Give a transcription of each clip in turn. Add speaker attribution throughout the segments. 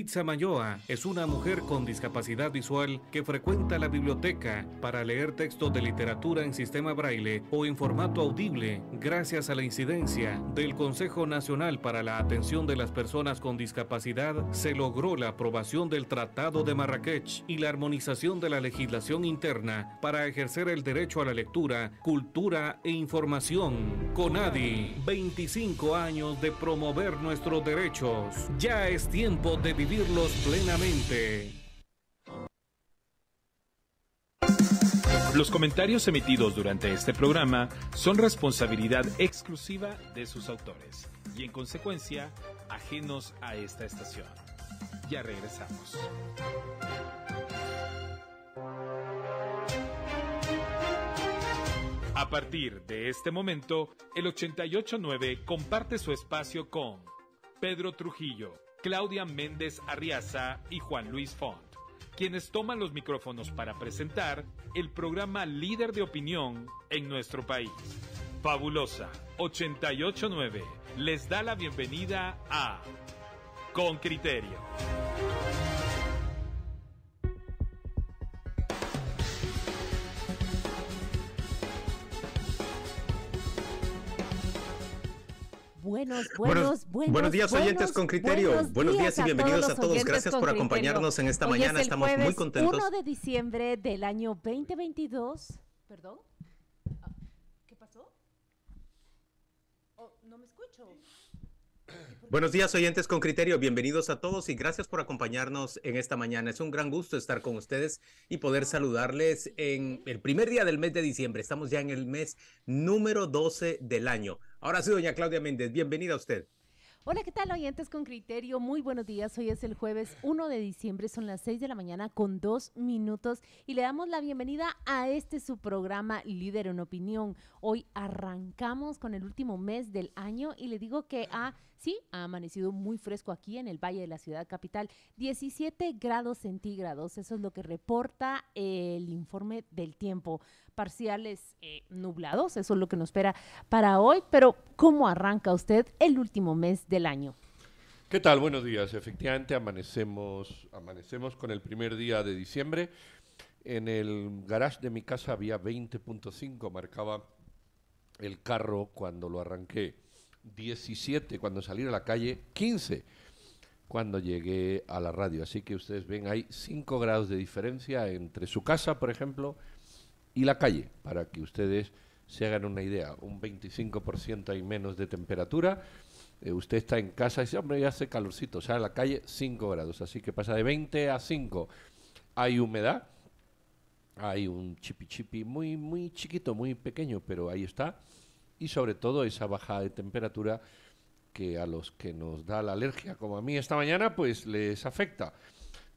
Speaker 1: Judith Samayoa es una mujer con discapacidad visual que frecuenta la biblioteca para leer textos de literatura en sistema braille o en formato audible gracias a la incidencia del Consejo Nacional para la Atención de las Personas con Discapacidad se logró la aprobación del Tratado de Marrakech y la armonización de la legislación interna para ejercer el derecho a la lectura, cultura e información. CONADI, 25 años de promover nuestros derechos. Ya es tiempo de
Speaker 2: Los comentarios emitidos durante este programa son responsabilidad exclusiva de sus autores y en consecuencia ajenos a esta estación. Ya regresamos. A partir de este momento, el 889 comparte su espacio con Pedro Trujillo, Claudia Méndez Arriaza y Juan Luis Font, quienes toman los micrófonos para presentar el programa líder de opinión en nuestro país. Fabulosa 889 les da la bienvenida a Con Criterio.
Speaker 3: Buenos, buenos, buenos.
Speaker 4: Buenos días, oyentes con criterio. Buenos, días, y bienvenidos a todos. Gracias por acompañarnos en esta mañana. Estamos muy contentos.
Speaker 3: 1 de diciembre del año 2022. ¿Perdón? Ah, ¿Qué pasó? Oh, no me escucho.
Speaker 4: Buenos días, oyentes con criterio. Bienvenidos a todos y gracias por acompañarnos en esta mañana. Es un gran gusto estar con ustedes y poder saludarles en el primer día del mes de diciembre. Estamos ya en el mes número 12 del año. Ahora sí, doña Claudia Méndez, bienvenida a usted.
Speaker 3: Hola, ¿qué tal oyentes con criterio? Muy buenos días. Hoy es el jueves 1 de diciembre, son las 6 de la mañana con dos minutos y le damos la bienvenida a este su programa Líder en Opinión. Hoy arrancamos con el último mes del año y le digo que ha, sí, ha amanecido muy fresco aquí en el Valle de la Ciudad Capital. 17 grados centígrados, eso es lo que reporta el informe del tiempo parciales eh, nublados, eso es lo que nos espera para hoy, pero ¿cómo arranca usted el último mes del año?
Speaker 5: ¿Qué tal? Buenos días. Efectivamente, amanecemos, amanecemos con el primer día de diciembre. En el garage de mi casa había 20.5, marcaba el carro cuando lo arranqué. 17 cuando salí a la calle, 15 cuando llegué a la radio. Así que ustedes ven, hay 5 grados de diferencia entre su casa, por ejemplo, y la calle, para que ustedes se hagan una idea. Un 25% hay menos de temperatura. Eh, usted está en casa y dice, hombre, ya hace calorcito. O sea, en la calle 5 grados. Así que pasa de 20 a 5. Hay humedad. Hay un chipi chipi muy, muy chiquito, muy pequeño, pero ahí está. Y sobre todo esa bajada de temperatura que a los que nos da la alergia, como a mí esta mañana, pues les afecta.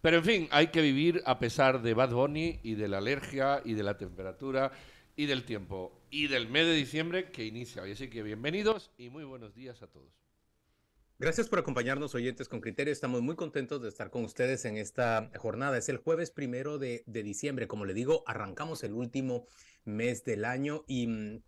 Speaker 5: Pero en fin, hay que vivir a pesar de Bad Bunny y de la alergia y de la temperatura y del tiempo y del mes de diciembre que inicia hoy. Así que bienvenidos y muy buenos días a todos.
Speaker 4: Gracias por acompañarnos, oyentes con criterio. Estamos muy contentos de estar con ustedes en esta jornada. Es el jueves primero de, de diciembre. Como le digo, arrancamos el último mes del año y mm,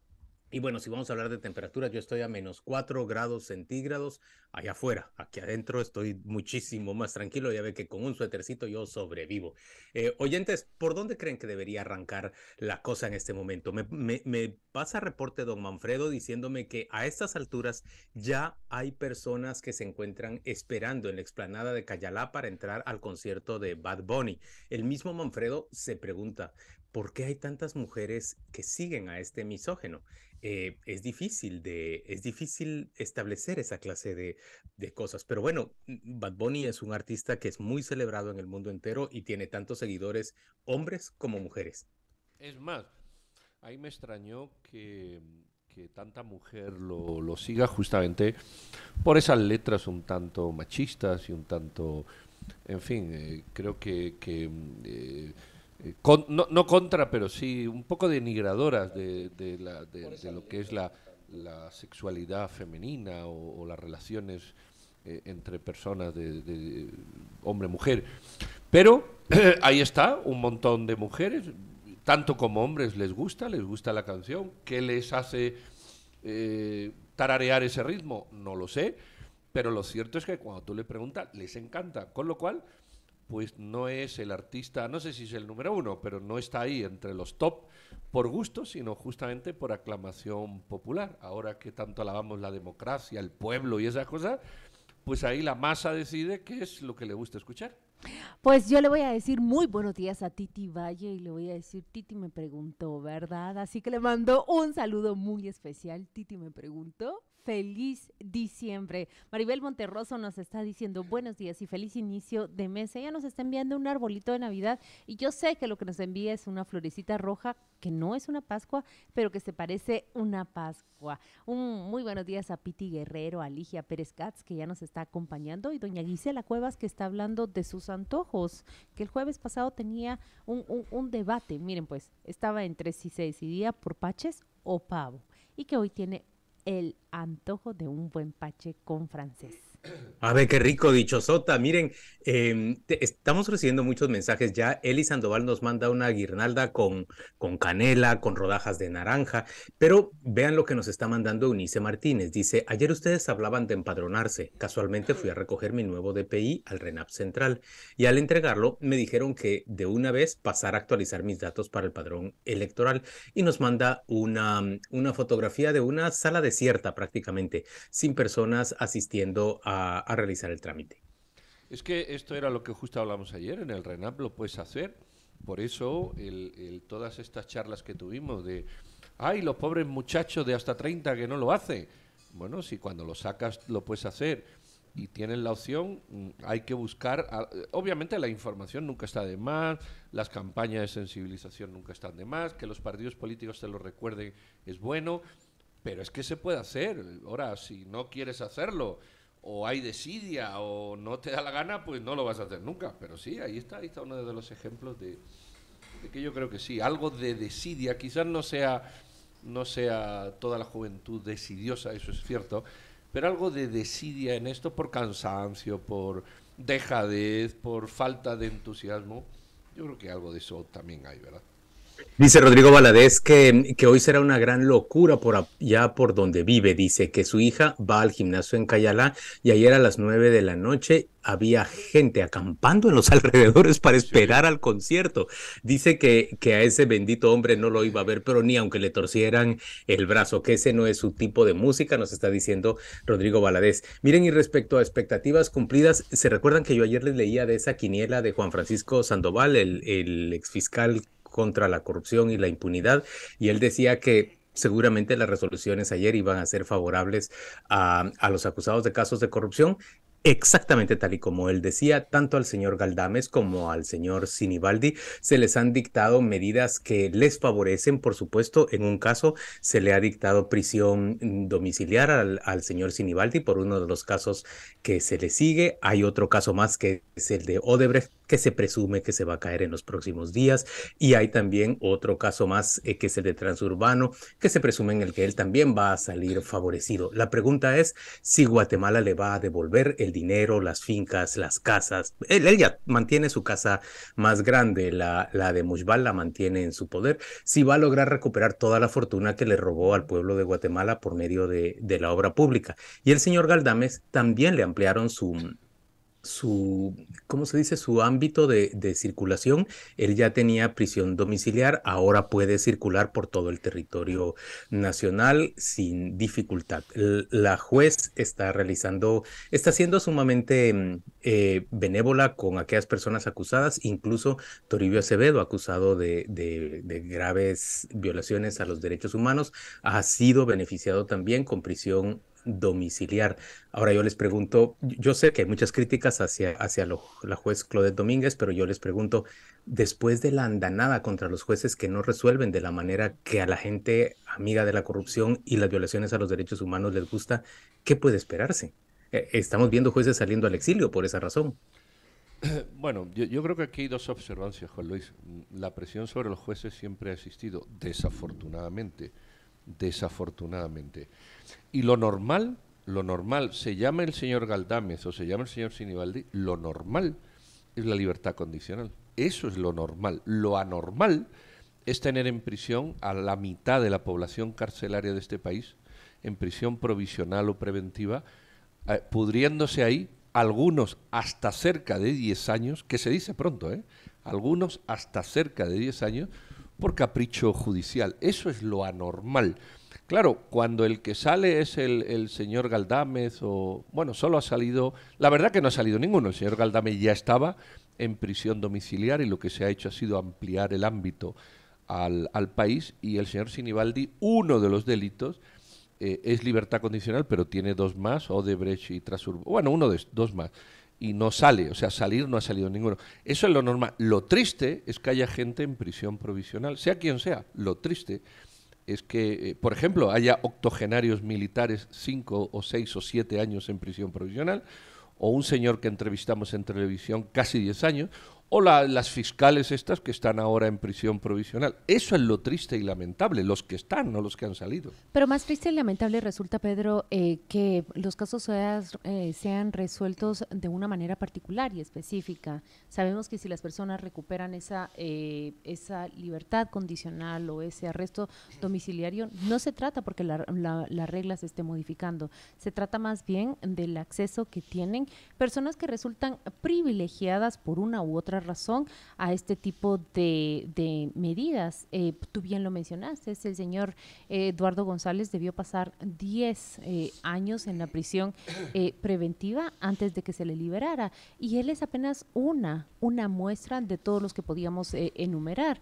Speaker 4: y bueno, si vamos a hablar de temperatura, yo estoy a menos 4 grados centígrados allá afuera. Aquí adentro estoy muchísimo más tranquilo. Ya ve que con un suétercito yo sobrevivo. Eh, oyentes, ¿por dónde creen que debería arrancar la cosa en este momento? Me, me, me, pasa reporte don Manfredo diciéndome que a estas alturas ya hay personas que se encuentran esperando en la explanada de Cayalá para entrar al concierto de Bad Bunny. El mismo Manfredo se pregunta, ¿por qué hay tantas mujeres que siguen a este misógeno? Eh, es difícil de, es difícil establecer esa clase de, de, cosas. Pero bueno, Bad Bunny es un artista que es muy celebrado en el mundo entero y tiene tantos seguidores, hombres como mujeres.
Speaker 5: Es más, ahí me extrañó que, que tanta mujer lo, lo, siga justamente por esas letras un tanto machistas y un tanto, en fin, eh, creo que... que eh, con, no, no, contra, pero sí un poco denigradoras de, de, la, de, de lo que es la, la sexualidad femenina o, o las relaciones eh, entre personas de, hombre-mujer. Pero eh, ahí está, un montón de mujeres, tanto como hombres les gusta, les gusta la canción. ¿Qué les hace eh, tararear ese ritmo? No lo sé. pero lo cierto es que cuando tú le preguntas, les encanta. Con lo cual, pues no es el artista, no sé si es el número uno, pero no está ahí entre los top por gusto, sino justamente por aclamación popular. Ahora que tanto alabamos la democracia, el pueblo y esas cosas, pues ahí la masa decide qué es lo que le gusta escuchar.
Speaker 3: Pues yo le voy a decir muy buenos días a Titi Valle y le voy a decir, Titi me preguntó, ¿verdad? Así que le mando un saludo muy especial. Titi me preguntó feliz diciembre. Maribel Monterroso nos está diciendo buenos días y feliz inicio de mes. Ella nos está enviando un arbolito de Navidad y yo sé que lo que nos envía es una florecita roja que no es una Pascua, pero que se parece una Pascua. Un muy buenos días a Piti Guerrero, a Ligia Pérez Katz, que ya nos está acompañando, y doña Gisela Cuevas, que está hablando de sus antojos, que el jueves pasado tenía un, un debate. Miren, pues, estaba entre si se decidía por paches o pavo, y que hoy tiene el antojo de un buen pache con francés.
Speaker 4: A ver, qué rico, dichosota. Miren, em, estamos recibiendo muchos mensajes ya. Eli Sandoval nos manda una guirnalda con, con canela, con rodajas de naranja, pero vean lo que nos está mandando Unice Martínez. Dice, ayer ustedes hablaban de empadronarse. Casualmente fui a recoger mi nuevo DPI al RENAP Central y al entregarlo me dijeron que de una vez pasar a actualizar mis datos para el padrón electoral y nos manda una, una fotografía de una sala desierta prácticamente, sin personas asistiendo a a, realizar el trámite.
Speaker 5: Es que esto era lo que justo hablamos ayer, en el RENAP lo puedes hacer, por eso el, todas estas charlas que tuvimos de, ay, los pobres muchachos de hasta 30 que no lo hacen. Bueno, si cuando lo sacas lo puedes hacer y tienes la opción, mm, hay que buscar, obviamente la información nunca está de más, las campañas de sensibilización nunca están de más, que los partidos políticos te lo recuerden es bueno, pero es que se puede hacer. Ahora, si no quieres hacerlo, o hay desidia o no te da la gana, pues no lo vas a hacer nunca. Pero sí, ahí está, ahí está uno de los ejemplos de, que yo creo que sí, algo de desidia, quizás no sea, no sea toda la juventud desidiosa, eso es cierto, pero algo de desidia en esto por cansancio, por dejadez, por falta de entusiasmo. Yo creo que algo de eso también hay, ¿verdad?
Speaker 4: Dice Rodrigo Valadez que, que, hoy será una gran locura por allá por donde vive. Dice que su hija va al gimnasio en Cayalá y ayer a las nueve de la noche había gente acampando en los alrededores para esperar al concierto. Dice que, que a ese bendito hombre no lo iba a ver, pero ni aunque le torcieran el brazo, que ese no es su tipo de música, nos está diciendo Rodrigo Valadez. Miren, y respecto a expectativas cumplidas, ¿se recuerdan que yo ayer les leía de esa quiniela de Juan Francisco Sandoval, el, el exfiscal contra la corrupción y la impunidad, y él decía que seguramente las resoluciones ayer iban a ser favorables a, a, los acusados de casos de corrupción Exactamente tal y como él decía, tanto al señor Galdames como al señor Sinibaldi se les han dictado medidas que les favorecen, por supuesto, en un caso se le ha dictado prisión domiciliar al, al señor Sinibaldi por uno de los casos que se le sigue, hay otro caso más que es el de Odebrecht que se presume que se va a caer en los próximos días. Y hay también otro caso más eh, que es el de Transurbano que se presume en el que él también va a salir favorecido. La pregunta es si Guatemala le va a devolver el dinero, las fincas, las casas. Él, ya mantiene su casa más grande, la, la de Mushbal la mantiene en su poder. Si va a lograr recuperar toda la fortuna que le robó al pueblo de Guatemala por medio de, de la obra pública. Y el señor Galdames también le ampliaron su, su, ¿cómo se dice? Su ámbito de, circulación. Él ya tenía prisión domiciliar, ahora puede circular por todo el territorio nacional sin dificultad. La juez está realizando, está siendo sumamente mm, eh, benévola con aquellas personas acusadas, incluso Toribio Acevedo, acusado de, de graves violaciones a los derechos humanos, ha sido beneficiado también con prisión domiciliar. Ahora yo les pregunto, yo sé que hay muchas críticas hacia, hacia la juez Claudette Domínguez, pero yo les pregunto, después de la andanada contra los jueces que no resuelven de la manera que a la gente amiga de la corrupción y las violaciones a los derechos humanos les gusta, ¿qué puede esperarse? Eh, estamos viendo jueces saliendo al exilio por esa razón.
Speaker 5: Bueno, yo, yo, creo que aquí hay dos observancias, Juan Luis. La presión sobre los jueces siempre ha existido, desafortunadamente. Desafortunadamente. Y lo normal, lo normal, se llama el señor Galdámez o se llama el señor Sinibaldi, lo normal es la libertad condicional. Eso es lo normal. Lo anormal es tener en prisión a la mitad de la población carcelaria de este país, en prisión provisional o preventiva, eh, pudriéndose ahí, algunos hasta cerca de 10 años, que se dice pronto, ¿eh? algunos hasta cerca de 10 años, por capricho judicial. Eso es lo anormal. Claro, cuando el que sale es el, señor Galdámez o, bueno, solo ha salido, la verdad que no ha salido ninguno, el señor Galdámez ya estaba en prisión domiciliar y lo que se ha hecho ha sido ampliar el ámbito al, país y el señor Sinibaldi, uno de los delitos, eh, es libertad condicional, pero tiene dos más, Odebrecht y Trasurbo, bueno, uno de dos más, y no sale, o sea, salir no ha salido ninguno. Eso es lo normal. Lo triste es que haya gente en prisión provisional, sea quien sea, lo triste es que, eh, por ejemplo, haya octogenarios militares cinco o seis o siete años en prisión provisional, o un señor que entrevistamos en televisión casi diez años, o las fiscales estas que están ahora en prisión provisional. Eso es lo triste y lamentable, los que están, no los que han salido.
Speaker 3: Pero más triste y lamentable resulta, Pedro, eh, que los casos eh, sean resueltos de una manera particular y específica. Sabemos que si las personas recuperan esa, eh, esa libertad condicional o ese arresto domiciliario, no se trata porque la, la regla se esté modificando, se trata más bien del acceso que tienen personas que resultan privilegiadas por una u otra razón a este tipo de, medidas. Eh, tú bien lo mencionaste, es el señor eh, Eduardo González debió pasar 10 eh, años en la prisión preventiva antes de que se le liberara y él es apenas una, una muestra de todos los que podíamos enumerar.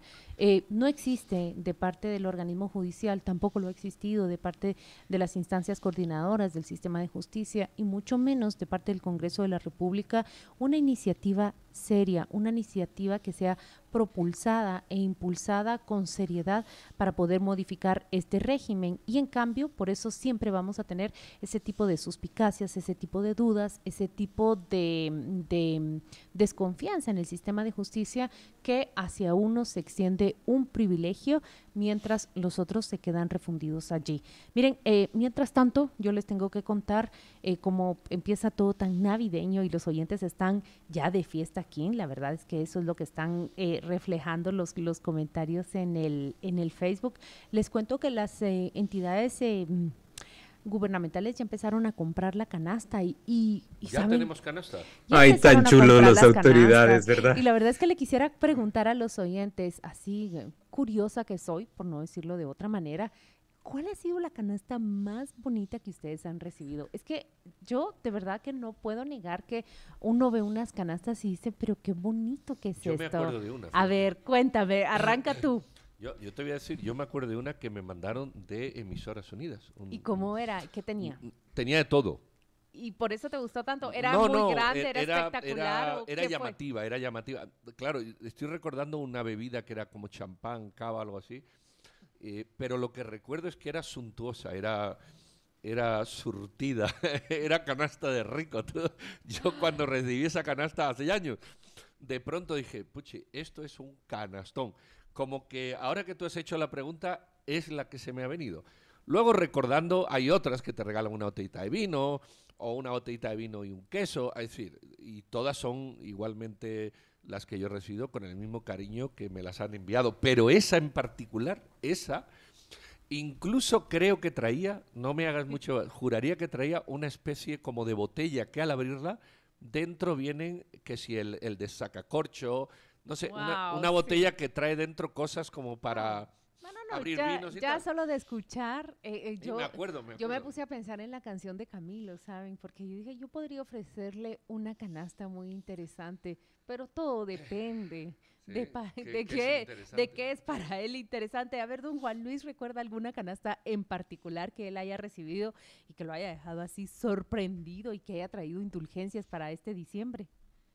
Speaker 3: no existe de parte del organismo judicial, tampoco lo ha existido de parte de las instancias coordinadoras del sistema de justicia y mucho menos de parte del Congreso de la República una iniciativa seria, una iniciativa que sea propulsada e impulsada con seriedad para poder modificar este régimen. Y en cambio, por eso siempre vamos a tener ese tipo de suspicacias, ese tipo de dudas, ese tipo de, de desconfianza en el sistema de justicia que hacia uno se extiende un privilegio mientras los otros se quedan refundidos allí. Miren, eh, mientras tanto, yo les tengo que contar eh, cómo empieza todo tan navideño y los oyentes están ya de fiesta aquí. La verdad es que eso es lo que están eh, reflejando los, los comentarios en el, en el Facebook. Les cuento que las entidades gubernamentales ya empezaron a comprar la canasta y, y,
Speaker 5: ya tenemos canasta.
Speaker 4: Ay, tan chulos las autoridades, ¿verdad?
Speaker 3: Y la verdad es que le quisiera preguntar a los oyentes, así curiosa que soy, por no decirlo de otra manera, ¿cuál ha sido la canasta más bonita que ustedes han recibido? Es que yo de verdad que no puedo negar que uno ve unas canastas y dice, pero qué bonito que es
Speaker 5: yo
Speaker 3: esto.
Speaker 5: Me acuerdo de una,
Speaker 3: a ver, cuéntame, arranca tú.
Speaker 5: Yo, te voy a decir, yo me acuerdo de una que me mandaron de Emisoras Unidas.
Speaker 3: ¿Y cómo era? ¿Qué tenía?
Speaker 5: Tenía de todo.
Speaker 3: ¿Y por eso te gustó tanto? ¿Era muy grande? E-, ¿Era, espectacular?
Speaker 5: Era, llamativa, era llamativa. Claro, estoy recordando una bebida que era como champán, cava, algo así. Eh, pero lo que recuerdo es que era suntuosa, era, era surtida, era canasta de rico. Yo cuando recibí esa canasta hace años, de pronto dije, puche, esto es un canastón como que ahora que tú has hecho la pregunta es la que se me ha venido. Luego recordando, hay otras que te regalan una botellita de vino o una botellita de vino y un queso, es decir, y todas son igualmente las que yo he recibido con el mismo cariño que me las han enviado, pero esa en particular, esa, incluso creo que traía, no me hagas mucho, juraría que traía una especie como de botella que al abrirla, dentro vienen que si el, el de sacacorcho, no sé, una, botella que trae dentro cosas como para abrir
Speaker 3: ya,
Speaker 5: vinos y
Speaker 3: ya solo de escuchar, eh, eh, yo,
Speaker 5: me acuerdo, me
Speaker 3: yo me puse a pensar en la canción de Camilo, ¿saben? Porque yo dije, yo podría ofrecerle una canasta muy interesante, pero todo depende. de, de, qué, de qué es para él interesante. A ver, don Juan Luis, ¿recuerda alguna canasta en particular que él haya recibido y que lo haya dejado así sorprendido y que haya traído indulgencias para este diciembre?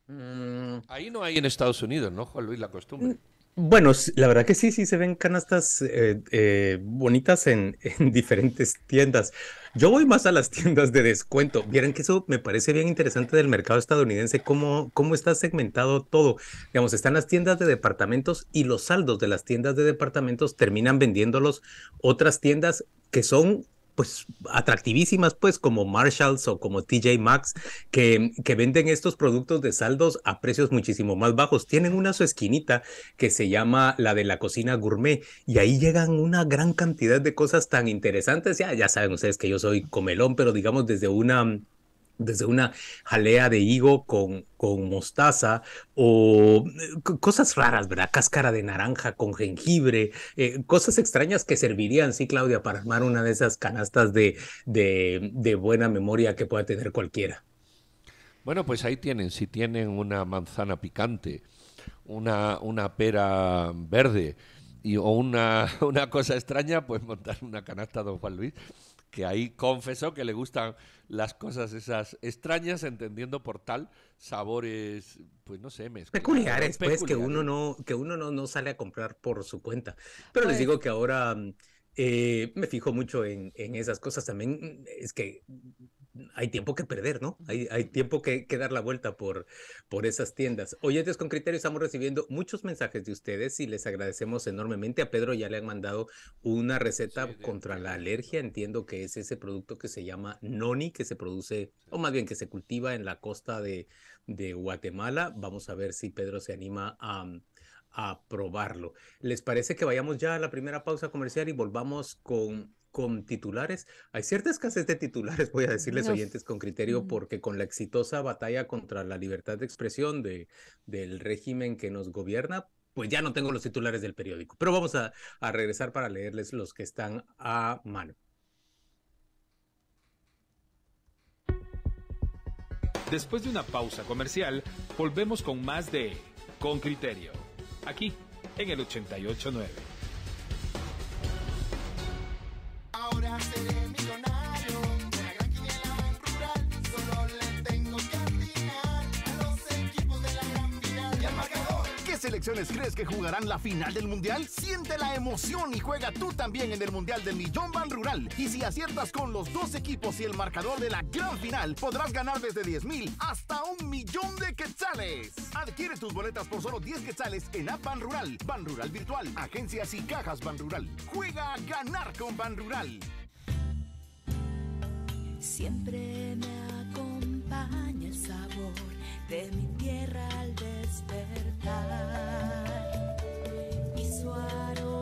Speaker 5: Mm. Ahí no hay en Estados Unidos, ¿no, Juan Luis, la costumbre?
Speaker 4: Bueno, la verdad que sí, sí se ven canastas eh, eh, bonitas en, diferentes tiendas. Yo voy más a las tiendas de descuento. Vieron que eso me parece bien interesante del mercado estadounidense, cómo, cómo está segmentado todo. Digamos, están las tiendas de departamentos y los saldos de las tiendas de departamentos terminan vendiéndolos otras tiendas que son pues atractivísimas pues como Marshalls o como TJ Maxx que, que venden estos productos de saldos a precios muchísimo más bajos. Tienen una su esquinita que se llama la de la cocina gourmet y ahí llegan una gran cantidad de cosas tan interesantes. Ya, ya saben ustedes que yo soy comelón, pero digamos desde una desde una jalea de higo con, con mostaza o eh, cosas raras, ¿verdad? Cáscara de naranja con jengibre, eh, cosas extrañas que servirían, sí, Claudia, para armar una de esas canastas de, de, de buena memoria que pueda tener cualquiera.
Speaker 5: Bueno, pues ahí tienen, si tienen una manzana picante, una, una pera verde y, o una, una cosa extraña, pues montar una canasta Don Juan Luis que ahí confesó que le gustan las cosas esas extrañas, entendiendo por tal sabores, pues no sé,
Speaker 4: peculiares, pues que uno no que uno no, no sale a comprar por su cuenta. Pero les pues digo que ahora eh, me fijo mucho en, en, esas cosas también. Es que hay tiempo que perder, ¿no? Hay, hay tiempo que, que, dar la vuelta por, por esas tiendas. Oyentes con criterio, estamos recibiendo muchos mensajes de ustedes y les agradecemos enormemente. A Pedro ya le han mandado una receta contra la alergia. Entiendo que es ese producto que se llama noni, que se produce, o más bien que se cultiva en la costa de, de Guatemala. Vamos a ver si Pedro se anima a, a probarlo. ¿Les parece que vayamos ya a la primera pausa comercial y volvamos con con titulares. Hay cierta escasez de titulares, voy a decirles oyentes con criterio, porque con la exitosa batalla contra la libertad de expresión de, del régimen que nos gobierna, pues ya no tengo los titulares del periódico. Pero vamos a, a regresar para leerles los que están a mano.
Speaker 2: Después de una pausa comercial, volvemos con más de Con Criterio, aquí en el 889.
Speaker 6: Selecciones crees que jugarán la final del Mundial? Siente la emoción y juega tú también en el Mundial del Millón Ban Rural. Y si aciertas con los dos equipos y el marcador de la gran final, podrás ganar desde 10 mil hasta un millón de quetzales. Adquiere tus boletas por solo 10 quetzales en App Ban Rural, Ban Rural Virtual, agencias y cajas Ban Rural. Juega a ganar con Ban Rural.
Speaker 7: Siempre me acompaña el sabor de mi tierra al despertar. Y su aroma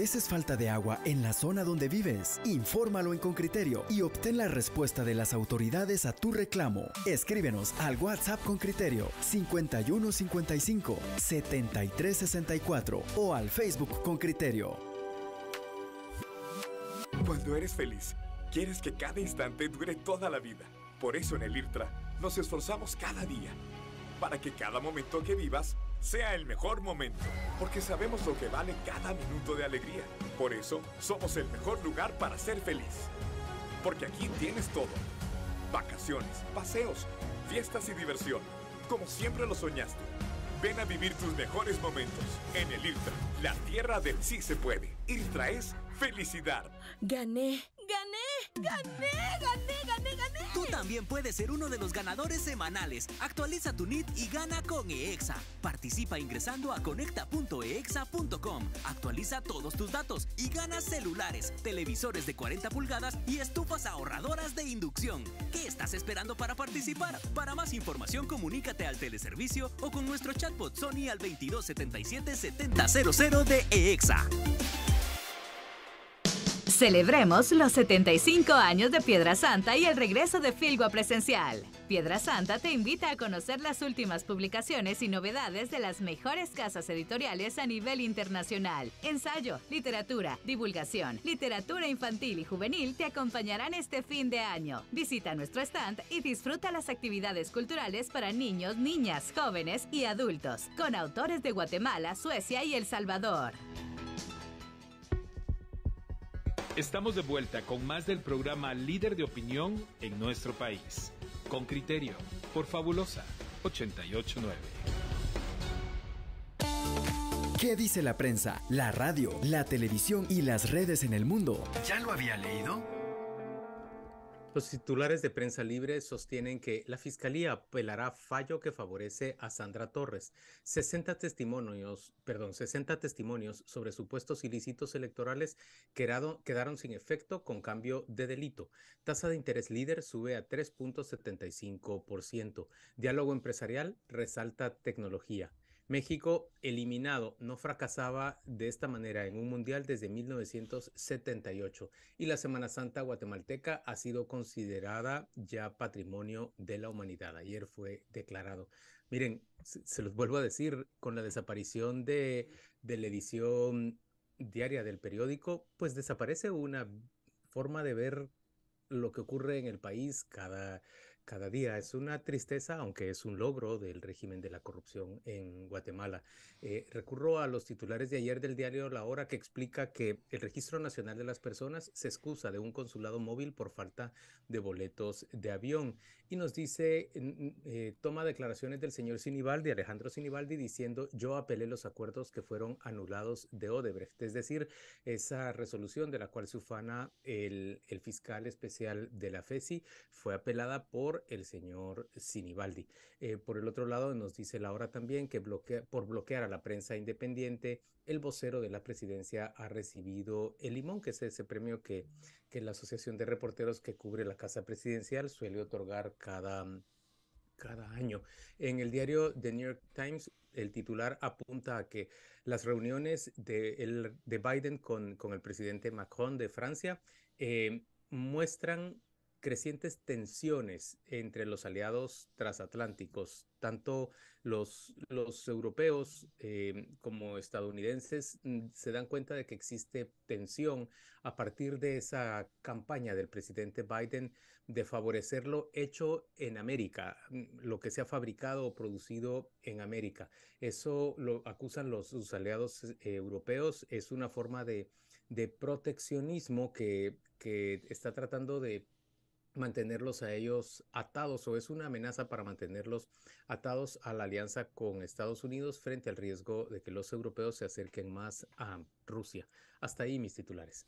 Speaker 8: ¿Padeces falta de agua en la zona donde vives? Infórmalo en Concriterio y obtén la respuesta de las autoridades a tu reclamo. Escríbenos al WhatsApp con criterio 5155 7364 o al Facebook con criterio.
Speaker 9: Cuando eres feliz, quieres que cada instante dure toda la vida. Por eso en el IRTRA nos esforzamos cada día para que cada momento que vivas sea el mejor momento, porque sabemos lo que vale cada minuto de alegría. Por eso, somos el mejor lugar para ser feliz. Porque aquí tienes todo. Vacaciones, paseos, fiestas y diversión, como siempre lo soñaste. Ven a vivir tus mejores momentos en el IRTRA, la tierra del sí se puede. IRTRA es felicidad.
Speaker 7: Gané, gané, gané, gané, gané, gané.
Speaker 10: Tú también puedes ser uno de los ganadores semanales. Actualiza tu NIT y gana con EXA. Participa ingresando a conecta.exa.com. Actualiza todos tus datos y gana celulares, televisores de 40 pulgadas y estufas ahorradoras de inducción. ¿Qué estás esperando para participar? Para más información, comunícate al teleservicio o con nuestro chatbot Sony al 2277 7000 de EXA.
Speaker 11: Celebremos los 75 años de Piedra Santa y el regreso de Filgua presencial. Piedra Santa te invita a conocer las últimas publicaciones y novedades de las mejores casas editoriales a nivel internacional. Ensayo, literatura, divulgación, literatura infantil y juvenil te acompañarán este fin de año. Visita nuestro stand y disfruta las actividades culturales para niños, niñas, jóvenes y adultos, con autores de Guatemala, Suecia y El Salvador.
Speaker 2: Estamos de vuelta con más del programa Líder de Opinión en nuestro país. Con criterio, por Fabulosa 889.
Speaker 8: ¿Qué dice la prensa, la radio, la televisión y las redes en el mundo? ¿Ya lo había leído?
Speaker 4: Los titulares de prensa libre sostienen que la fiscalía apelará fallo que favorece a Sandra Torres. 60 testimonios, perdón, 60 testimonios sobre supuestos ilícitos electorales quedaron sin efecto con cambio de delito. Tasa de interés líder sube a 3.75%. Diálogo empresarial resalta tecnología. México eliminado no fracasaba de esta manera en un mundial desde 1978 y la Semana Santa guatemalteca ha sido considerada ya patrimonio de la humanidad. Ayer fue declarado. Miren, se, los vuelvo a decir, con la desaparición de, de la edición diaria del periódico, pues desaparece una forma de ver lo que ocurre en el país cada, cada día. Es una tristeza, aunque es un logro del régimen de la corrupción en Guatemala. Eh, recurro a los titulares de ayer del diario La Hora que explica que el Registro Nacional de las Personas se excusa de un consulado móvil por falta de boletos de avión y nos dice, eh, toma declaraciones del señor Sinibaldi, Alejandro Sinibaldi, diciendo yo apelé los acuerdos que fueron anulados de Odebrecht, es decir, esa resolución de la cual se ufana el, el fiscal especial de la FESI fue apelada por el señor Sinibaldi. Eh, por el otro lado, nos dice la hora también que bloquea, por bloquear a la prensa independiente, el vocero de la presidencia ha recibido el limón, que es ese premio que, que la Asociación de Reporteros que cubre la Casa Presidencial suele otorgar cada, cada año. En el diario The New York Times, el titular apunta a que las reuniones de, el, de Biden con, con, el presidente Macron de Francia eh, muestran crecientes tensiones entre los aliados transatlánticos, tanto los, europeos eh, como estadounidenses mm, se dan cuenta de que existe tensión a partir de esa campaña del presidente Biden de favorecer lo hecho en América, mm, lo que se ha fabricado o producido en América. Eso lo acusan los sus aliados eh, europeos, es una forma de, de proteccionismo que, que está tratando de mantenerlos a ellos atados o es una amenaza para mantenerlos atados a la alianza con Estados Unidos frente al riesgo de que los europeos se acerquen más a Rusia. Hasta ahí mis titulares.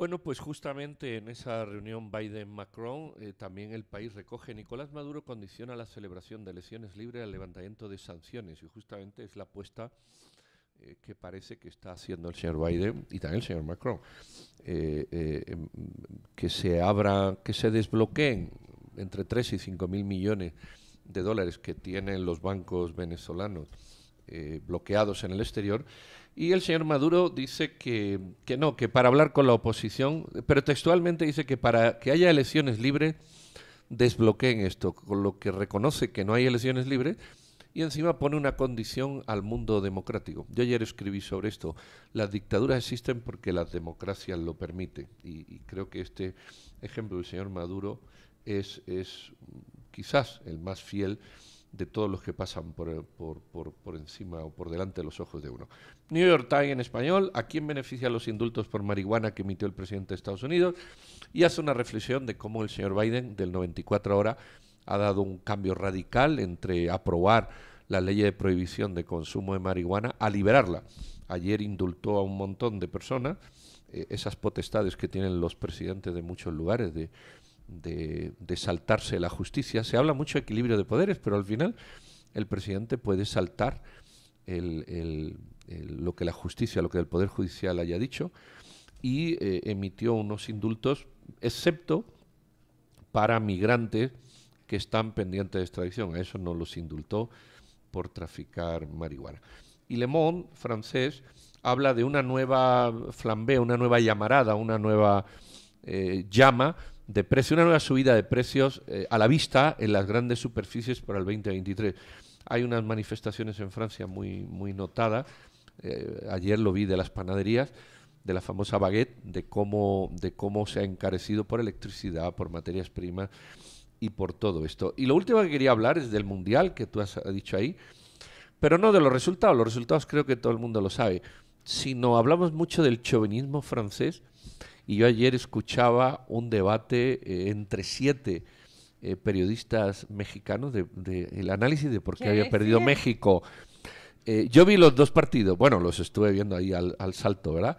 Speaker 5: Bueno, pues justamente en esa reunión Biden-Macron eh, también el país recoge Nicolás Maduro condiciona la celebración de elecciones libres al levantamiento de sanciones y justamente es la apuesta eh, que parece que está haciendo el señor Biden y también el señor Macron, eh, eh, que se abra, que se desbloqueen entre 3 y 5 mil millones de dólares que tienen los bancos venezolanos bloqueados en el exterior. Y el señor Maduro dice que, que no, que para hablar con la oposición, pero textualmente dice que para que haya elecciones libres, desbloqueen esto, con lo que reconoce que no hay elecciones libres y encima pone una condición al mundo democrático. Yo ayer escribí sobre esto. Las dictaduras existen porque las democracias lo permiten. Y, creo que este ejemplo del señor Maduro es, es, quizás el más fiel de todos los que pasan por, por, por, por, encima o por delante de los ojos de uno. New York Times en español, ¿a quién beneficia los indultos por marihuana que emitió el presidente de Estados Unidos? Y hace una reflexión de cómo el señor Biden, del 94 ahora, ha dado un cambio radical entre aprobar la ley de prohibición de consumo de marihuana a liberarla. Ayer indultó a un montón de personas, eh, esas potestades que tienen los presidentes de muchos lugares de, de, saltarse la justicia. Se habla mucho de equilibrio de poderes, pero al final el presidente puede saltar lo que la justicia, lo que el Poder Judicial haya dicho, y eh, emitió unos indultos, excepto para migrantes que están pendientes de extradición. A eso no los indultó por traficar marihuana. Y Le Monde, francés, habla de una nueva flambé, una nueva llamarada, una nueva eh, llama de precio, una nueva subida de precios eh, a la vista en las grandes superficies para el 2023. Hay unas manifestaciones en Francia muy, muy notadas. Eh, ayer lo vi de las panaderías, de la famosa baguette, de cómo, de cómo se ha encarecido por electricidad, por materias primas y por todo esto. Y lo último que quería hablar es del Mundial, que tú has dicho ahí, pero no de los resultados, los resultados creo que todo el mundo lo sabe, sino hablamos mucho del chauvinismo francés, y yo ayer escuchaba un debate eh, entre siete eh, periodistas mexicanos de, de, el análisis de por qué, ¿Qué había perdido? México. Eh, yo vi los dos partidos, bueno, los estuve viendo ahí al, al salto, ¿verdad?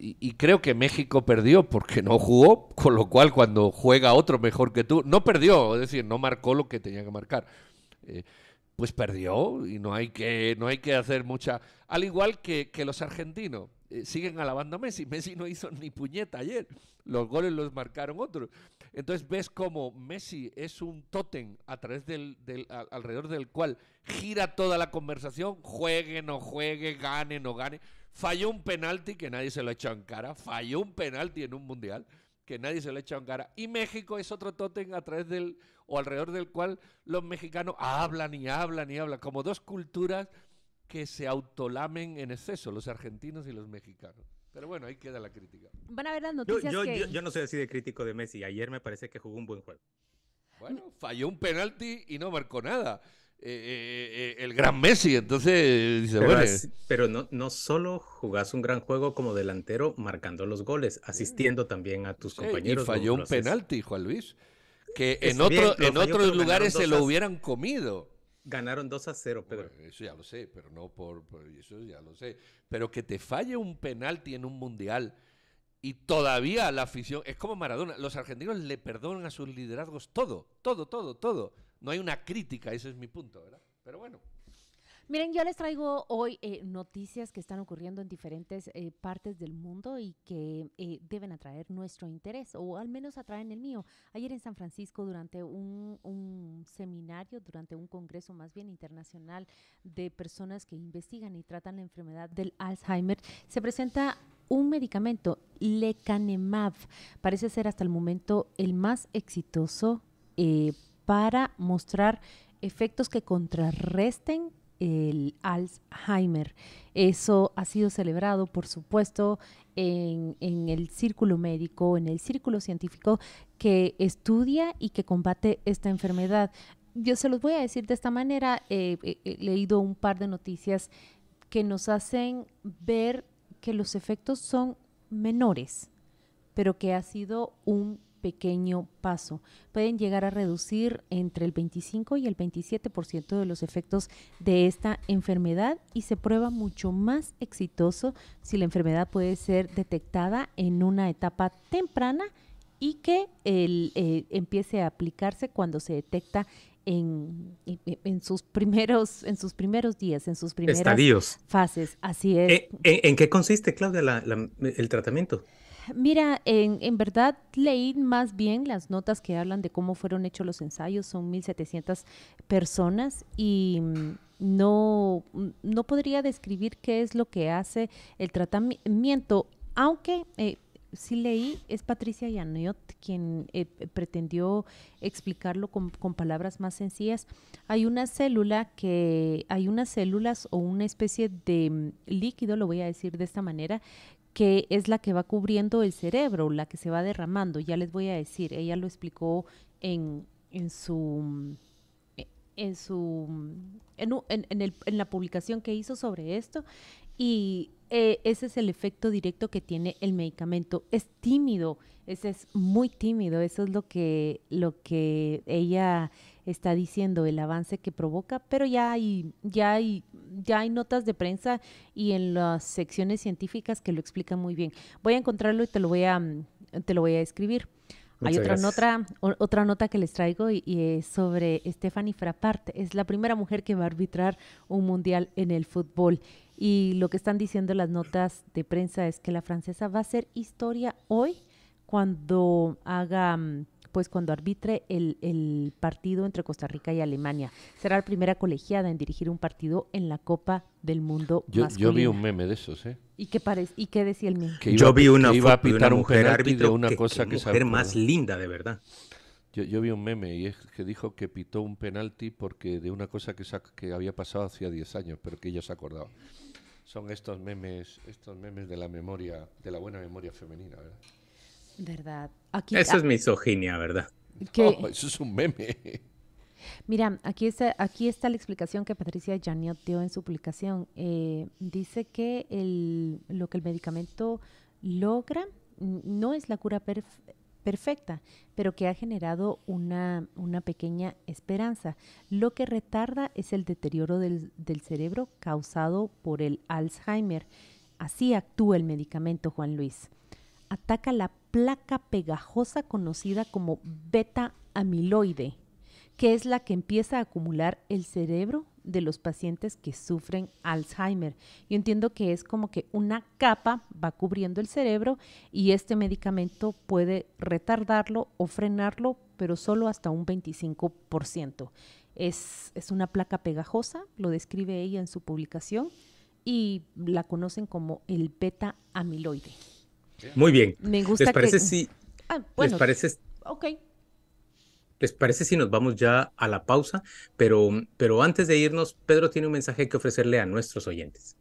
Speaker 5: Y, creo que México perdió porque no jugó, con lo cual cuando juega otro mejor que tú, no perdió, es decir, no marcó lo que tenía que marcar. Eh, pues perdió y no hay que, no hay que hacer mucha... Al igual que, que los argentinos eh, siguen alabando a Messi. Messi no hizo ni puñeta ayer. Los goles los marcaron otros. Entonces ves como Messi es un tótem a través del, alrededor del cual gira toda la conversación, juegue, no juegue, gane, no gane. Falló un penalti que nadie se lo ha echado en cara. Falló un penalti en un mundial que nadie se lo ha echado en cara. Y México es otro tótem a través del o alrededor del cual los mexicanos hablan y hablan y hablan, como dos culturas que se autolamen en exceso, los argentinos y los mexicanos. Pero bueno, ahí queda la crítica.
Speaker 3: Van a ver las
Speaker 4: Yo,
Speaker 3: noticias
Speaker 4: yo,
Speaker 3: que...
Speaker 4: yo, yo no soy así de crítico de Messi. Ayer me parece que jugó un buen juego.
Speaker 5: Bueno, falló un penalti y no marcó nada. Eh, eh, eh, el gran Messi, entonces dice,
Speaker 4: Pero,
Speaker 5: bueno,
Speaker 4: así- pero no, no solo jugás un gran juego como delantero marcando los goles, asistiendo también a tus
Speaker 5: sí,
Speaker 4: compañeros.
Speaker 5: y falló un penalti, Juan Luis, que en, otro,
Speaker 4: bien,
Speaker 5: en otros lugares se lo
Speaker 4: 2 a-
Speaker 5: hubieran comido.
Speaker 4: Ganaron 2 a 0, Pedro.
Speaker 5: Bueno, eso ya lo sé, pero no por, por- eso ya lo sé. Pero que te falle un penalti en un mundial y todavía la afición es como Maradona. Los argentinos le perdonan a sus liderazgos todo, todo, todo, todo. No hay una crítica, ese es mi punto, ¿verdad? Pero bueno.
Speaker 3: Miren, yo les traigo hoy eh, noticias que están ocurriendo en diferentes eh, partes del mundo y que eh, deben atraer nuestro interés, o al menos atraen el mío. Ayer en San Francisco, durante un, seminario, durante un congreso más bien internacional de personas que investigan y tratan la enfermedad del Alzheimer, se presenta un medicamento, lecanemab. Parece ser hasta el momento el más exitoso eh, para mostrar efectos que contrarresten el Alzheimer. Eso ha sido celebrado, por supuesto, en, el círculo médico, en el círculo científico que estudia y que combate esta enfermedad. Yo se los voy a decir de esta manera, eh, he- he leído un par de noticias que nos hacen ver que los efectos son menores, pero que ha sido un pequeño paso. Pueden llegar a reducir entre el 25 y el 27% de los efectos de esta enfermedad y se prueba mucho más exitoso si la enfermedad puede ser detectada en una etapa temprana y que el, eh, empiece a aplicarse cuando se detecta en, en- en sus primeros en sus primeros días, en sus primeras
Speaker 4: Estadios.
Speaker 3: fases. Así es.
Speaker 4: ¿En, en- en qué consiste, Claudia, la- la- el tratamiento?
Speaker 3: Mira, en, en verdad leí más bien las notas que hablan de cómo fueron hechos los ensayos, son 1.700 personas y mm, no, mm, no podría describir qué es lo que hace el tratamiento, aunque eh, sí leí, es Patricia Yaniot quien eh, pretendió explicarlo con, con palabras más sencillas. Hay una célula que, hay unas células o una especie de mm, líquido, lo voy a decir de esta manera, que es la que va cubriendo el cerebro, la que se va derramando. Ya les voy a decir, ella lo explicó en, en su en su en, en la publicación que hizo sobre esto y eh, ese es el efecto directo que tiene el medicamento. Es tímido, ese es muy tímido, eso es lo que lo que ella está diciendo, el avance que provoca, pero ya hay ya hay ya hay notas de prensa y en las secciones científicas que lo explican muy bien. Voy a encontrarlo y te lo voy a mm, te lo voy a escribir. Hay otra
Speaker 4: gracias.
Speaker 3: nota, otra nota que les traigo y, y es sobre Stephanie Frappart. Es la primera mujer que va a arbitrar un mundial en el fútbol. Y lo que están diciendo las notas de prensa es que la francesa va a hacer historia hoy cuando haga, mm, pues cuando arbitre el, el partido entre Costa Rica y Alemania. Será la primera colegiada en dirigir un partido en la Copa del Mundo
Speaker 5: Yo, yo vi un meme de esos, ¿eh?
Speaker 3: ¿Y qué, parece, ¿Y qué decía el mío?
Speaker 5: Que iba
Speaker 4: Yo
Speaker 5: a
Speaker 4: vi una
Speaker 5: que iba a pitar
Speaker 4: una
Speaker 5: un
Speaker 4: mujer
Speaker 5: de
Speaker 4: árbitro.
Speaker 5: una
Speaker 4: qué-
Speaker 5: cosa
Speaker 4: qué
Speaker 5: que
Speaker 4: mujer más linda, de verdad.
Speaker 5: Yo, yo vi un meme y es que dijo que pitó un penalti porque de una cosa que, sa- que había pasado hacía 10 años, pero que ella se acordaba. Son estos memes, estos memes de la memoria, de la buena memoria femenina, ¿verdad?
Speaker 3: ¿Verdad? Aquí,
Speaker 4: Eso es misoginia, ¿verdad?
Speaker 3: que-
Speaker 5: Oh, eso es un meme.
Speaker 3: Mira, aquí está, aquí está la explicación que Patricia Janiot dio en su publicación. Eh, dice que el, lo que el medicamento logra no es la cura perf- perfecta, pero que ha generado una, una pequeña esperanza. Lo que retarda es el deterioro del, del cerebro causado por el Alzheimer. Así actúa el medicamento, Juan Luis. Ataca la placa pegajosa conocida como beta amiloide, que es la que empieza a acumular el cerebro de los pacientes que sufren Alzheimer. Yo entiendo que es como que una capa va cubriendo el cerebro y este medicamento puede retardarlo o frenarlo, pero solo hasta un 25%. Es, es una placa pegajosa, lo describe ella en su publicación, y la conocen como el beta amiloide.
Speaker 4: Muy bien.
Speaker 3: Me gusta
Speaker 4: ¿Les parece
Speaker 3: que-
Speaker 4: si
Speaker 3: Ah, bueno,
Speaker 4: les parece
Speaker 3: ok.
Speaker 4: les parece si nos vamos ya a la pausa? Pero pero antes de irnos, Pedro tiene un mensaje que ofrecerle a nuestros oyentes.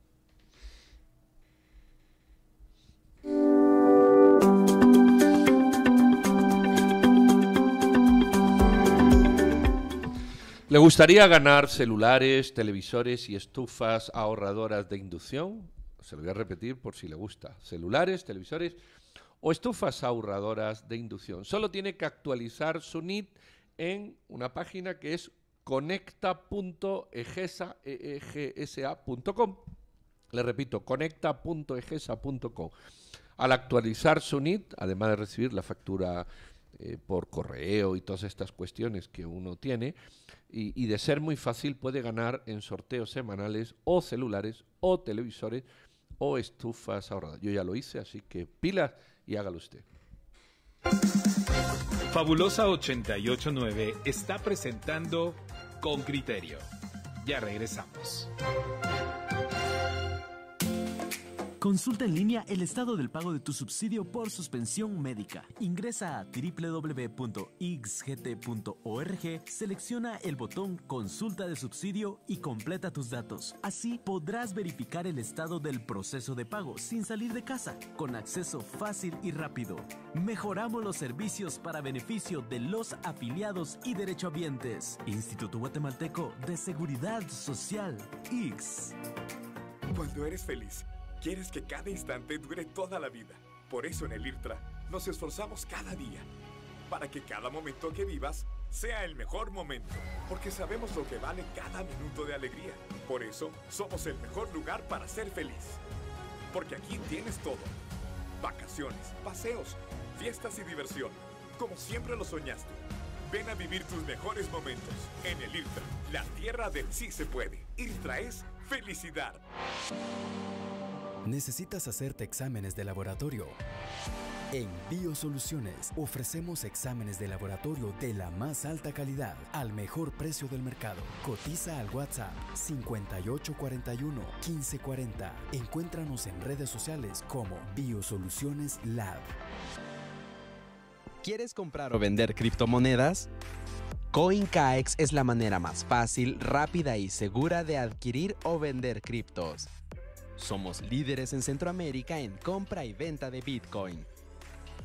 Speaker 5: ¿Le gustaría ganar celulares, televisores y estufas ahorradoras de inducción? Se lo voy a repetir por si le gusta. Celulares, televisores o estufas ahorradoras de inducción. Solo tiene que actualizar su NIT en una página que es conecta.egesa.com. Le repito, conecta.egesa.com. Al actualizar su NIT, además de recibir la factura eh, por correo y todas estas cuestiones que uno tiene, y de ser muy fácil puede ganar en sorteos semanales o celulares o televisores o estufas ahorradas. Yo ya lo hice, así que pilas y hágalo usted.
Speaker 2: Fabulosa 889 está presentando Con Criterio. Ya regresamos.
Speaker 10: Consulta en línea el estado del pago de tu subsidio por suspensión médica. Ingresa a www.xgt.org, selecciona el botón Consulta de subsidio y completa tus datos. Así podrás verificar el estado del proceso de pago sin salir de casa, con acceso fácil y rápido. Mejoramos los servicios para beneficio de los afiliados y derechohabientes. Instituto Guatemalteco de Seguridad Social, IX.
Speaker 9: Cuando eres feliz, quieres que cada instante dure toda la vida. Por eso en el IRTRA nos esforzamos cada día para que cada momento que vivas sea el mejor momento, porque sabemos lo que vale cada minuto de alegría. Por eso somos el mejor lugar para ser feliz. Porque aquí tienes todo. Vacaciones, paseos, fiestas y diversión, como siempre lo soñaste. Ven a vivir tus mejores momentos en el IRTRA, la tierra del sí se puede. IRTRA es felicidad.
Speaker 8: ¿Necesitas hacerte exámenes de laboratorio? En Biosoluciones ofrecemos exámenes de laboratorio de la más alta calidad al mejor precio del mercado. Cotiza al WhatsApp 5841-1540. Encuéntranos en redes sociales como Biosoluciones Lab.
Speaker 12: ¿Quieres comprar o vender criptomonedas? CoinCaex es la manera más fácil, rápida y segura de adquirir o vender criptos. Somos líderes en Centroamérica en compra y venta de Bitcoin.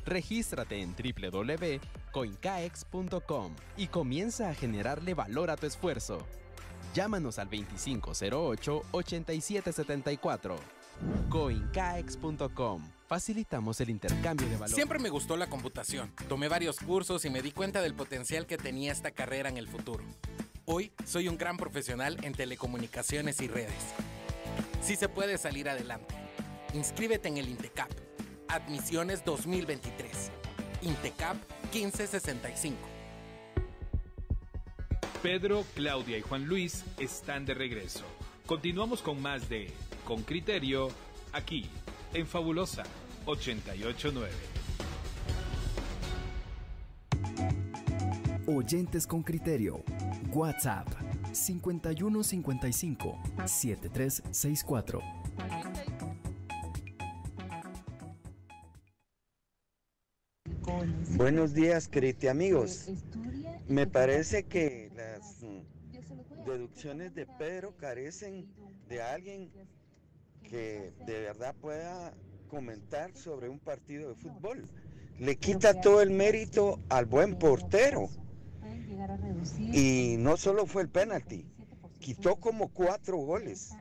Speaker 12: Regístrate en www.coincaex.com y comienza a generarle valor a tu esfuerzo. Llámanos al 2508-8774. Coincaex.com. Facilitamos el intercambio de valor.
Speaker 13: Siempre me gustó la computación. Tomé varios cursos y me di cuenta del potencial que tenía esta carrera en el futuro. Hoy soy un gran profesional en telecomunicaciones y redes. Sí se puede salir adelante. Inscríbete en el INTECAP. Admisiones 2023. INTECAP 1565.
Speaker 2: Pedro, Claudia y Juan Luis están de regreso. Continuamos con más de Con Criterio, aquí, en Fabulosa 889.
Speaker 8: Oyentes con criterio. WhatsApp 5155 7364.
Speaker 14: Buenos días, queridos amigos. Me parece que las deducciones de Pedro carecen de alguien que de verdad pueda comentar sobre un partido de fútbol. Le quita todo el mérito al buen portero. Y no solo fue el penalti, quitó como cuatro goles.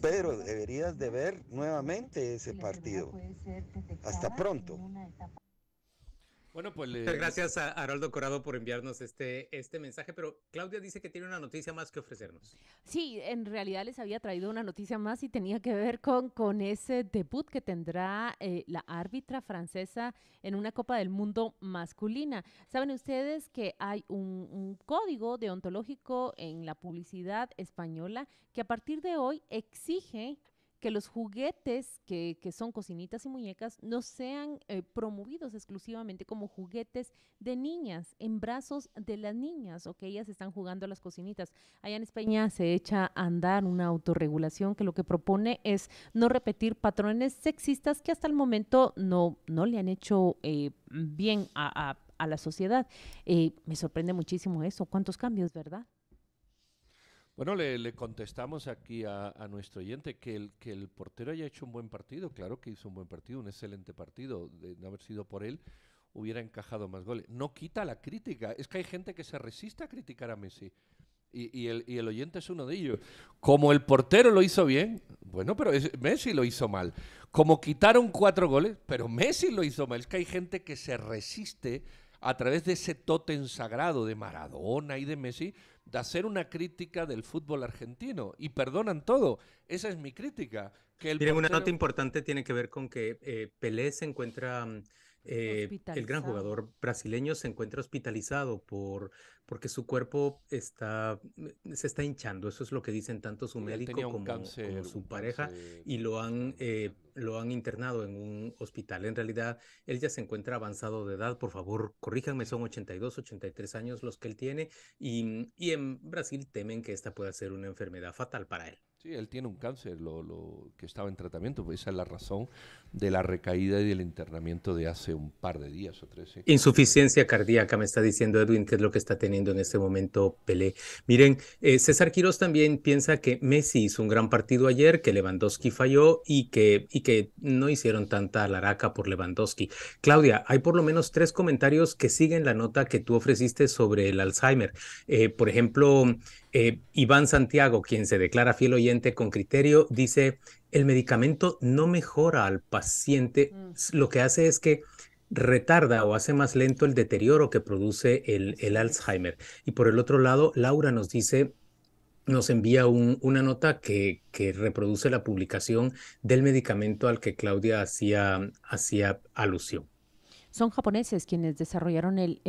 Speaker 14: Pedro, deberías de ver nuevamente ese partido. Hasta pronto.
Speaker 4: Bueno, pues le... gracias a Haroldo Corado por enviarnos este, este mensaje, pero Claudia dice que tiene una noticia más que ofrecernos.
Speaker 3: Sí, en realidad les había traído una noticia más y tenía que ver con, con ese debut que tendrá eh, la árbitra francesa en una Copa del Mundo masculina. Saben ustedes que hay un, un código deontológico en la publicidad española que a partir de hoy exige que los juguetes que, que, son cocinitas y muñecas no sean eh, promovidos exclusivamente como juguetes de niñas, en brazos de las niñas o que ellas están jugando a las cocinitas. Allá en España se echa a andar una autorregulación que lo que propone es no repetir patrones sexistas que hasta el momento no, no le han hecho eh, bien a, a, a, la sociedad. Eh, me sorprende muchísimo eso. ¿Cuántos cambios, verdad?
Speaker 5: Bueno, le, contestamos aquí a, nuestro oyente que el, que el portero haya hecho un buen partido. Claro que hizo un buen partido, un excelente partido. De no haber sido por él, hubiera encajado más goles. No quita la crítica. Es que hay gente que se resiste a criticar a Messi. Y, y, el, y el oyente es uno de ellos. Como el portero lo hizo bien, bueno, pero es, Messi lo hizo mal. Como quitaron cuatro goles, pero Messi lo hizo mal. Es que hay gente que se resiste a través de ese tótem sagrado de Maradona y de Messi de hacer una crítica del fútbol argentino y perdonan todo. Esa es mi crítica. Que el
Speaker 4: Miren, portero... una nota importante tiene que ver con que eh, Pelé se encuentra, eh, el gran jugador brasileño se encuentra hospitalizado por porque su cuerpo está se está hinchando. Eso es lo que dicen tanto su médico como, cáncer, como, su pareja cáncer. y lo han eh, lo han internado en un hospital. En realidad, él ya se encuentra avanzado de edad. Por favor, corríjanme, son 82, 83 años los que él tiene. Y, y en Brasil temen que esta pueda ser una enfermedad fatal para él.
Speaker 5: Sí, él tiene un cáncer, lo, lo, que estaba en tratamiento, pues esa es la razón de la recaída y del internamiento de hace un par de días o tres. ¿sí?
Speaker 4: Insuficiencia cardíaca, me está diciendo Edwin, que es lo que está teniendo en este momento Pelé. Miren, eh, César Quiroz también piensa que Messi hizo un gran partido ayer, que Lewandowski falló y que, y que no hicieron tanta laraca por Lewandowski. Claudia, hay por lo menos tres comentarios que siguen la nota que tú ofreciste sobre el Alzheimer. Eh, por ejemplo, eh, Iván Santiago, quien se declara fiel oyente con criterio, dice, el medicamento no mejora al paciente, mm. lo que hace es que retarda o hace más lento el deterioro que produce el, el Alzheimer. Y por el otro lado, Laura nos dice, nos envía un, una nota que, que, reproduce la publicación del medicamento al que Claudia hacía, hacía alusión.
Speaker 3: Son japoneses quienes desarrollaron el,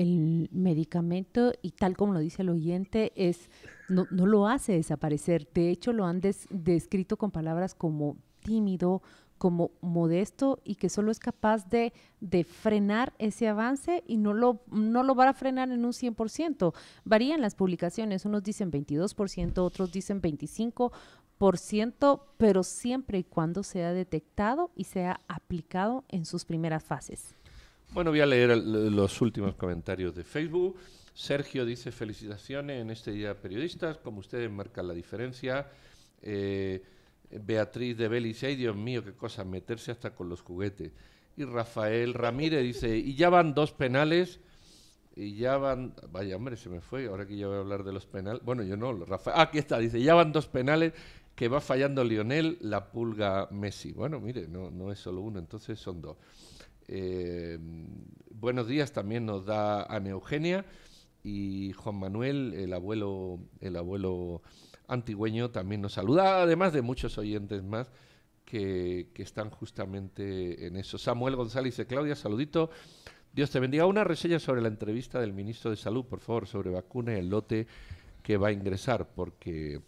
Speaker 3: medicamento y tal como lo dice el oyente, es, no, no lo hace desaparecer. De hecho, lo han des, descrito con palabras como tímido, como modesto y que solo es capaz de, de, frenar ese avance y no lo, no lo va a frenar en un 100%. Varían las publicaciones, unos dicen 22%, otros dicen 25%, pero siempre y cuando sea detectado y sea aplicado en sus primeras fases.
Speaker 5: Bueno, voy a leer el, los últimos comentarios de Facebook. Sergio dice felicitaciones en este día periodistas, como ustedes marcan la diferencia. Eh, Beatriz de Belis, ay Dios mío, qué cosa, meterse hasta con los juguetes. Y Rafael Ramírez dice, y ya van dos penales, y ya van, vaya hombre, se me fue, ahora que yo voy a hablar de los penales, bueno, yo no, Rafael, ah, aquí está, dice, ya van dos penales que va fallando Lionel, la pulga Messi. Bueno, mire, no, no es solo uno, entonces son dos. Eh, buenos días también nos da Ana Eugenia y Juan Manuel, el abuelo, el abuelo antigüeño, también nos saluda, además de muchos oyentes más que, que están justamente en eso. Samuel González de Claudia, saludito. Dios te bendiga. Una reseña sobre la entrevista del ministro de Salud, por favor, sobre vacuna y el lote que va a ingresar, porque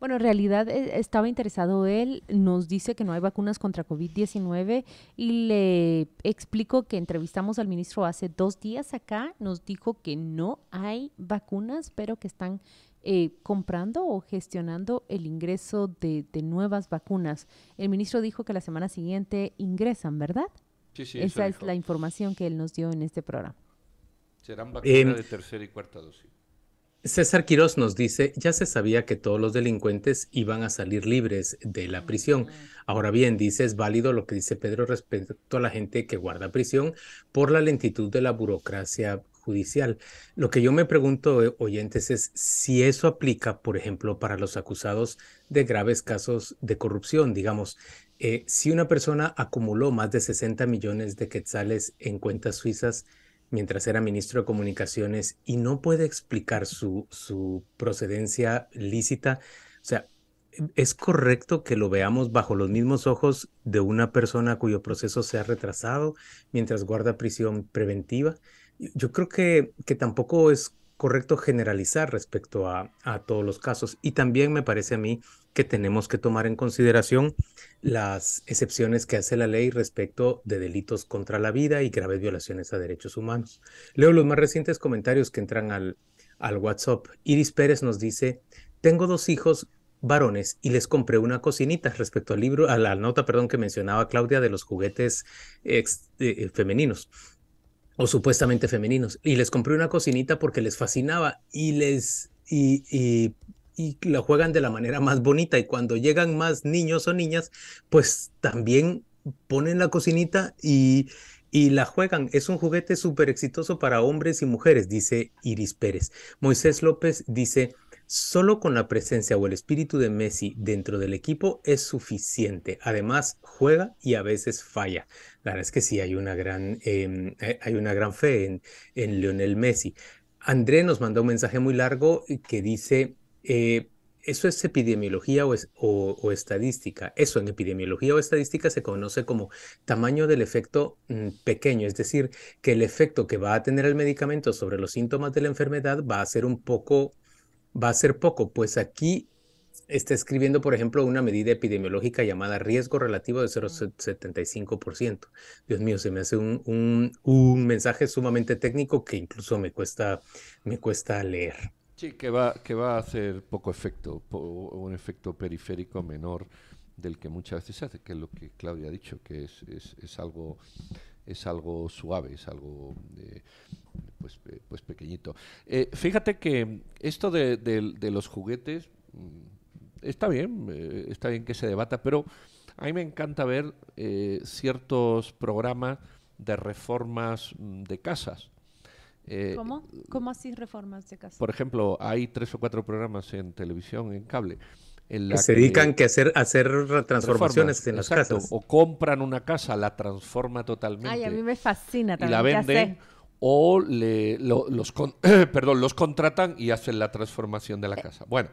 Speaker 3: bueno, en realidad eh, estaba interesado él, nos dice que no hay vacunas contra COVID-19 y le explico que entrevistamos al ministro hace dos días acá, nos dijo que no hay vacunas, pero que están eh, comprando o gestionando el ingreso de, de, nuevas vacunas. El ministro dijo que la semana siguiente ingresan, ¿verdad?
Speaker 5: Sí, sí.
Speaker 3: Esa es la información que él nos dio en este programa.
Speaker 5: Serán vacunas eh, de tercera y cuarta dosis.
Speaker 4: César Quiroz nos dice, ya se sabía que todos los delincuentes iban a salir libres de la prisión. Ahora bien, dice, es válido lo que dice Pedro respecto a la gente que guarda prisión por la lentitud de la burocracia judicial. Lo que yo me pregunto, eh, oyentes, es si eso aplica, por ejemplo, para los acusados de graves casos de corrupción. Digamos, eh, si una persona acumuló más de 60 millones de quetzales en cuentas suizas, mientras era ministro de Comunicaciones y no puede explicar su, su procedencia lícita. O sea, ¿es correcto que lo veamos bajo los mismos ojos de una persona cuyo proceso se ha retrasado mientras guarda prisión preventiva? Yo creo que, que tampoco es correcto generalizar respecto a, todos los casos. Y también me parece a mí que tenemos que tomar en consideración las excepciones que hace la ley respecto de delitos contra la vida y graves violaciones a derechos humanos. Leo los más recientes comentarios que entran al, WhatsApp. Iris Pérez nos dice, tengo dos hijos varones y les compré una cocinita respecto al libro, a la nota, perdón, que mencionaba Claudia de los juguetes eh, femeninos o supuestamente femeninos. Y les compré una cocinita porque les fascinaba y les y, y, y, la juegan de la manera más bonita. Y cuando llegan más niños o niñas, pues también ponen la cocinita y, y la juegan. Es un juguete súper exitoso para hombres y mujeres, dice Iris Pérez. Moisés López dice. Solo con la presencia o el espíritu de Messi dentro del equipo es suficiente. Además, juega y a veces falla. La verdad es que sí, hay una gran, eh, hay una gran fe en, en Lionel Messi. André nos mandó un mensaje muy largo que dice, eh, ¿eso es epidemiología o, es, o, o, estadística? Eso en epidemiología o estadística se conoce como tamaño del efecto mmm, pequeño, es decir, que el efecto que va a tener el medicamento sobre los síntomas de la enfermedad va a ser un poco va a ser poco, pues aquí está escribiendo, por ejemplo, una medida epidemiológica llamada riesgo relativo de 0,75%. Dios mío, se me hace un, un, un, mensaje sumamente técnico que incluso me cuesta, me cuesta leer.
Speaker 5: Sí, que va, que va a hacer poco efecto, po, un efecto periférico menor del que muchas veces se hace, que es lo que Claudia ha dicho, que es, es, es algo es algo suave, es algo eh, pues, eh, pues, pequeñito. Eh, fíjate que esto de, de, de, los juguetes mm, está bien, eh, está bien que se debata, pero a mí me encanta ver ciertos programas de reformas mm, de casas.
Speaker 3: ¿Cómo? ¿Cómo así reformas de casas?
Speaker 5: Por ejemplo, hay tres o cuatro programas en televisión, en cable,
Speaker 4: que se dedican que, hacer, a hacer transformaciones en las
Speaker 5: exacto,
Speaker 4: casas.
Speaker 5: O compran una casa, la transforma totalmente.
Speaker 3: Ay, a mí me fascina
Speaker 5: también. Y la venden. O le, lo, los, con, perdón, los contratan y hacen la transformación de la casa. Bueno,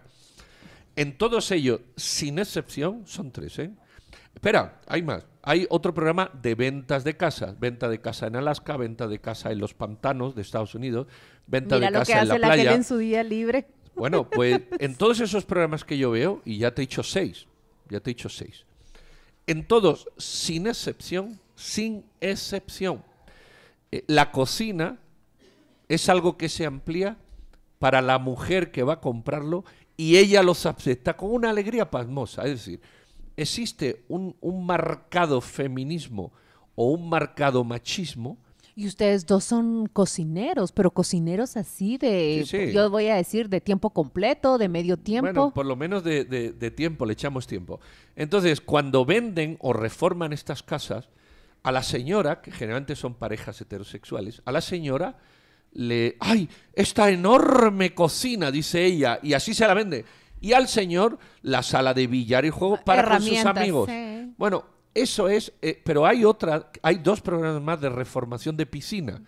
Speaker 5: en todos ellos, sin excepción, son tres, ¿eh? Espera, hay más. Hay otro programa de ventas de casas. Venta de casa en Alaska, venta de casa en los pantanos de Estados Unidos, venta
Speaker 3: Mira
Speaker 5: de
Speaker 3: lo que
Speaker 5: casa
Speaker 3: hace
Speaker 5: en la
Speaker 3: la
Speaker 5: playa.
Speaker 3: en su día libre.
Speaker 5: Bueno, pues en todos esos programas que yo veo, y ya te he dicho seis, ya te he dicho seis, en todos, sin excepción, sin excepción, eh, la cocina es algo que se amplía para la mujer que va a comprarlo y ella los acepta con una alegría pasmosa. Es decir, existe un, un marcado feminismo o un marcado machismo
Speaker 3: y ustedes dos son cocineros, pero cocineros así de,
Speaker 5: Sí, sí.
Speaker 3: yo voy a decir, de tiempo completo, de medio tiempo.
Speaker 5: Bueno, por lo menos de, de- de tiempo, le echamos tiempo. Entonces, cuando venden o reforman estas casas, a la señora, que generalmente son parejas heterosexuales, a la señora le... ¡Ay! Esta enorme cocina, dice ella, y así se la vende. Y al señor, la sala de billar y juego para con sus amigos.
Speaker 3: sí.
Speaker 5: Bueno, eso es, eh, pero hay otra, hay dos programas más de reformación de piscina,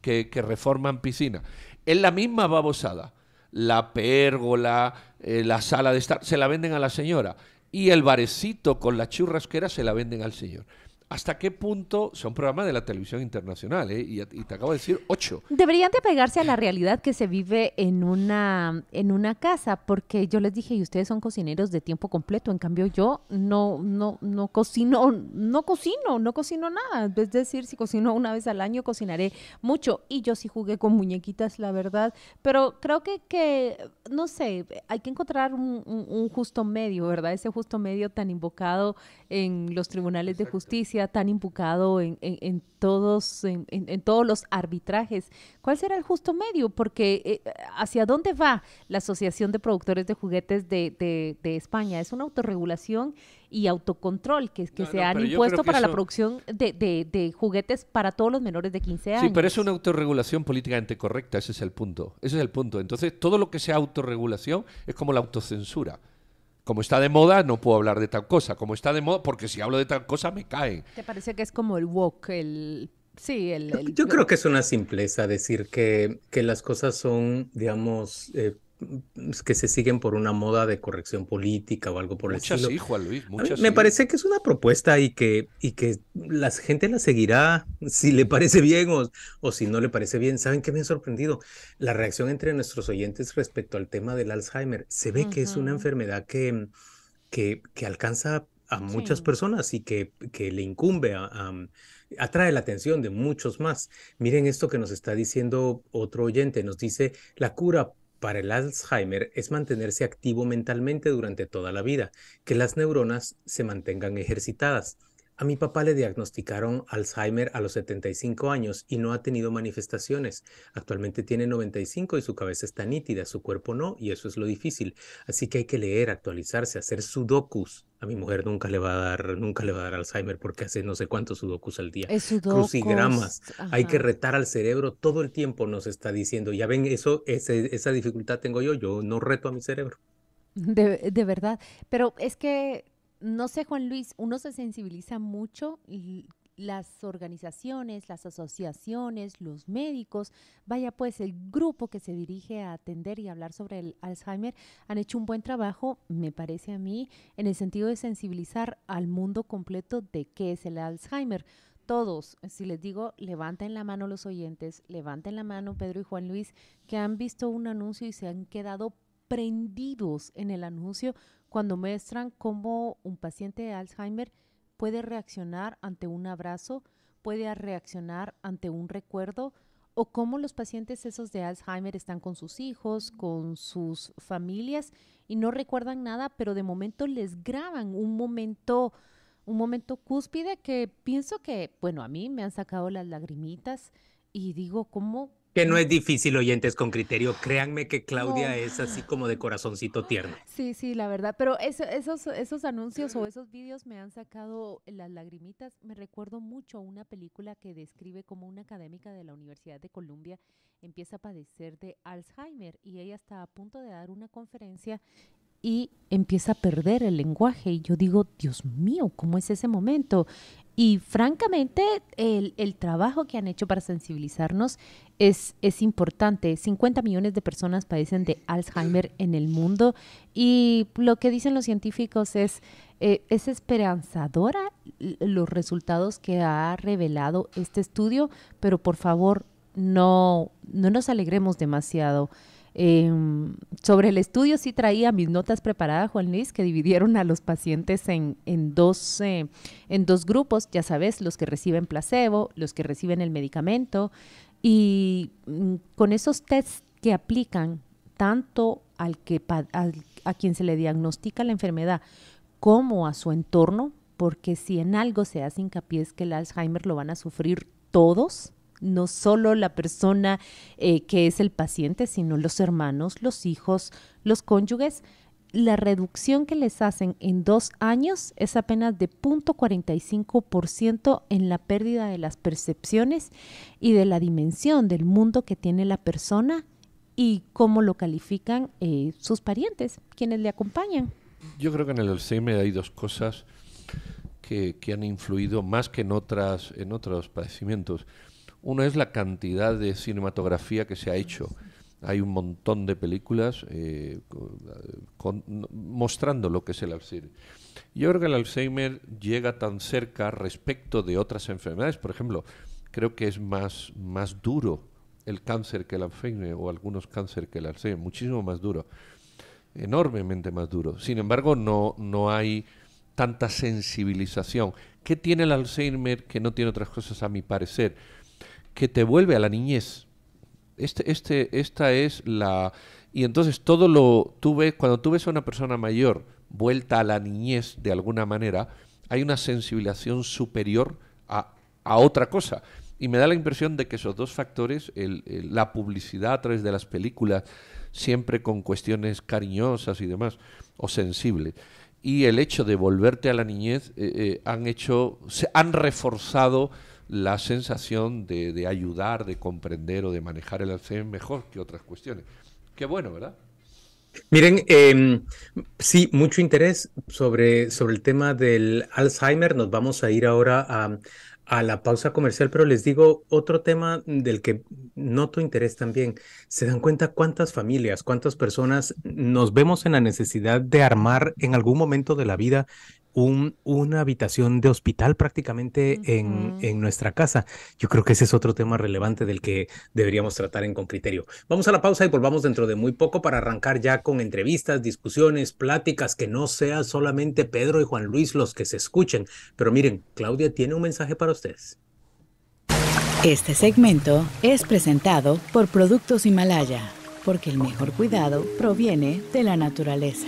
Speaker 5: que, que reforman piscina. Es la misma babosada. La pérgola, eh, la sala de estar, se la venden a la señora. Y el barecito con la churrasquera se la venden al señor. ¿Hasta qué punto son programas de la televisión internacional? eh? Y, y te acabo de decir ocho.
Speaker 3: Deberían de apegarse a la realidad que se vive en una, en una casa, porque yo les dije, y ustedes son cocineros de tiempo completo, en cambio yo no, no, no cocino, no cocino, no cocino nada. Es decir, si cocino una vez al año, cocinaré mucho. Y yo sí jugué con muñequitas, la verdad. Pero creo que, que no sé, hay que encontrar un, un- un justo medio, ¿verdad? Ese justo medio tan invocado en los tribunales de justicia, tan invocado en, en- en todos, en, todos los arbitrajes. ¿Cuál será el justo medio? Porque eh, ¿hacia dónde va la Asociación de Productores de Juguetes de, de- de España? Es una autorregulación y autocontrol que, que
Speaker 5: No,
Speaker 3: se
Speaker 5: no,
Speaker 3: han impuesto para la producción de, de- de juguetes para todos los menores de 15 años.
Speaker 5: Sí, pero es una autorregulación políticamente correcta, ese es el punto. Ese es el punto. Entonces, todo lo que sea autorregulación es como la autocensura. Como está de moda, no puedo hablar de tal cosa. Como está de moda, porque si hablo de tal cosa me caen.
Speaker 3: ¿Te parece que es como el woke, el Sí, el,
Speaker 4: Yo creo que es una simpleza decir que, que las cosas son, digamos, eh, que se siguen por una moda de corrección política o algo por el estilo.
Speaker 5: Sí, Juan Luis, muchas
Speaker 4: Me parece que es una propuesta y que, y que la gente la seguirá si le parece bien o, o si no le parece bien. ¿Saben qué me ha sorprendido? La reacción entre nuestros oyentes respecto al tema del Alzheimer. Se ve que es una enfermedad que, que, que alcanza a muchas personas y que, que le incumbe a, atrae la atención de muchos más. Miren esto que nos está diciendo otro oyente, nos dice, la cura para el Alzheimer es mantenerse activo mentalmente durante toda la vida, que las neuronas se mantengan ejercitadas. A mi papá le diagnosticaron Alzheimer a los 75 años y no ha tenido manifestaciones. Actualmente tiene 95 y su cabeza está nítida, su cuerpo no, y eso es lo difícil. Así que hay que leer, actualizarse, hacer sudokus. A mi mujer nunca le va a dar, nunca le va a dar Alzheimer porque hace no sé cuántos sudokus al día.
Speaker 3: Es
Speaker 4: Crucigramas. Hay que
Speaker 3: ajá.
Speaker 4: retar al cerebro todo el tiempo, nos está diciendo. Ya ven, eso, ese- esa dificultad tengo yo. Yo no reto a mi cerebro.
Speaker 3: De, de verdad. Pero es que, no sé, Juan Luis, uno se sensibiliza mucho las organizaciones, las asociaciones, los médicos, vaya pues el grupo que se dirige a atender y hablar sobre el Alzheimer han hecho un buen trabajo, me parece a mí, en el sentido de sensibilizar al mundo completo de qué es el Alzheimer. Todos, si les digo, levanten la mano los oyentes, levanten la mano Pedro y Juan Luis, que han visto un anuncio y se han quedado prendidos en el anuncio cuando muestran cómo un paciente de Alzheimer puede reaccionar ante un abrazo, puede reaccionar ante un recuerdo, o cómo los pacientes esos de Alzheimer están con sus hijos, con sus familias y no recuerdan nada, pero de momento les graban un momento, un momento cúspide que pienso que, bueno, a mí me han sacado las lagrimitas y digo, ¿cómo?
Speaker 4: Que no es difícil, oyentes con criterio. Créanme que Claudia
Speaker 3: No.
Speaker 4: es así como de corazoncito tierno.
Speaker 3: Sí, sí, la verdad, pero eso- esos, esos anuncios o esos vídeos me han sacado las lagrimitas. Me recuerdo mucho una película que describe cómo una académica de la Universidad de Columbia empieza a padecer de Alzheimer y ella está a punto de dar una conferencia y empieza a perder el lenguaje. Y yo digo, Dios mío, ¿cómo es ese momento? Y francamente, el, el trabajo que han hecho para sensibilizarnos es, es importante. 50 millones de personas padecen de Alzheimer en el mundo y lo que dicen los científicos es, eh, es esperanzadora los resultados que ha revelado este estudio, pero por favor no, no nos alegremos demasiado. Em, sobre el estudio sí traía mis notas preparadas, Juan Luis, que dividieron a los pacientes en, en, dos, eh, en dos grupos, ya sabes, los que reciben placebo, los que reciben el medicamento, y mm, con esos tests que aplican tanto al que al- a quien se le diagnostica la enfermedad como a su entorno, porque si en algo se hace hincapié es que el Alzheimer lo van a sufrir todos, no solo la persona eh, que es el paciente, sino los hermanos, los hijos, los cónyuges. La reducción que les hacen en dos años es apenas de 0.45% en la pérdida de las percepciones y de la dimensión del mundo que tiene la persona y cómo lo califican eh, sus parientes, quienes le acompañan.
Speaker 5: Yo creo que en el Alzheimer hay dos cosas que, que han influido más que en, otras, en otros padecimientos. Uno es la cantidad de cinematografía que se ha hecho. Hay un montón de películas eh, mostrando lo que es el Alzheimer. Yo creo que el Alzheimer llega tan cerca respecto de otras enfermedades. Por ejemplo, creo que es más, más duro el cáncer que el Alzheimer o algunos cáncer que el Alzheimer, muchísimo más duro enormemente más duro. Sin embargo, no, no hay tanta sensibilización. ¿Qué tiene el Alzheimer que no tiene otras cosas, a mi parecer? Que te vuelve a la niñez. Este, este, esta es la... Y entonces todo lo... Tú ves, cuando tú ves a una persona mayor vuelta a la niñez de alguna manera, hay una sensibilización superior a, a otra cosa. Y me da la impresión de que esos dos factores, el- la publicidad a través de las películas, siempre con cuestiones cariñosas y demás, o sensibles, y el hecho de volverte a la niñez, eh, eh, han hecho, se han reforzado la sensación de, de ayudar, de comprender o de manejar el Alzheimer mejor que otras cuestiones. Qué bueno, ¿verdad?
Speaker 4: Miren, em, sí, mucho interés sobre, sobre el tema del Alzheimer. Nos vamos a ir ahora a, a la pausa comercial, pero les digo otro tema del que noto interés también. ¿Se dan cuenta cuántas familias, cuántas personas nos vemos en la necesidad de armar en algún momento de la vida un, una habitación de hospital prácticamente en, en, nuestra casa. Yo creo que ese es otro tema relevante del que deberíamos tratar en con criterio. Vamos a la pausa y volvamos dentro de muy poco para arrancar ya con entrevistas, discusiones, pláticas, que no sean solamente Pedro y Juan Luis los que se escuchen. Pero miren, Claudia tiene un mensaje para ustedes.
Speaker 15: Este segmento es presentado por Productos Himalaya, porque el mejor cuidado proviene de la naturaleza.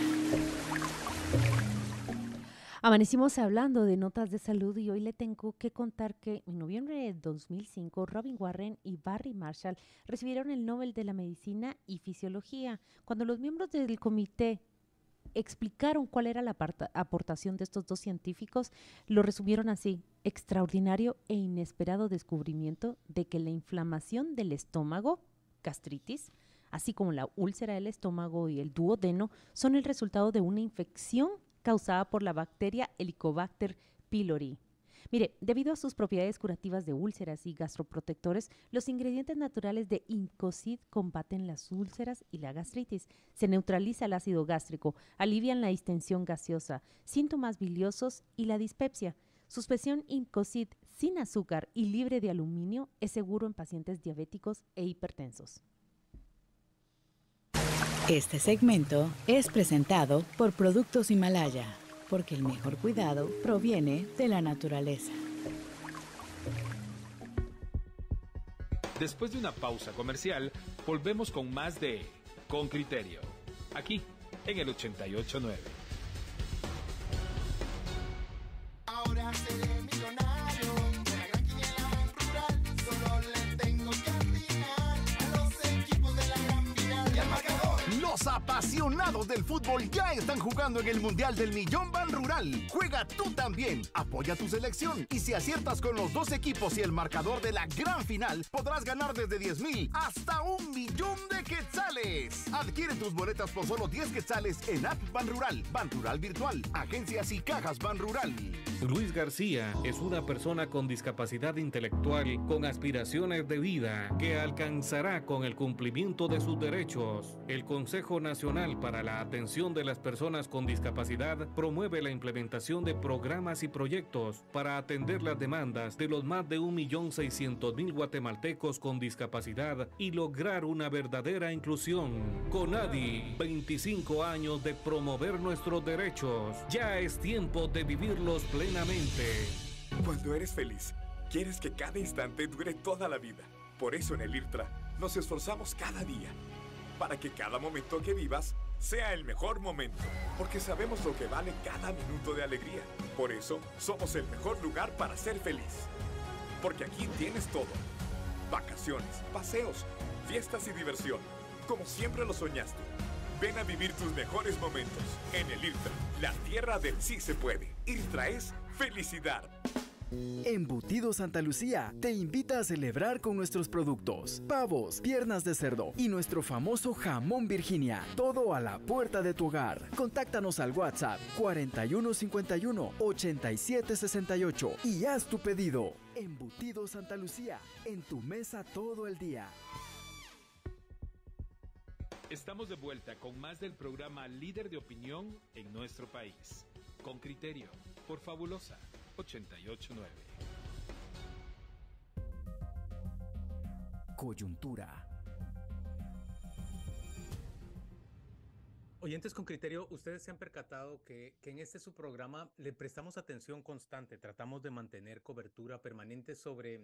Speaker 3: Amanecimos hablando de notas de salud y hoy le tengo que contar que en noviembre de 2005 Robin Warren y Barry Marshall recibieron el Nobel de la Medicina y Fisiología. Cuando los miembros del comité explicaron cuál era la aportación de estos dos científicos, lo resumieron así, extraordinario e inesperado descubrimiento de que la inflamación del estómago, gastritis, así como la úlcera del estómago y el duodeno, son el resultado de una infección causada por la bacteria Helicobacter pylori. Mire, debido a sus propiedades curativas de úlceras y gastroprotectores, los ingredientes naturales de Incocid combaten las úlceras y la gastritis. Se neutraliza el ácido gástrico, alivian la distensión gaseosa, síntomas biliosos y la dispepsia. Suspensión Incocid sin azúcar y libre de aluminio es seguro en pacientes diabéticos e hipertensos.
Speaker 15: Este segmento es presentado por Productos Himalaya, porque el mejor cuidado proviene de la naturaleza.
Speaker 2: Después de una pausa comercial, volvemos con más de Con Criterio, aquí en el 889.
Speaker 6: Del fútbol ya están jugando en el Mundial del Millón Ban Rural. Juega tú también. Apoya tu selección. Y si aciertas con los dos equipos y el marcador de la gran final, podrás ganar desde 10 mil hasta un millón de quetzales. Adquiere tus boletas por solo 10 quetzales en App Ban Rural, Ban Rural Virtual, agencias y cajas Ban Rural.
Speaker 1: Luis García es una persona con discapacidad intelectual con aspiraciones de vida que alcanzará con el cumplimiento de sus derechos. El Consejo Nacional para la Atención de las Personas con Discapacidad promueve la implementación de programas y proyectos para atender las demandas de los más de 1.600.000 guatemaltecos con discapacidad y lograr una verdadera inclusión. CONADI, 25 años de promover nuestros derechos. Ya es tiempo de vivirlos plenamente.
Speaker 9: Cuando eres feliz, quieres que cada instante dure toda la vida. Por eso en el IRTRA nos esforzamos cada día para que cada momento que vivas sea el mejor momento, porque sabemos lo que vale cada minuto de alegría. Por eso somos el mejor lugar para ser feliz. Porque aquí tienes todo. Vacaciones, paseos, fiestas y diversión, como siempre lo soñaste. Ven a vivir tus mejores momentos en el IRTRA, la tierra del sí se puede. IRTRA es felicidad.
Speaker 8: Embutido Santa Lucía te invita a celebrar con nuestros productos, pavos, piernas de cerdo y nuestro famoso jamón Virginia. Todo a la puerta de tu hogar. Contáctanos al WhatsApp 4151-8768 y haz tu pedido. Embutido Santa Lucía, en tu mesa todo el día.
Speaker 2: Estamos de vuelta con más del programa Líder de Opinión en nuestro país. Con criterio, por Fabulosa 889.
Speaker 8: Coyuntura.
Speaker 4: Oyentes con criterio, ustedes se han percatado que, que, en este su programa le prestamos atención constante, tratamos de mantener cobertura permanente sobre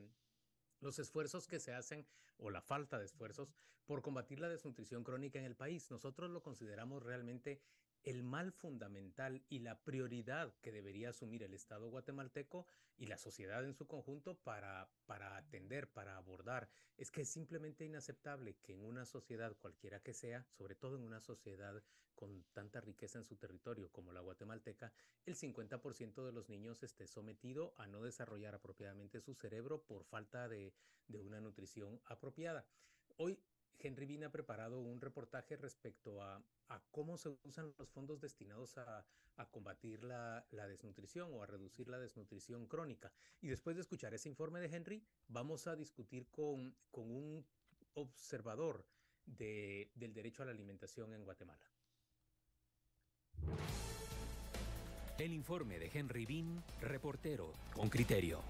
Speaker 4: los esfuerzos que se hacen o la falta de esfuerzos por combatir la desnutrición crónica en el país. Nosotros lo consideramos realmente el mal fundamental y la prioridad que debería asumir el Estado guatemalteco y la sociedad en su conjunto para, para atender, para abordar. Es que es simplemente inaceptable que en una sociedad cualquiera que sea, sobre todo en una sociedad con tanta riqueza en su territorio como la guatemalteca, el 50% de los niños esté sometido a no desarrollar apropiadamente su cerebro por falta de, de una nutrición apropiada. Hoy Henry Bean ha preparado un reportaje respecto a, cómo se usan los fondos destinados a, combatir la, desnutrición o a reducir la desnutrición crónica. Y después de escuchar ese informe de Henry, vamos a discutir con, un observador de, del derecho a la alimentación en Guatemala.
Speaker 16: El informe de Henry Bean, reportero con criterio.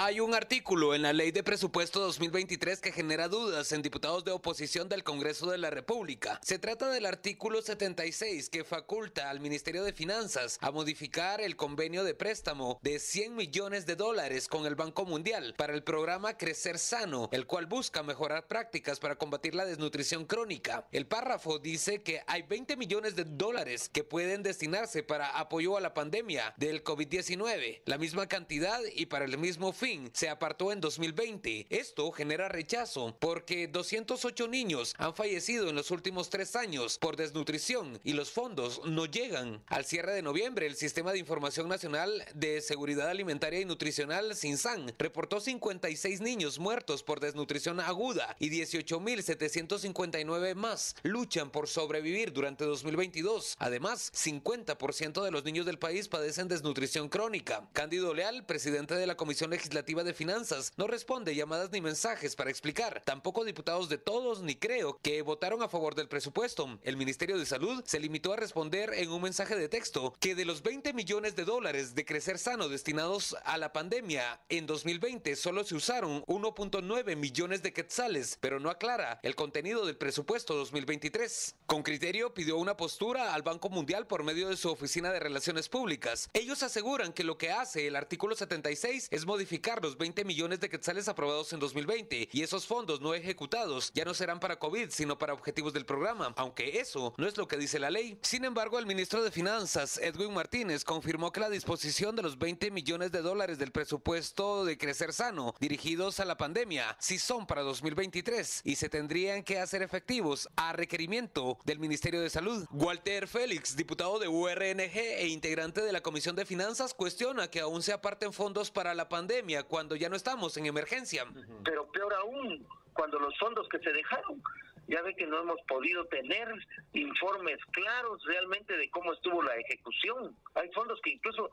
Speaker 17: Hay un artículo en la Ley de Presupuesto 2023 que genera dudas en diputados de oposición del Congreso de la República. Se trata del artículo 76 que faculta al Ministerio de Finanzas a modificar el convenio de préstamo de 100 millones de dólares con el Banco Mundial para el programa Crecer Sano, el cual busca mejorar prácticas para combatir la desnutrición crónica. El párrafo dice que hay 20 millones de dólares que pueden destinarse para apoyo a la pandemia del COVID-19, la misma cantidad y para el mismo fin se apartó en 2020. Esto genera rechazo porque 208 niños han fallecido en los últimos tres años por desnutrición y los fondos no llegan. Al cierre de noviembre, el Sistema de Información Nacional de Seguridad Alimentaria y Nutricional, SINSAN, reportó 56 niños muertos por desnutrición aguda y 18.759 más luchan por sobrevivir durante 2022. Además, 50% de los niños del país padecen desnutrición crónica. Cándido Leal, presidente de la Comisión Legislativa de Finanzas no responde llamadas ni mensajes para explicar. Tampoco diputados de todos ni creo que votaron a favor del presupuesto. El Ministerio de Salud se limitó a responder en un mensaje de texto que de los 20 millones de dólares de crecer sano destinados a la pandemia en 2020 solo se usaron 1.9 millones de quetzales, pero no aclara el contenido del presupuesto 2023. Con criterio pidió una postura al Banco Mundial por medio de su oficina de relaciones públicas. Ellos aseguran que lo que hace el artículo 76 es modificar los 20 millones de quetzales aprobados en 2020 y esos fondos no ejecutados ya no serán para COVID, sino para objetivos del programa, aunque eso no es lo que dice la ley. Sin embargo, el ministro de Finanzas, Edwin Martínez, confirmó que la disposición de los 20 millones de dólares del presupuesto de Crecer Sano dirigidos a la pandemia sí son para 2023 y se tendrían que hacer efectivos a requerimiento del Ministerio de Salud. Walter Félix, diputado de URNG e integrante de la Comisión de Finanzas, cuestiona que aún se aparten fondos para la pandemia cuando ya no estamos en emergencia.
Speaker 18: Pero peor aún, cuando los fondos que se dejaron ya ve que no hemos podido tener informes claros realmente de cómo estuvo la ejecución. Hay fondos que incluso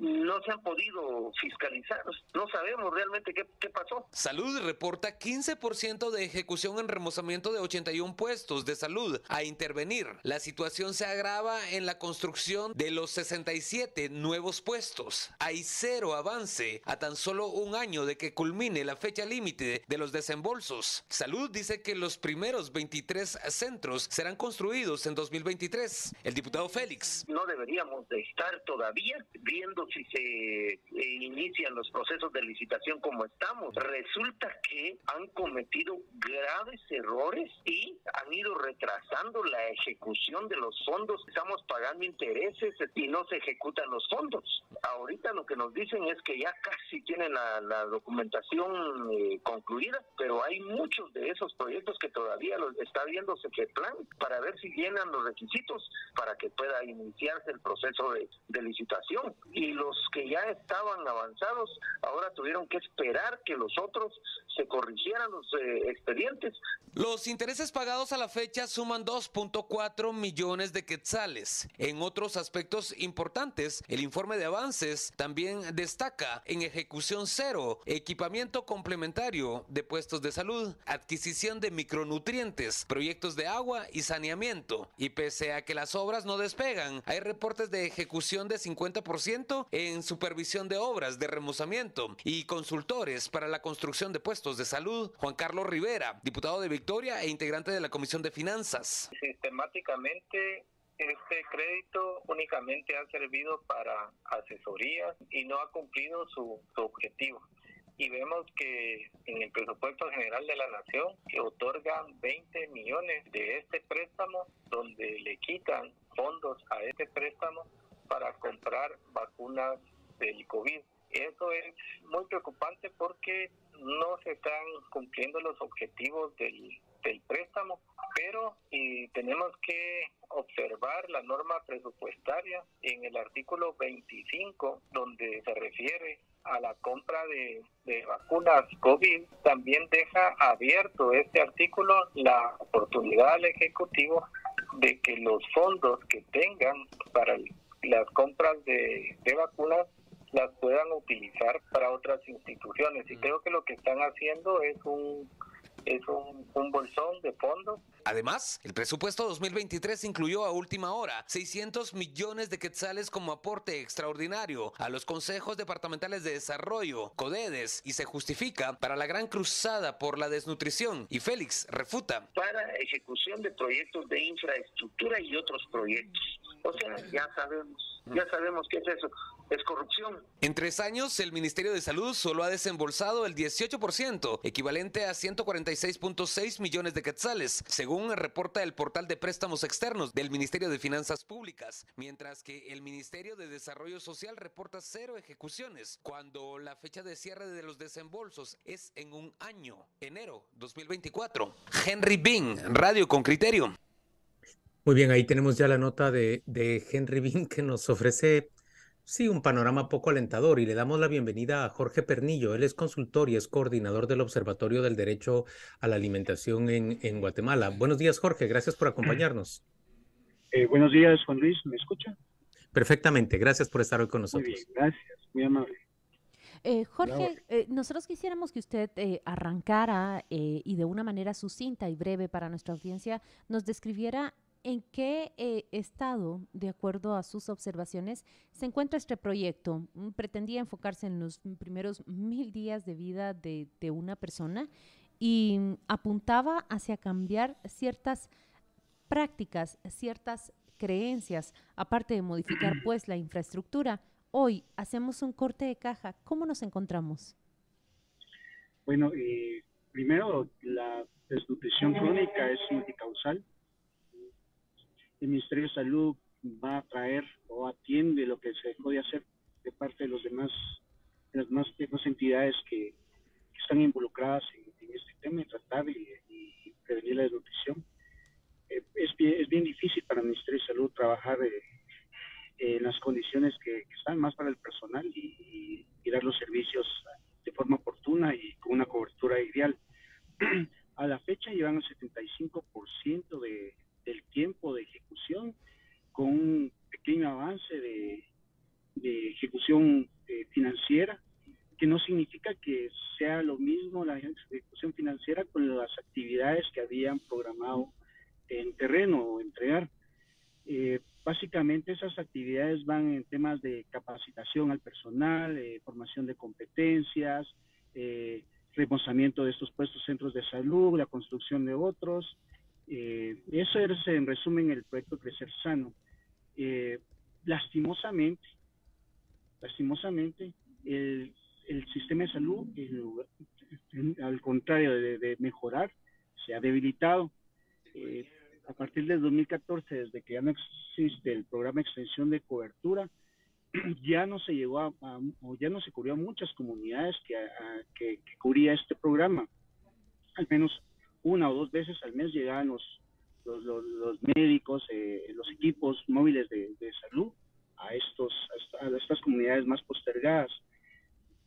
Speaker 18: no se han podido fiscalizar. No sabemos realmente qué, qué pasó.
Speaker 17: Salud reporta 15% de ejecución en remozamiento de 81 puestos de salud a intervenir. La situación se agrava en la construcción de los 67 nuevos puestos. Hay cero avance a tan solo un año de que culmine la fecha límite de los desembolsos. Salud dice que los primeros 23 centros serán construidos en 2023. El diputado Félix.
Speaker 18: No deberíamos de estar todavía viendo si se eh, inician los procesos de licitación como estamos. Resulta que han cometido graves errores y han ido retrasando la ejecución de los fondos. Estamos pagando intereses y no se ejecutan los fondos. Ahorita lo que nos dicen es que ya casi tienen la, documentación eh, concluida, pero hay muchos de esos proyectos que todavía está viéndose qué plan para ver si llenan los requisitos para que pueda iniciarse el proceso de licitación. Y los que ya estaban avanzados ahora tuvieron que esperar que los otros se corrigieran los eh, expedientes.
Speaker 17: Los intereses pagados a la fecha suman 2.4 millones de quetzales. En otros aspectos importantes, el informe de avances también destaca en ejecución cero, equipamiento complementario de puestos de salud, adquisición de micronutrientes, proyectos de agua y saneamiento. Y pese a que las obras no despegan, hay reportes de ejecución de 50% en supervisión de obras de remozamiento y consultores para la construcción de puestos de salud. Juan Carlos Rivera, diputado de Victoria e integrante de la Comisión de Finanzas.
Speaker 19: Sistemáticamente este crédito únicamente ha servido para asesoría y no ha cumplido su, objetivo. Y vemos que en el presupuesto general de la nación que otorgan 20 millones de este préstamo, donde le quitan fondos a este préstamo para comprar vacunas del COVID. Eso es muy preocupante porque no se están cumpliendo los objetivos del, del préstamo, pero tenemos que observar la norma presupuestaria en el artículo 25, donde se refiere a la compra de, de vacunas COVID, también deja abierto este artículo la oportunidad al Ejecutivo de que los fondos que tengan para las compras de, de vacunas las puedan utilizar para otras instituciones. Y creo que lo que están haciendo es un es un, un, bolsón de fondos.
Speaker 17: Además, el presupuesto 2023 incluyó a última hora 600 millones de quetzales como aporte extraordinario a los consejos departamentales de desarrollo, CODEDES, y se justifica para la gran cruzada por la desnutrición. Y Félix refuta.
Speaker 18: Para ejecución de proyectos de infraestructura y otros proyectos. O sea, ya sabemos, ya sabemos qué es eso es corrupción.
Speaker 17: En tres años, el Ministerio de Salud solo ha desembolsado el 18%, equivalente a 146.6 millones de quetzales, según reporta el portal de préstamos externos del Ministerio de Finanzas Públicas, mientras que el Ministerio de Desarrollo Social reporta cero ejecuciones, cuando la fecha de cierre de los desembolsos es en un año, enero 2024. Henry Bing, Radio con Criterio.
Speaker 4: Muy bien, ahí tenemos ya la nota de, de Henry Bing que nos ofrece Sí, un panorama poco alentador y le damos la bienvenida a Jorge Pernillo. Él es consultor y es coordinador del Observatorio del Derecho a la Alimentación en, en Guatemala. Buenos días, Jorge. Gracias por acompañarnos.
Speaker 20: Eh, buenos días, Juan Luis. ¿Me escucha?
Speaker 4: Perfectamente. Gracias por estar hoy con nosotros.
Speaker 20: Muy bien, gracias. Muy amable.
Speaker 3: Eh, Jorge, eh, nosotros quisiéramos que usted eh, arrancara y de una manera sucinta y breve para nuestra audiencia nos describiera ¿En qué eh, estado, de acuerdo a sus observaciones, se encuentra este proyecto? Mm, ¿Pretendía enfocarse en los primeros mil días de vida de, de una persona y mm, apuntaba hacia cambiar ciertas prácticas, ciertas creencias, aparte de modificar pues la infraestructura? Hoy hacemos un corte de caja. ¿Cómo nos encontramos?
Speaker 20: Bueno, eh, primero, la desnutrición crónica es multicausal el Ministerio de Salud va a traer o atiende lo que se dejó de hacer de parte de los demás, de las demás, entidades que, están involucradas en, este tema y tratar y, prevenir la desnutrición. Eh, es, bien, es bien difícil para el Ministerio de Salud trabajar eh, en las condiciones que, están más para el personal y, y, dar los servicios de forma oportuna y con una cobertura ideal. A la fecha llevan el 75% de, del tiempo de ejecución con un pequeño avance de, ejecución eh, financiera, que no significa que sea lo mismo la ejecución financiera con las actividades que habían programado en terreno o entregar. Eh, básicamente esas actividades van en temas de capacitación al personal, eh, formación de competencias, eh, de estos puestos centros de salud, la construcción de otros, eh, eso es en resumen el proyecto Crecer Sano. Eh, lastimosamente, lastimosamente, el, sistema de salud, al contrario de, mejorar, se ha debilitado. Eh, a partir del 2014, desde que ya no existe el programa de extensión de cobertura, ya no se llegó a, o ya no se cubrió a muchas comunidades que, que cubría este programa. Al menos una o dos veces al mes llegaban los, los, médicos, eh, los equipos móviles de, salud a, estos, a estas comunidades más postergadas.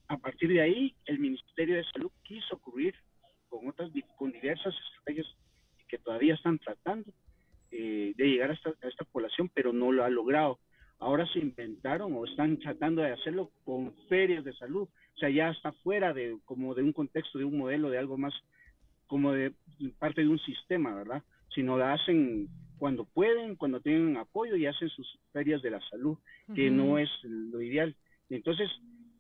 Speaker 20: A partir de ahí, el Ministerio de Salud quiso cubrir con otras con diversas estrategias que todavía están tratando eh, de llegar a esta, esta población, pero no lo ha logrado. Ahora se inventaron o están tratando de hacerlo con ferias de salud. O sea, ya está fuera de como de un contexto, de un modelo, de algo más como de parte de un sistema, ¿verdad? Sino la hacen cuando pueden, cuando tienen apoyo y hacen sus ferias de la salud, que no es lo ideal. Entonces,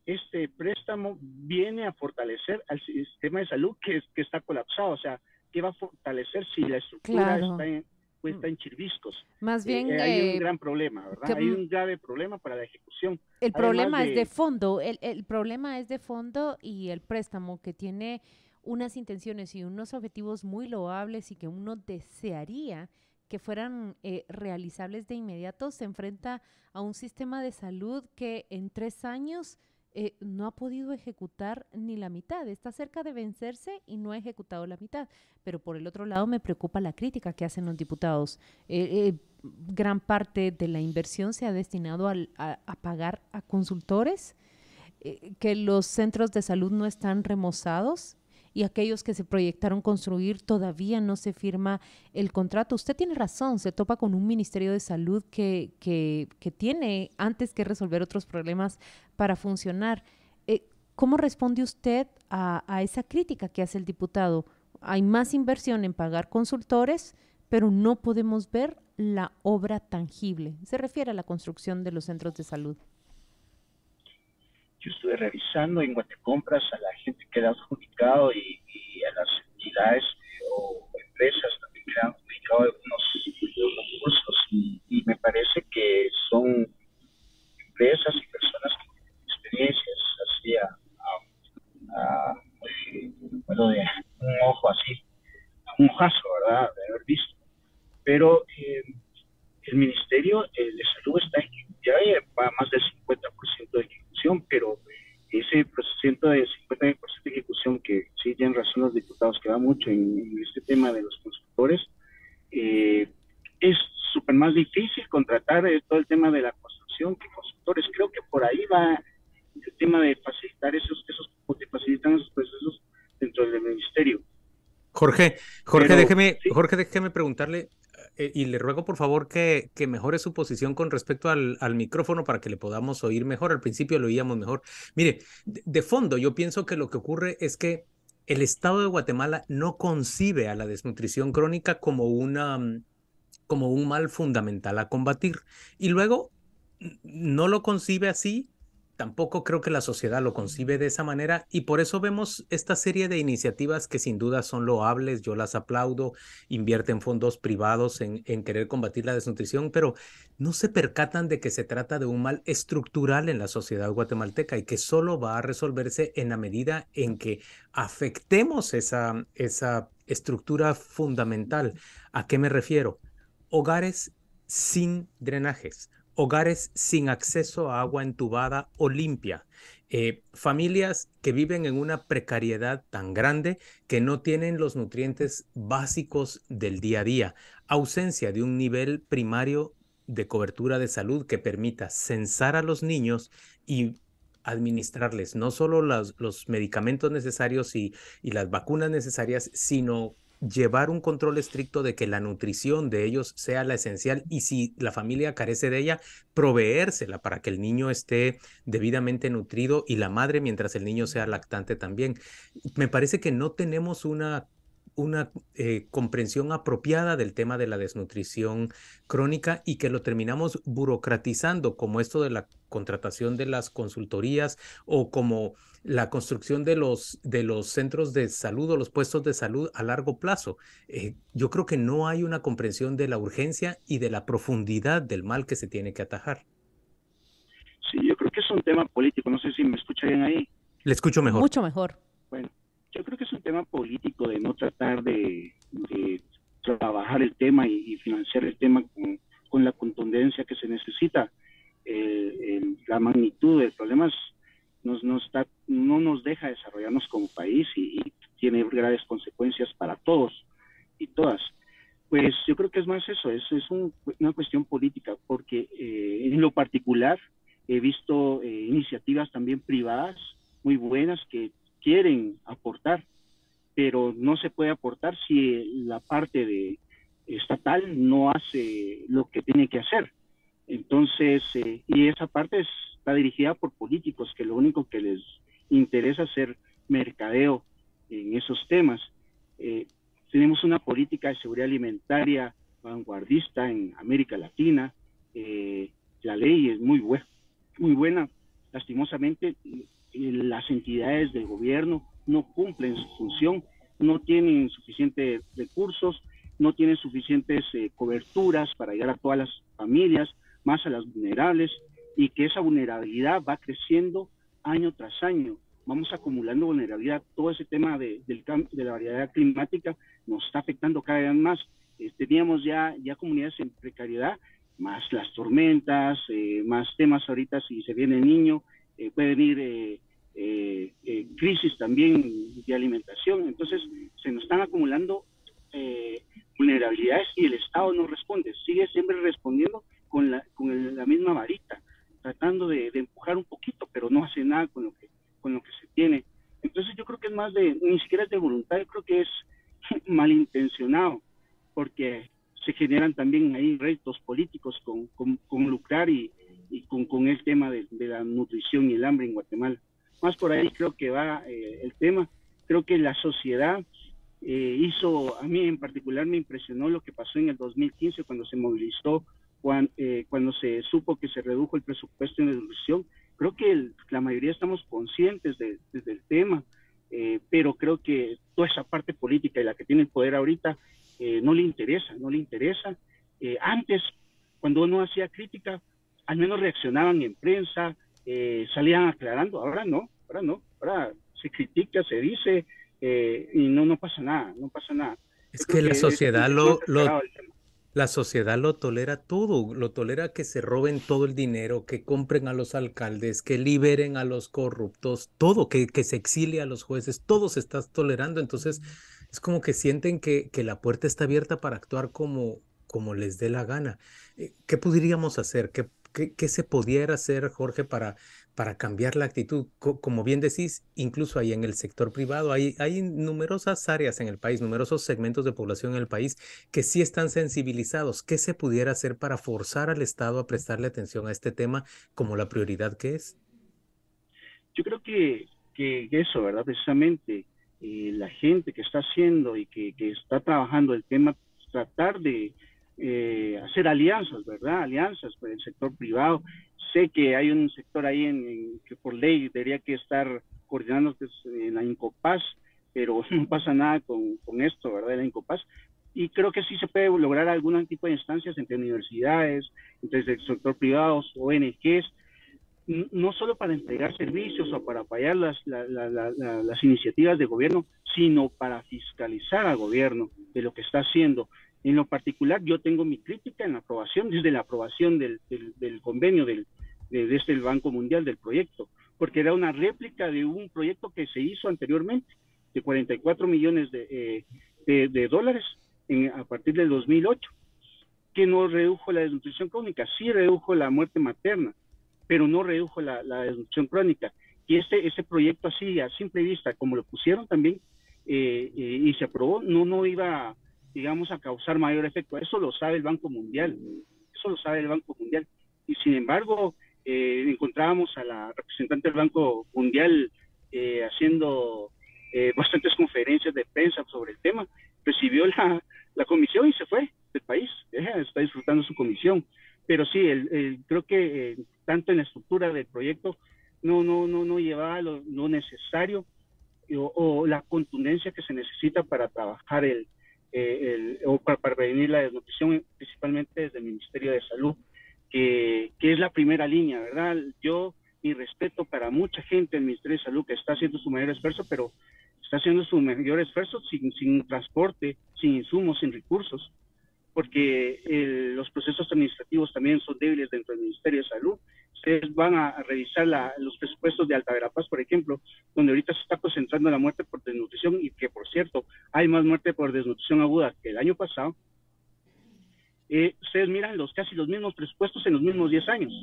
Speaker 20: este préstamo viene a fortalecer al sistema de salud que, que está colapsado, o sea, que va a fortalecer si la estructura está en, pues, está en chirviscos.
Speaker 3: Más bien
Speaker 20: eh, hay un gran problema, ¿verdad? hay un grave problema para la ejecución.
Speaker 3: El problema es de fondo, el, el problema es de fondo y el préstamo que tiene unas intenciones y unos objetivos muy loables y que uno desearía que fueran eh, realizables de inmediato, se enfrenta a un sistema de salud que en tres años eh, no ha podido ejecutar ni la mitad. Está cerca de vencerse y no ha ejecutado la mitad. Pero por el otro lado me preocupa la crítica que hacen los diputados. Eh, gran parte de la inversión se ha destinado a pagar a consultores que los centros de salud no están remozados y aquellos que se proyectaron construir todavía no se firma el contrato. Usted tiene razón, se topa con un Ministerio de Salud que, que, que tiene antes que resolver otros problemas para funcionar. Eh, ¿Cómo responde usted a, a esa crítica que hace el diputado? Hay más inversión en pagar consultores, pero no podemos ver la obra tangible. Se refiere a la construcción de los centros de salud.
Speaker 20: Yo estuve revisando en Guatecompras a la gente que ha adjudicado y, y a las entidades o empresas también que han adjudicado algunos, recursos y, y, me parece que son empresas y personas con experiencias así a, a, bueno, de un ojo así, un ojazo, ¿verdad? De haber visto. Pero eh, el Ministerio eh, de Salud está ya va más del 50% de ejecución, pero ese porcentaje de 50% de ejecución que sí tienen razón los diputados que va mucho en, este tema de los constructores, eh, es súper más difícil contratar eh, todo el tema de la construcción que constructores. Creo que por ahí va el tema de facilitar esos, esos que facilitan esos procesos dentro del ministerio.
Speaker 4: Jorge, Jorge, déjeme, Jorge, déjeme preguntarle, eh, y le ruego por favor que, que mejore su posición con respecto al, micrófono para que le podamos oír mejor. Al principio lo oíamos mejor. Mire, de, de fondo yo pienso que lo que ocurre es que el Estado de Guatemala no concibe a la desnutrición crónica como una como un mal fundamental a combatir y luego no lo concibe así tampoco creo que la sociedad lo concibe de esa manera y por eso vemos esta serie de iniciativas que sin duda son loables, yo las aplaudo, invierten fondos privados en, en, querer combatir la desnutrición, pero no se percatan de que se trata de un mal estructural en la sociedad guatemalteca y que solo va a resolverse en la medida en que afectemos esa, esa estructura fundamental. ¿A qué me refiero? Hogares sin drenajes, hogares sin acceso a agua entubada o limpia, eh, familias que viven en una precariedad tan grande que no tienen los nutrientes básicos del día a día, ausencia de un nivel primario de cobertura de salud que permita censar a los niños y administrarles no solo los, medicamentos necesarios y, y las vacunas necesarias, sino llevar un control estricto de que la nutrición de ellos sea la esencial y si la familia carece de ella, proveérsela para que el niño esté debidamente nutrido y la madre mientras el niño sea lactante también. Me parece que no tenemos una una eh, comprensión apropiada del tema de la desnutrición crónica y que lo terminamos burocratizando como esto de la contratación de las consultorías o como la construcción de los, de los centros de salud o los puestos de salud a largo plazo. Eh, yo creo que no hay una comprensión de la urgencia y de la profundidad del mal que se tiene que atajar.
Speaker 20: Sí, yo creo que es un tema político. No sé si me escucha bien ahí.
Speaker 4: Le escucho mejor.
Speaker 3: Mucho mejor.
Speaker 20: Bueno, yo creo que es un tema político de no tratar de, de trabajar el tema y, y, financiar el tema con, con la contundencia que se necesita. El, la magnitud del problema es nos, nos no nos deja desarrollarnos como país y, y, tiene graves consecuencias para todos y todas. Pues yo creo que es más eso, es, es un, una cuestión política, porque eh, en lo particular he visto eh, iniciativas también privadas muy buenas que quieren aportar, pero no se puede aportar si la parte de estatal no hace lo que tiene que hacer. Entonces, eh, y esa parte es está dirigida por políticos que lo único que les interesa es hacer mercadeo en esos temas. Eh, tenemos una política de seguridad alimentaria vanguardista en América Latina. Eh, la ley es muy buena, muy buena. Lastimosamente, las entidades del gobierno no cumplen su función, no tienen suficientes recursos, no tienen suficientes eh, coberturas para llegar a todas las familias, más a las vulnerables y que esa vulnerabilidad va creciendo año tras año. Vamos acumulando vulnerabilidad. Todo ese tema de, del de la variedad climática nos está afectando cada vez más. Eh, teníamos ya, ya comunidades en precariedad, más las tormentas, eh, más temas ahorita si se viene el niño, eh, puede venir eh, eh, eh, crisis también de alimentación. Entonces, se nos están acumulando eh, vulnerabilidades y el Estado no responde, sigue siempre respondiendo con la, con el, la misma varita, tratando de, empujar un poquito, pero no hace nada con lo que, con lo que se tiene. Entonces, yo creo que es más de, ni siquiera es de voluntad, yo creo que es malintencionado, porque se generan también ahí retos políticos con, con, con lucrar y, con, con, el tema de, la nutrición y el hambre en Guatemala. Más por ahí creo que va eh, el tema. Creo que la sociedad eh, hizo, a mí en particular me impresionó lo que pasó en el 2015 cuando se movilizó, cuando, eh, cuando se supo que se redujo el presupuesto en nutrición. Creo que la mayoría estamos conscientes de, del tema, pero creo que toda esa parte política y la que tiene el poder ahorita eh, no le interesa, no le interesa. Eh, antes, cuando uno hacía crítica, al menos reaccionaban en prensa, eh, salían aclarando, ahora no, ahora no, ahora se critica, se dice y no, no pasa nada, no pasa nada.
Speaker 4: Es que, la sociedad lo, lo la sociedad lo tolera todo, lo tolera que se roben todo el dinero, que compren a los alcaldes, que liberen a los corruptos, todo, que, que se exilie a los jueces, todo se está tolerando. Entonces, es como que sienten que, que la puerta está abierta para actuar como, como les dé la gana. Eh, ¿Qué podríamos hacer? ¿Qué, qué, se pudiera hacer, Jorge, para, para cambiar la actitud? como bien decís, incluso ahí en el sector privado hay, hay numerosas áreas en el país, numerosos segmentos de población en el país que sí están sensibilizados. ¿Qué se pudiera hacer para forzar al Estado a prestarle atención a este tema como la prioridad que es?
Speaker 20: Yo creo que, que eso, ¿verdad? Precisamente eh, la gente que está haciendo y que, está trabajando el tema, tratar de eh, hacer alianzas, ¿verdad? Alianzas con el sector privado. Sé que hay un sector ahí en, que por ley debería que estar coordinando en la Incopaz, pero no pasa nada con, con esto, ¿verdad? La Incopaz. Y creo que sí se puede lograr algún tipo de instancias entre universidades, entre el sector privado, ONGs, no solo para entregar servicios o para apoyar las, las iniciativas de gobierno, sino para fiscalizar al gobierno de lo que está haciendo. En lo particular, yo tengo mi crítica en la aprobación, desde la aprobación del, convenio del, de, este Banco Mundial del proyecto, porque era una réplica de un proyecto que se hizo anteriormente, de 44 millones de, eh, de, dólares en, a partir del 2008, que no redujo la desnutrición crónica, sí redujo la muerte materna, pero no redujo la, desnutrición crónica. Y este, ese proyecto así, a simple vista, como lo pusieron también eh, eh, y se aprobó, no, no iba, digamos, a causar mayor efecto. Eso lo sabe el Banco Mundial, eso lo sabe el Banco Mundial. Y sin embargo, eh, encontrábamos a la representante del Banco Mundial haciendo bastantes conferencias de prensa sobre el tema, recibió la, la comisión y se fue del país, está disfrutando su comisión pero sí, el, creo que eh, tanto en la estructura del proyecto no, no, no, no llevaba lo, necesario o, la contundencia que se necesita para trabajar el, eh, el o para, prevenir la desnutrición, principalmente desde el Ministerio de Salud, que, que es la primera línea, ¿verdad? Yo, mi respeto para mucha gente del Ministerio de Salud que está haciendo su mayor esfuerzo, pero está haciendo su mayor esfuerzo sin, sin transporte, sin insumos, sin recursos porque los procesos administrativos también son débiles dentro del Ministerio de Salud. Ustedes van a, revisar los presupuestos de Alta Verapaz, por ejemplo, donde ahorita se está concentrando la muerte por desnutrición y que, por cierto, hay más muerte por desnutrición aguda que el año pasado. Eh, ustedes miran los casi los mismos presupuestos en los mismos 10 años.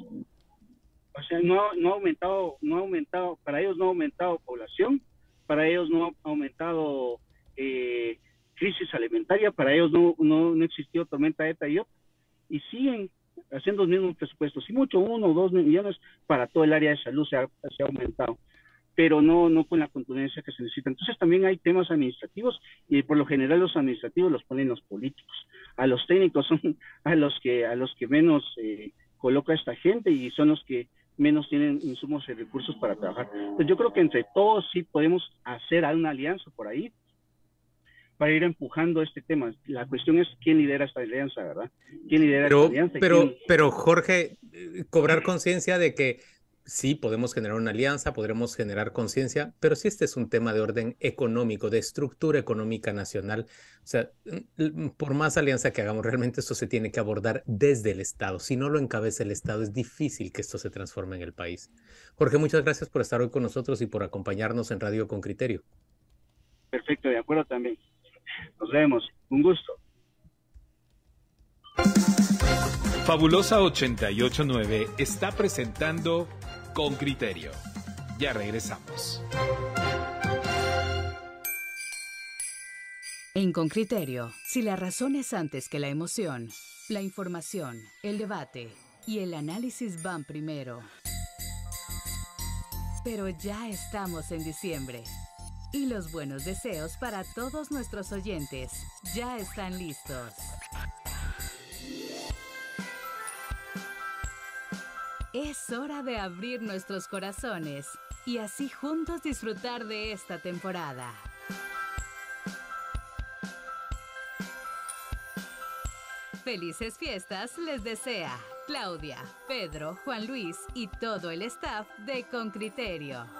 Speaker 20: O sea, no, no ha aumentado, no ha aumentado, para ellos no ha aumentado población, para ellos no ha aumentado eh, crisis alimentaria, para ellos no, no, no existió tormenta ETA y y siguen haciendo los mismos presupuestos, y mucho, uno o dos millones para todo el área de salud se ha, aumentado, pero no, no con la contundencia que se necesita. Entonces también hay temas administrativos y por lo general los administrativos los ponen los políticos. A los técnicos son a los que, a los que menos eh, coloca esta gente y son los que menos tienen insumos y recursos para trabajar. Entonces yo creo que entre todos sí podemos hacer una alianza por ahí para ir empujando este tema. La cuestión es quién lidera esta alianza, ¿verdad? ¿Quién lidera
Speaker 4: pero,
Speaker 20: esta alianza?
Speaker 4: Pero, pero Jorge, eh, cobrar conciencia de que sí podemos generar una alianza, podremos generar conciencia, pero si este es un tema de orden económico, de estructura económica nacional, o sea, por más alianza que hagamos, realmente esto se tiene que abordar desde el Estado. Si no lo encabeza el Estado, es difícil que esto se transforme en el país. Jorge, muchas gracias por estar hoy con nosotros y por acompañarnos en Radio con Criterio.
Speaker 20: Perfecto, de acuerdo también. Nos vemos. Un gusto.
Speaker 2: Fabulosa 889 está presentando Con Criterio. Ya regresamos.
Speaker 11: En Con Criterio, si la razón es antes que la emoción, la información, el debate y el análisis van primero. Pero ya estamos en diciembre y los buenos deseos para todos nuestros oyentes ya están listos. Es hora de abrir nuestros corazones y así juntos disfrutar de esta temporada. Felices fiestas les desea Claudia, Pedro, Juan Luis y todo el staff de Con Criterio.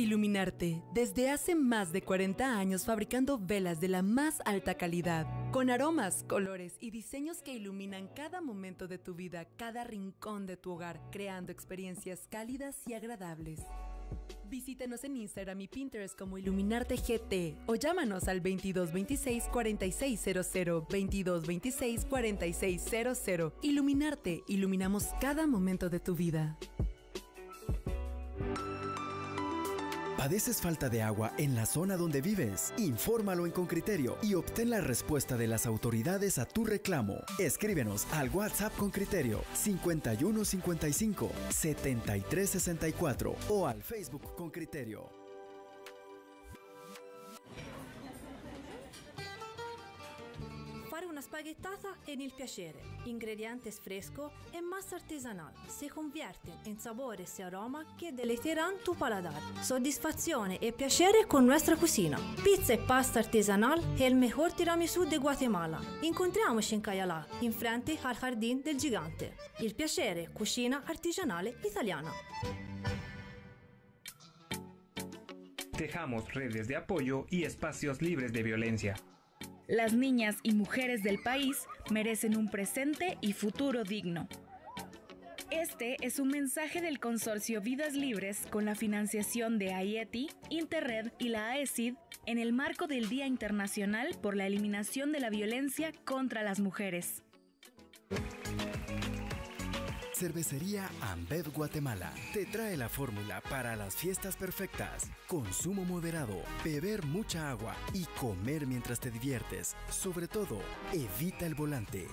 Speaker 21: Iluminarte, desde hace más de 40 años fabricando velas de la más alta calidad, con aromas, colores y diseños que iluminan cada momento de tu vida, cada rincón de tu hogar, creando experiencias cálidas y agradables. Visítenos en Instagram y Pinterest como Iluminarte GT o llámanos al 2226 4600 2226 4600. Iluminarte, iluminamos cada momento de tu vida.
Speaker 8: ¿Padeces falta de agua en la zona donde vives? Infórmalo en Concriterio y obtén la respuesta de las autoridades a tu reclamo. Escríbenos al WhatsApp con criterio 5155 7364 o al Facebook con criterio.
Speaker 22: Una spaghettata è il piacere. Ingredientes fresco e massa artesanal. Se convierte in sapore e aroma che deleiteran tu paladar. Soddisfazione e piacere con nuestra cucina. Pizza e pasta artesanal è il mejor tiramisù de Guatemala. Incontriamoci in Cayalá, in frente al Jardín del Gigante. Il piacere, cucina artigianale italiana.
Speaker 23: Tejamos redes de apoyo y espacios libres de violencia.
Speaker 24: Las niñas y mujeres del país merecen un presente y futuro digno. Este es un mensaje del consorcio Vidas Libres con la financiación de AIETI, Interred y la AECID en el marco del Día Internacional por la Eliminación de la Violencia contra las Mujeres.
Speaker 8: Cervecería Ambev Guatemala te trae la fórmula para las fiestas perfectas. Consumo moderado, beber mucha agua y comer mientras te diviertes. Sobre todo, evita el volante.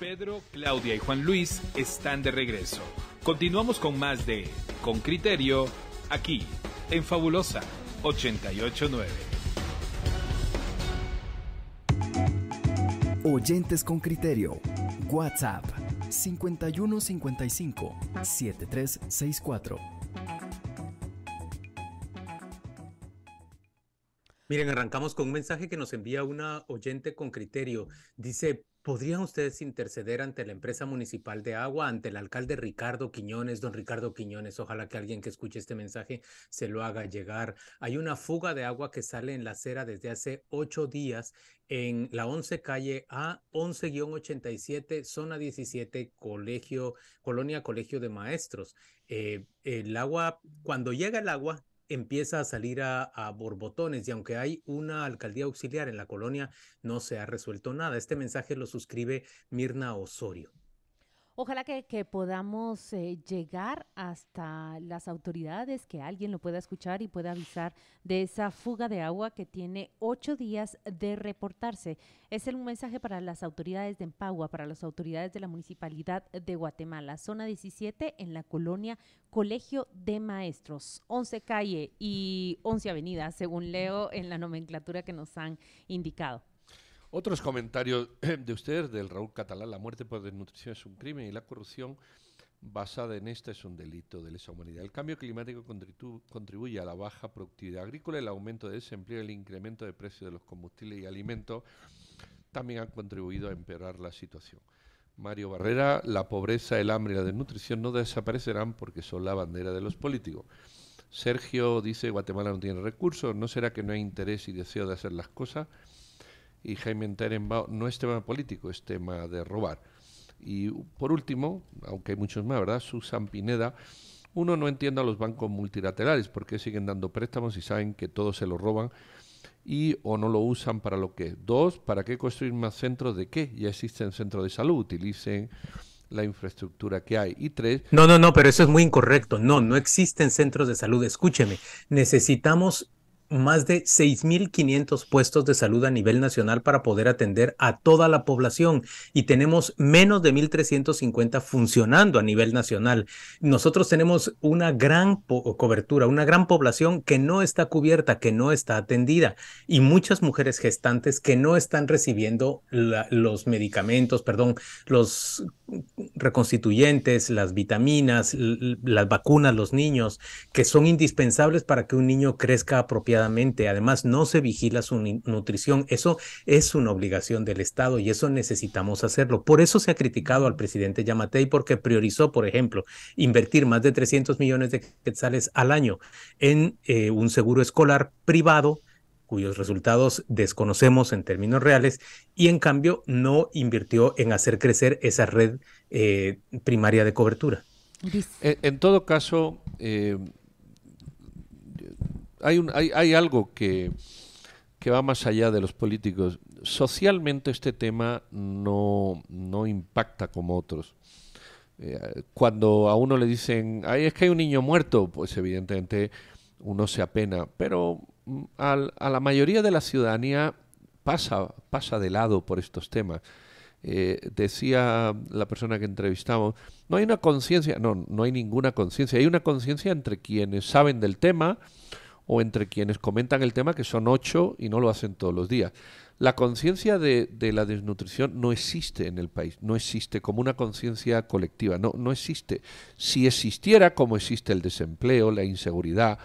Speaker 2: Pedro, Claudia y Juan Luis están de regreso. Continuamos con más de Con Criterio, aquí, en Fabulosa 889.
Speaker 8: Oyentes con criterio. WhatsApp 5155 7364.
Speaker 4: Miren, arrancamos con un mensaje que nos envía una oyente con criterio. Dice, ¿podrían ustedes interceder ante la empresa municipal de agua, ante el alcalde Ricardo Quiñones, don Ricardo Quiñones? Ojalá que alguien que escuche este mensaje se lo haga llegar. Hay una fuga de agua que sale en la acera desde hace ocho días en la 11 calle A 11-87, zona 17, colegio, colonia Colegio de Maestros. Eh, el agua, cuando llega el agua, empieza a salir a, borbotones y aunque hay una alcaldía auxiliar en la colonia, no se ha resuelto nada. Este mensaje lo suscribe Mirna Osorio.
Speaker 3: Ojalá que, que podamos eh, llegar hasta las autoridades, que alguien lo pueda escuchar y pueda avisar de esa fuga de agua que tiene ocho días de reportarse. Es un mensaje para las autoridades de Empagua, para las autoridades de la Municipalidad de Guatemala, zona 17 en la colonia Colegio de Maestros, 11 calle y 11 avenida, según leo en la nomenclatura que nos han indicado.
Speaker 5: Otros comentarios de ustedes, del Raúl Catalán, la muerte por desnutrición es un crimen y la corrupción basada en esta es un delito de lesa humanidad. El cambio climático contribuye a la baja productividad agrícola, el aumento de desempleo el incremento de precios de los combustibles y alimentos también han contribuido a empeorar la situación. Mario Barrera, la pobreza, el hambre y la desnutrición no desaparecerán porque son la bandera de los políticos. Sergio dice, Guatemala no tiene recursos, ¿no será que no hay interés y deseo de hacer las cosas? Y Jaime Terenbao no es tema político, es tema de robar. Y por último, aunque hay muchos más, ¿verdad? Susan Pineda, uno no entiende a los bancos multilaterales porque siguen dando préstamos y saben que todos se lo roban y o no lo usan para lo que. Dos, ¿para qué construir más centros de qué? Ya existen centros de salud, utilicen la infraestructura que hay. Y tres...
Speaker 4: No, no, no, pero eso es muy incorrecto. No, no existen centros de salud. Escúcheme, necesitamos más de 6.500 puestos de salud a nivel nacional para poder atender a toda la población y tenemos menos de 1.350 funcionando a nivel nacional. Nosotros tenemos una gran cobertura, una gran población que no está cubierta, que no está atendida y muchas mujeres gestantes que no están recibiendo los medicamentos, perdón, los reconstituyentes, las vitaminas, las vacunas, los niños, que son indispensables para que un niño crezca apropiadamente. Además, no se vigila su nutrición. Eso es una obligación del Estado y eso necesitamos hacerlo. Por eso se ha criticado al presidente Yamatei porque priorizó, por ejemplo, invertir más de 300 millones de quetzales al año en eh, un seguro escolar privado cuyos resultados desconocemos en términos reales, y en cambio no invirtió en hacer crecer esa red eh, primaria de cobertura.
Speaker 5: En, todo caso, eh, hay, un, hay, algo que, va más allá de los políticos. Socialmente este tema no, impacta como otros. Eh, cuando a uno le dicen, Ay, es que hay un niño muerto, pues evidentemente uno se apena, pero a la mayoría de la ciudadanía pasa, pasa de lado por estos temas. Eh, decía la persona que entrevistamos, no hay una conciencia, no, no hay ninguna conciencia, hay una conciencia entre quienes saben del tema o entre quienes comentan el tema, que son ocho y no lo hacen todos los días. La conciencia de, la desnutrición no existe en el país, no existe como una conciencia colectiva, no, no existe. Si existiera, como existe el desempleo, la inseguridad,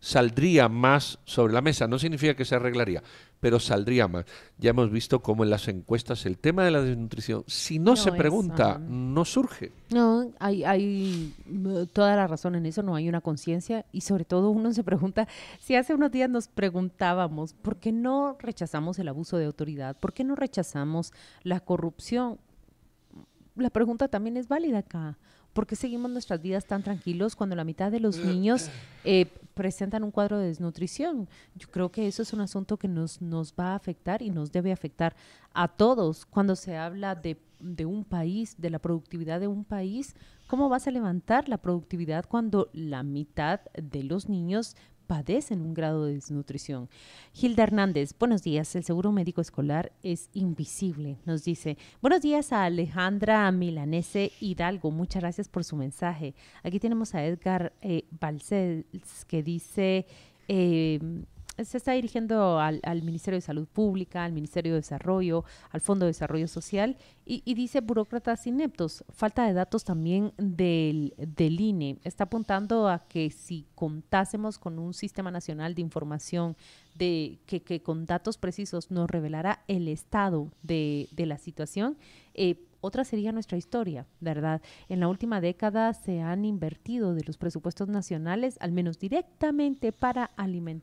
Speaker 5: saldría más sobre la mesa. No significa que se arreglaría, pero saldría más. Ya hemos visto cómo en las encuestas el tema de la desnutrición, si no, se pregunta, no surge.
Speaker 3: No, hay, hay mm, toda la razón en eso, no hay una conciencia y sobre todo uno se pregunta, si hace unos días nos preguntábamos, ¿por qué no rechazamos el abuso de autoridad? ¿Por qué no rechazamos la corrupción? La pregunta también es válida acá. ¿Por qué seguimos nuestras vidas tan tranquilos cuando la mitad de los niños eh, presentan un cuadro de desnutrición? Yo creo que eso es un asunto que nos, nos va a afectar y nos debe afectar a todos. Cuando se habla de, de un país, de la productividad de un país, ¿cómo vas a levantar la productividad cuando la mitad de los niños padecen un grado de desnutrición. Gilda Hernández, buenos días. El seguro médico escolar es invisible, nos dice. Buenos días a Alejandra Milanese Hidalgo. Muchas gracias por su mensaje. Aquí tenemos a Edgar eh, que dice... Eh, se está dirigiendo al, Ministerio de Salud Pública, al Ministerio de Desarrollo, al Fondo de Desarrollo Social y, dice burócratas ineptos. Falta de datos también del, del, INE. Está apuntando a que si contásemos con un sistema nacional de información de que, con datos precisos nos revelara el estado de, de la situación, eh, otra sería nuestra historia, ¿verdad? En la última década se han invertido de los presupuestos nacionales, al menos directamente para,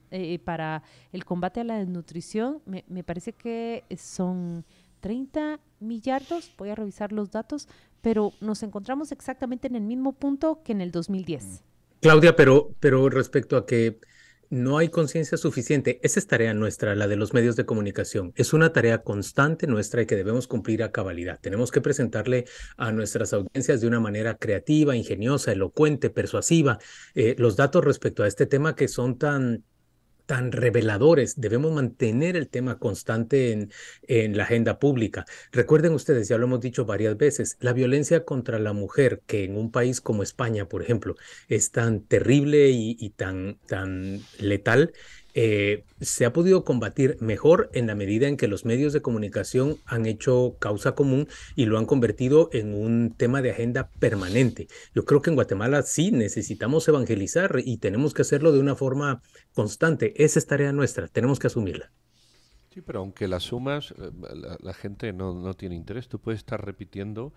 Speaker 3: eh, para el combate a la desnutrición, me, me parece que son 30 millardos, voy a revisar los datos, pero nos encontramos exactamente en el mismo punto que en el 2010.
Speaker 4: Claudia, pero, pero respecto a que no hay conciencia suficiente. Esa es tarea nuestra, la de los medios de comunicación. Es una tarea constante nuestra y que debemos cumplir a cabalidad. Tenemos que presentarle a nuestras audiencias de una manera creativa, ingeniosa, elocuente, persuasiva, eh, los datos respecto a este tema que son tan tan reveladores. Debemos mantener el tema constante en, en, la agenda pública. Recuerden ustedes, ya lo hemos dicho varias veces, la violencia contra la mujer, que en un país como España, por ejemplo, es tan terrible y, tan, tan letal, eh, se ha podido combatir mejor en la medida en que los medios de comunicación han hecho causa común y lo han convertido en un tema de agenda permanente. Yo creo que en Guatemala sí necesitamos evangelizar y tenemos que hacerlo de una forma constante. Esa es tarea nuestra, tenemos que asumirla.
Speaker 5: Sí, pero aunque la sumas, eh, la, gente no, no, tiene interés. Tú puedes estar repitiendo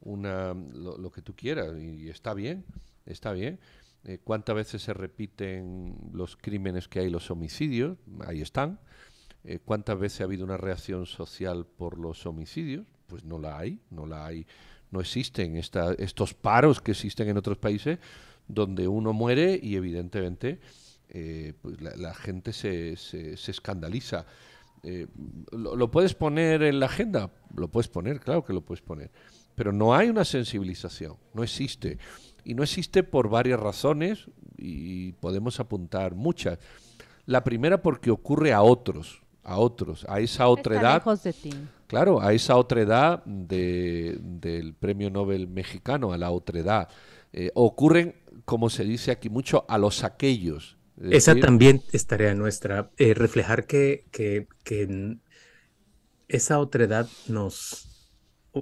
Speaker 5: una, lo que tú quieras y está bien, está bien eh, cuántas veces se repiten los crímenes que hay, los homicidios, ahí están. Eh, cuántas veces ha habido una reacción social por los homicidios, pues no la hay, no la hay, no existen estos paros que existen en otros países donde uno muere y evidentemente eh, pues la, gente se, se, escandaliza. ¿lo, ¿lo, puedes poner en la agenda? Lo puedes poner, claro que lo puedes poner pero no hay una sensibilización, no existe. Y no existe por varias razones y podemos apuntar muchas. La primera porque ocurre a otros, a otros, a esa otra
Speaker 3: Está
Speaker 5: edad.
Speaker 3: lejos de ti.
Speaker 5: Claro, a esa otra edad de- del premio Nobel mexicano, a la otra edad. Eh, ocurren, como se dice aquí mucho, a los aquellos. Es
Speaker 4: Esa
Speaker 5: decir,
Speaker 4: también es tarea nuestra, eh, reflejar que, que, que esa otredad nos,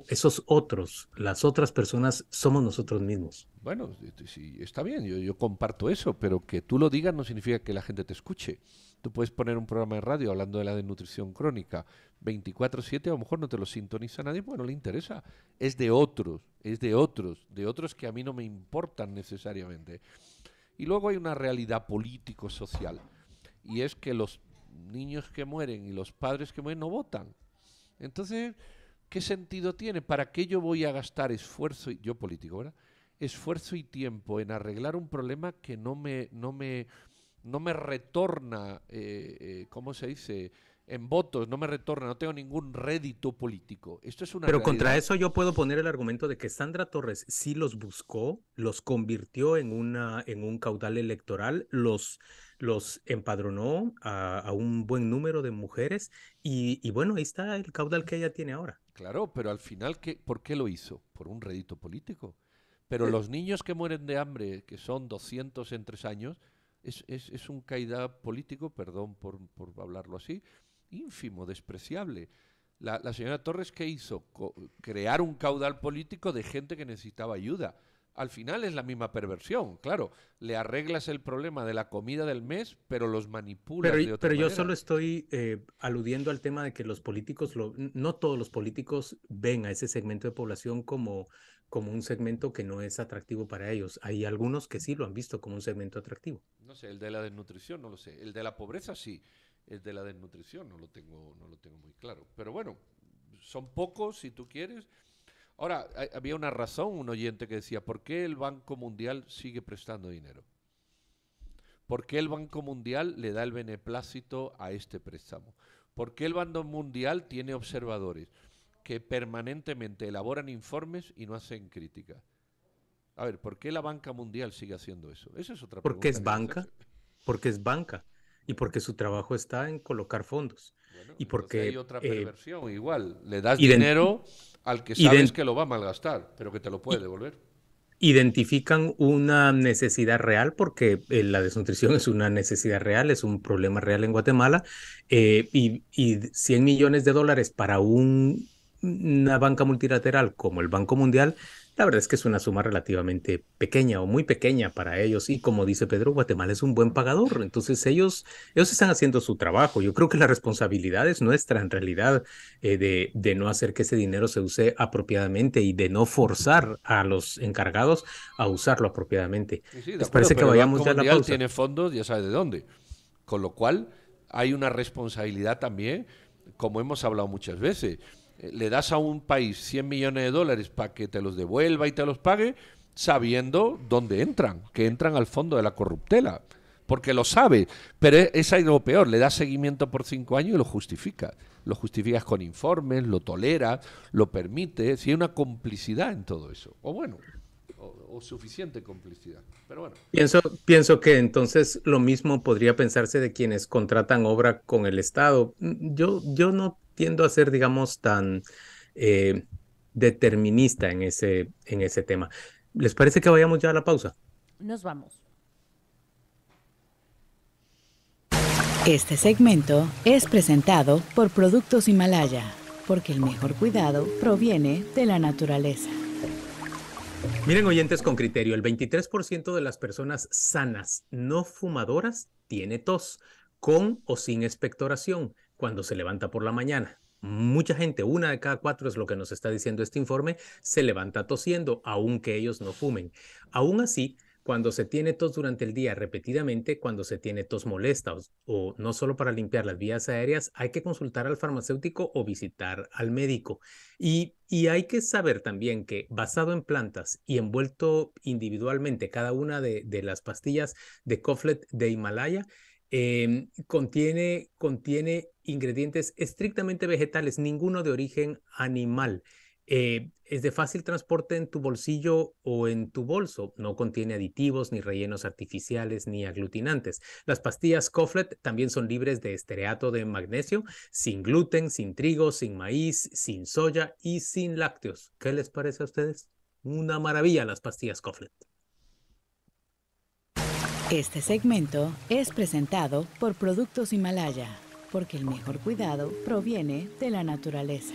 Speaker 4: esos otros, las otras personas, somos nosotros mismos.
Speaker 5: Bueno, sí, está bien, yo, yo comparto eso, pero que tú lo digas no significa que la gente te escuche. Tú puedes poner un programa de radio hablando de la desnutrición crónica 24/7, a lo mejor no te lo sintoniza nadie, porque no le interesa. Es de otros, es de otros, de otros que a mí no me importan necesariamente. Y luego hay una realidad político-social, y es que los niños que mueren y los padres que mueren no votan. Entonces, ¿qué sentido tiene? ¿Para qué yo voy a gastar esfuerzo, y- yo político, ¿verdad? Esfuerzo y tiempo en arreglar un problema que no me, no me, no me retorna, eh, eh, ¿cómo se dice? En votos, no me retorna, no tengo ningún rédito político. Esto es una
Speaker 4: Pero contra eso yo puedo poner el argumento de que Sandra Torres sí los buscó, los convirtió en, una, en un caudal electoral, los, los empadronó a, a un buen número de mujeres y, y bueno, ahí está el caudal que ella tiene ahora.
Speaker 5: Claro, pero al final, ¿qué, ¿por qué lo hizo? Por un rédito político. Pero los niños que mueren de hambre, que son 200 en tres años, es, es, es un caída político, perdón por, por hablarlo así, ínfimo, despreciable. La, la señora Torres, ¿qué hizo? Co- crear un caudal político de gente que necesitaba ayuda. Al final es la misma perversión, claro. Le arreglas el problema de la comida del mes, pero los manipulas
Speaker 4: Pero,
Speaker 5: de otra
Speaker 4: pero yo solo estoy eh, aludiendo al tema de que los políticos, lo, no todos los políticos ven a ese segmento de población como, como un segmento que no es atractivo para ellos. Hay algunos que sí lo han visto como un segmento atractivo.
Speaker 5: No sé, el de la desnutrición no lo sé. El de la pobreza sí. El de la desnutrición no lo tengo, no lo tengo muy claro. Pero bueno, son pocos si tú quieres. Ahora, hay- había una razón, un oyente que decía, ¿por qué el Banco Mundial sigue prestando dinero? ¿Por qué el Banco Mundial le da el beneplácito a este préstamo? ¿Por qué el Banco Mundial tiene observadores que permanentemente elaboran informes y no hacen crítica? A ver, ¿por qué la banca mundial sigue haciendo eso? Esa es otra
Speaker 4: Porque es
Speaker 5: pregunta que hay que
Speaker 4: banca, porque es banca y porque su trabajo está en colocar fondos. y porque
Speaker 5: hay otra
Speaker 4: eh,
Speaker 5: perversión, igual. Le das dinero al que sabes que lo va a malgastar, pero que te lo puede devolver.
Speaker 4: identifican una necesidad real, porque eh, la desnutrición es una necesidad real, es un problema real en Guatemala, eh, y, y 100 millones de dólares para un- una banca multilateral como el Banco Mundial, la verdad es que es una suma relativamente pequeña o muy pequeña para ellos. Y como dice Pedro, Guatemala es un buen pagador, entonces ellos, ellos están haciendo su trabajo. Yo creo que la responsabilidad es nuestra en realidad eh, de, de no hacer que ese dinero se use apropiadamente y de no forzar a los encargados a usarlo apropiadamente.
Speaker 5: Sí, sí,
Speaker 4: ¿Les
Speaker 5: acuerdo,
Speaker 4: que vayamos ya a la pausa?
Speaker 5: tiene fondos, ya sabes de dónde. Con lo cual, hay una responsabilidad también, como hemos hablado muchas veces. Eh, Le das a un país 100 millones de dólares para que te los devuelva y te los pague, sabiendo dónde entran, que entran al fondo de la corruptela. Porque lo sabe, pero e- es algo peor, le das seguimiento por cinco años y lo justifica. Lo justificas con informes, lo tolera, lo permite, si hay una complicidad en todo eso. O bueno, o, o suficiente complicidad. Pero bueno.
Speaker 4: Pienso, pienso que entonces lo mismo podría pensarse de quienes contratan obra con el Estado. Yo, yo no tiendo a ser, digamos, tan eh, determinista en ese, en ese tema. ¿Les parece que vayamos ya a la pausa?
Speaker 3: Nos vamos.
Speaker 15: Este segmento es presentado por Productos Himalaya, porque el mejor cuidado proviene de la naturaleza.
Speaker 4: Miren, oyentes con criterio, el 23% de las personas sanas no fumadoras tiene tos, con o sin expectoración, cuando se levanta por la mañana. Mucha gente, una de cada cuatro es lo que nos está diciendo este informe, se levanta tosiendo, aunque ellos no fumen. Aún así, cuando se tiene tos durante el día repetidamente, cuando se tiene tos molesta o, no solo para limpiar las vías aéreas, hay que consultar al farmacéutico o visitar al médico. Y, y hay que saber también que basado en plantas y envuelto individualmente cada una de, de las pastillas de Coflet de Himalaya, contiene, contiene ingredientes estrictamente vegetales, ninguno de origen animal. Eh, es de fácil transporte en tu bolsillo o en tu bolso. No contiene aditivos, ni rellenos artificiales, ni aglutinantes. Las pastillas Coflet también son libres de estereato de magnesio, sin gluten, sin trigo, sin maíz, sin soya y sin lácteos. ¿Qué les parece a ustedes? Una maravilla las pastillas Coflet.
Speaker 15: Este segmento es presentado por Productos Himalaya, porque el mejor cuidado proviene de la naturaleza.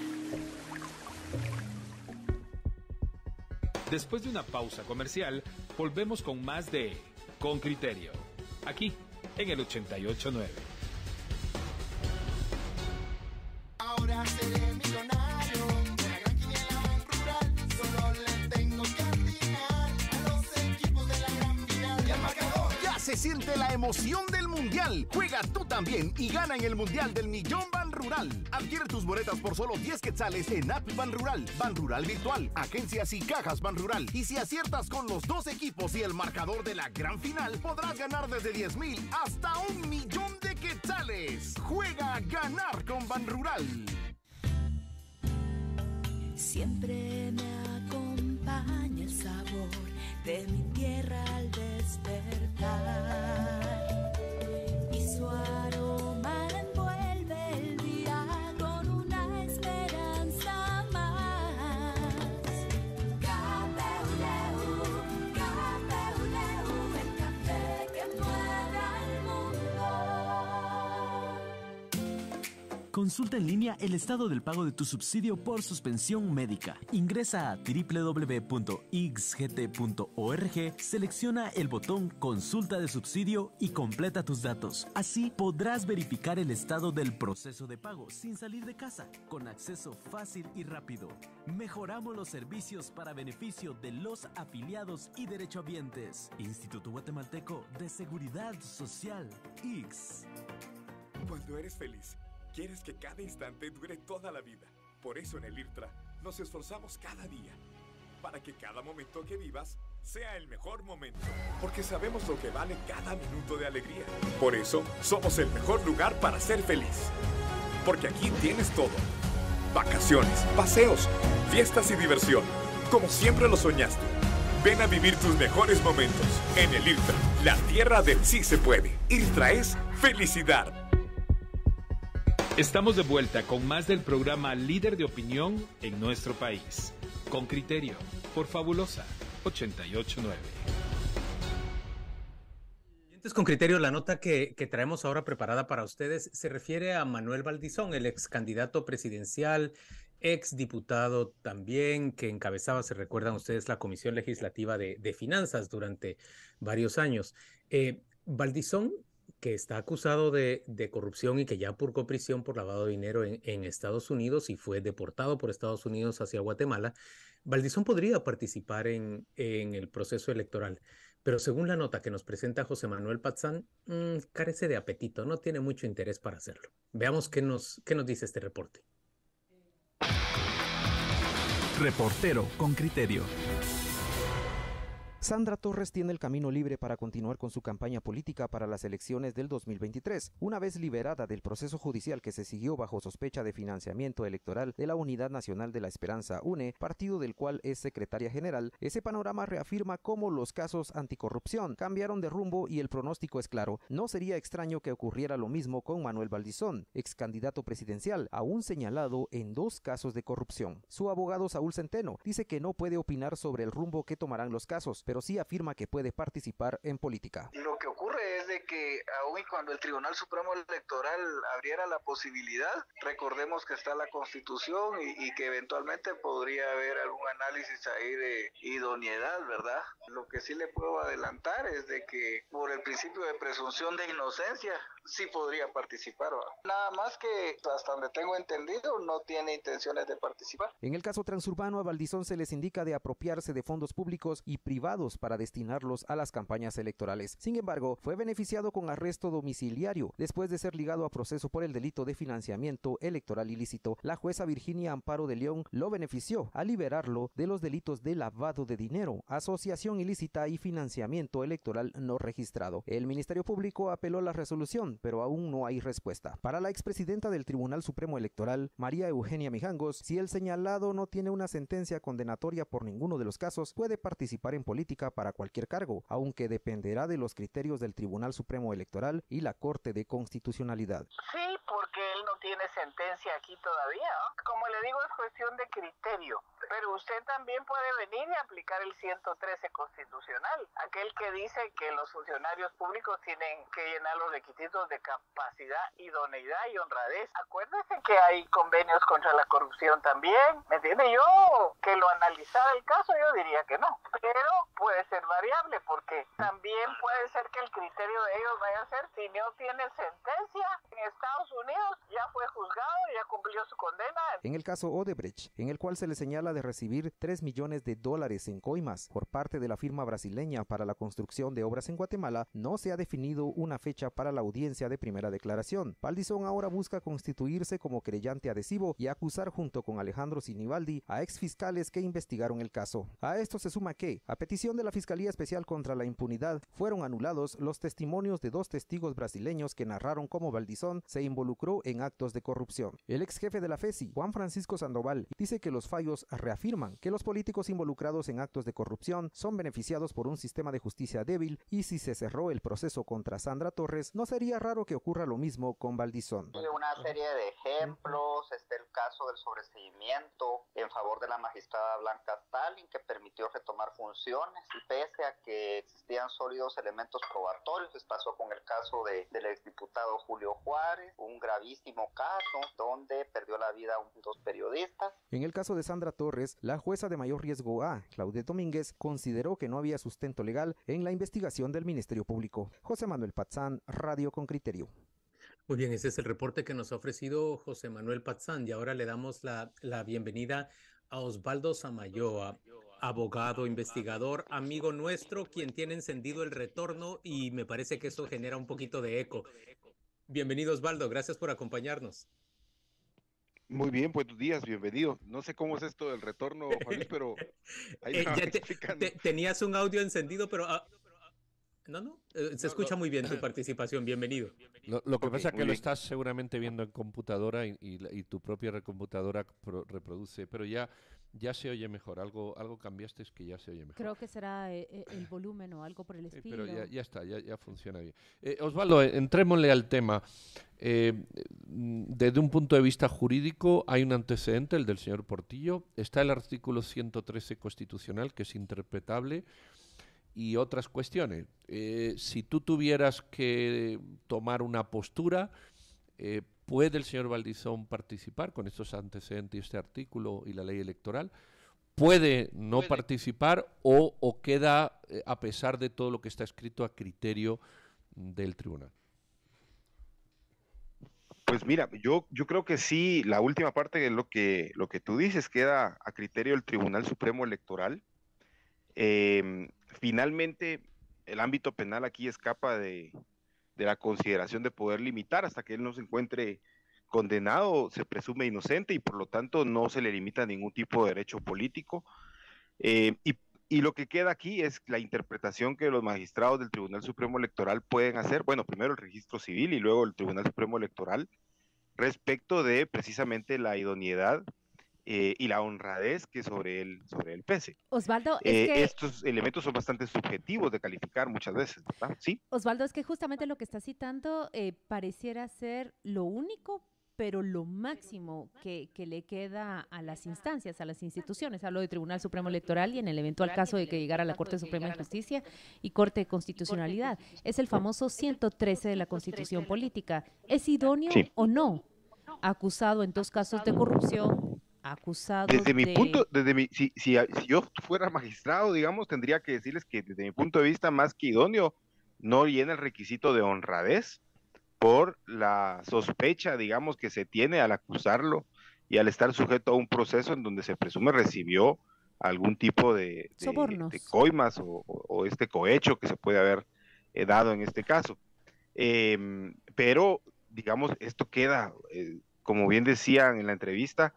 Speaker 2: Después de una pausa comercial, volvemos con más de Con Criterio, aquí en el 889.
Speaker 6: Ahora seré siente la emoción del mundial. Juega tú también y gana en el mundial del Millón Ban Rural. Adquiere tus boletas por solo 10 quetzales en App Ban Rural, Ban Rural Virtual, agencias y cajas Ban Rural. Y si aciertas con los dos equipos y el marcador de la gran final, podrás ganar desde 10 mil hasta un millón de quetzales. Juega a ganar con Ban Rural.
Speaker 7: Siempre me acompaña el sabor de mi tierra al despertar. Y su aroma
Speaker 25: Consulta en línea el estado del pago de tu subsidio por suspensión médica. Ingresa a www.xgt.org, selecciona el botón Consulta de subsidio y completa tus datos. Así podrás verificar el estado del proceso de pago sin salir de casa, con acceso fácil y rápido. Mejoramos los servicios para beneficio de los afiliados y derechohabientes. Instituto Guatemalteco de Seguridad Social, IX.
Speaker 9: Cuando eres feliz, quieres que cada instante dure toda la vida. Por eso en el IRTRA nos esforzamos cada día para que cada momento que vivas sea el mejor momento. Porque sabemos lo que vale cada minuto de alegría. Por eso somos el mejor lugar para ser feliz. Porque aquí tienes todo. Vacaciones, paseos, fiestas y diversión. Como siempre lo soñaste. Ven a vivir tus mejores momentos en el IRTRA, la tierra del sí se puede. IRTRA es felicidad.
Speaker 2: Estamos de vuelta con más del programa Líder de Opinión en nuestro país. Con criterio, por Fabulosa 889.
Speaker 4: Oyentes con criterio, la nota que, traemos ahora preparada para ustedes se refiere a Manuel Valdizón, el ex candidato presidencial, ex diputado también, que encabezaba, se recuerdan ustedes, la Comisión Legislativa de, de Finanzas durante varios años. Eh, Valdizón, que está acusado de, corrupción y que ya purgó prisión por lavado de dinero en, Estados Unidos y fue deportado por Estados Unidos hacia Guatemala, Valdizón podría participar en, el proceso electoral. Pero según la nota que nos presenta José Manuel Pazán, mmm, carece de apetito, no tiene mucho interés para hacerlo. Veamos qué nos, qué nos dice este reporte.
Speaker 26: Reportero con criterio. Sandra Torres tiene el camino libre para continuar con su campaña política para las elecciones del 2023, una vez liberada del proceso judicial que se siguió bajo sospecha de financiamiento electoral de la Unidad Nacional de la Esperanza UNE, partido del cual es secretaria general. Ese panorama reafirma cómo los casos anticorrupción cambiaron de rumbo y el pronóstico es claro. No sería extraño que ocurriera lo mismo con Manuel Valdizón, ex candidato presidencial, aún señalado en dos casos de corrupción. Su abogado Saúl Centeno dice que no puede opinar sobre el rumbo que tomarán los casos, pero sí afirma que puede participar en política.
Speaker 27: Lo que ocurre es de que aún y cuando el Tribunal Supremo Electoral abriera la posibilidad, recordemos que está la Constitución y, y que eventualmente podría haber algún análisis ahí de idoneidad, ¿verdad? Lo que sí le puedo adelantar es de que por el principio de presunción de inocencia sí podría participar. Nada más que hasta donde tengo entendido no tiene intenciones de participar.
Speaker 26: En el caso transurbano a Valdizón se les indica de apropiarse de fondos públicos y privados para destinarlos a las campañas electorales. Sin embargo, fue beneficiado con arresto domiciliario después de ser ligado a proceso por el delito de financiamiento electoral ilícito. La jueza Virginia Amparo de León lo benefició al liberarlo de los delitos de lavado de dinero, asociación ilícita y financiamiento electoral no registrado. El Ministerio Público apeló la resolución pero aún no hay respuesta. Para la expresidenta del Tribunal Supremo Electoral, María Eugenia Mijangos, si el señalado no tiene una sentencia condenatoria por ninguno de los casos, puede participar en política para cualquier cargo, aunque dependerá de los criterios del Tribunal Supremo Electoral y la Corte de Constitucionalidad.
Speaker 28: Sí, porque él no tiene sentencia aquí todavía. Como le digo, es cuestión de criterio. Pero usted también puede venir y aplicar el 113 constitucional, aquel que dice que los funcionarios públicos tienen que llenar los requisitos de capacidad, idoneidad y honradez. Acuérdese que hay convenios contra la corrupción también. ¿Me entiende? Yo que lo analizara el caso, yo diría que no. Pero puede ser variable porque también puede ser que el criterio de ellos vaya a ser si no tiene sentencia en Estados Unidos, ya fue juzgado, ya cumplió su condena.
Speaker 26: En el caso Odebrecht, en el cual se le señala de recibir 3 millones de dólares en coimas por parte de la firma brasileña para la construcción de obras en Guatemala, no se ha definido una fecha para la audiencia de primera declaración. Valdizón ahora busca constituirse como creyente adhesivo y acusar junto con Alejandro Sinibaldi a exfiscales que investigaron el caso. A esto se suma que, a petición de la Fiscalía Especial contra la Impunidad, fueron anulados los testimonios de dos testigos brasileños que narraron cómo Valdizón se involucró en actos de corrupción. El ex jefe de la FESI, Juan Francisco Sandoval, dice que los fallos reafirman que los políticos involucrados en actos de corrupción son beneficiados por un sistema de justicia débil y si se cerró el proceso contra Sandra Torres, no sería raro que ocurra lo mismo con Valdizón.
Speaker 29: Una serie de ejemplos, este el caso del sobreseimiento en favor de la magistrada Blanca Stalin que permitió retomar funciones y pese a que existían sólidos elementos probatorios, les pasó con el caso de, del exdiputado Julio Juárez, un gravísimo caso donde perdió la vida un, dos periodistas.
Speaker 26: En el caso de Sandra Torres, la jueza de mayor riesgo A, Claudia Domínguez, consideró que no había sustento legal en la investigación del Ministerio Público. José Manuel Patzán, Radio con Criterio.
Speaker 4: Muy bien, ese es el reporte que nos ha ofrecido José Manuel Patzán y ahora le damos la, la bienvenida a Osvaldo Samayoa, abogado, investigador, amigo nuestro, quien tiene encendido el retorno y me parece que eso genera un poquito de eco. Bienvenido Osvaldo, gracias por acompañarnos.
Speaker 30: Muy bien, buenos días, bienvenido. No sé cómo es esto del retorno, Juan Luis, pero ahí
Speaker 4: Eh, ya te- te- tenías un audio encendido, pero... ah, no, no, eh, se escucha muy bien tu participación, bienvenido.
Speaker 5: Lo, lo que pasa es que lo estás seguramente viendo en computadora y, y la- y tu propia computadora pro- reproduce, pero ya, ya se oye mejor. Algo, algo cambiaste es que ya se oye mejor.
Speaker 3: Creo que será eh, eh, el volumen o algo por el estilo.
Speaker 5: pero ya, ya está, ya, ya funciona bien. Eh, Osvaldo, eh, entrémosle al tema. Desde un punto de vista jurídico, hay un antecedente, el del señor Portillo. Está el artículo 113 constitucional, que es interpretable, y otras cuestiones. Eh, si tú tuvieras que tomar una postura, eh, ¿puede el señor Valdizón participar con estos antecedentes y este artículo y la ley electoral? ¿Puede no
Speaker 30: Puede.
Speaker 5: participar o, o queda, eh, a pesar de todo lo que está escrito, a criterio del tribunal?
Speaker 30: Pues mira, yo, yo creo que sí, la última parte de lo que, lo que tú dices queda a criterio del Tribunal Supremo Electoral. Em, finalmente, el ámbito penal aquí escapa de, la consideración de poder limitar hasta que él no se encuentre condenado, se presume inocente y por lo tanto no se le limita ningún tipo de derecho político. Eh, y, y lo que queda aquí es la interpretación que los magistrados del Tribunal Supremo Electoral pueden hacer, bueno, primero el registro civil y luego el Tribunal Supremo Electoral, respecto de precisamente la idoneidad eh, y la honradez que sobre él, sobre él pese.
Speaker 3: Osvaldo,
Speaker 30: Eh,
Speaker 3: es que...
Speaker 30: Estos elementos son bastante subjetivos de calificar muchas veces, ¿verdad? Sí.
Speaker 3: Osvaldo, es que justamente lo que está citando eh, pareciera ser lo único, pero lo máximo que, que le queda a las instancias, a las instituciones. Hablo de Tribunal Supremo Electoral y en el eventual caso de que llegara a la Corte Suprema de Justicia y Corte de Constitucionalidad. Es el famoso 113 de la Constitución Política. ¿Es idóneo
Speaker 30: Sí.
Speaker 3: o no? Acusado en dos casos de corrupción, acusado
Speaker 30: Desde mi punto, desde mi, si, si, si yo fuera magistrado, digamos, tendría que decirles que desde mi punto de vista, más que idóneo, no llena el requisito de honradez por la sospecha, digamos, que se tiene al acusarlo y al estar sujeto a un proceso en donde se presume recibió algún tipo de, de- coimas o, o- o este cohecho que se puede haber eh, dado en este caso. Em, pero, digamos, esto queda, eh, como bien decían en la entrevista,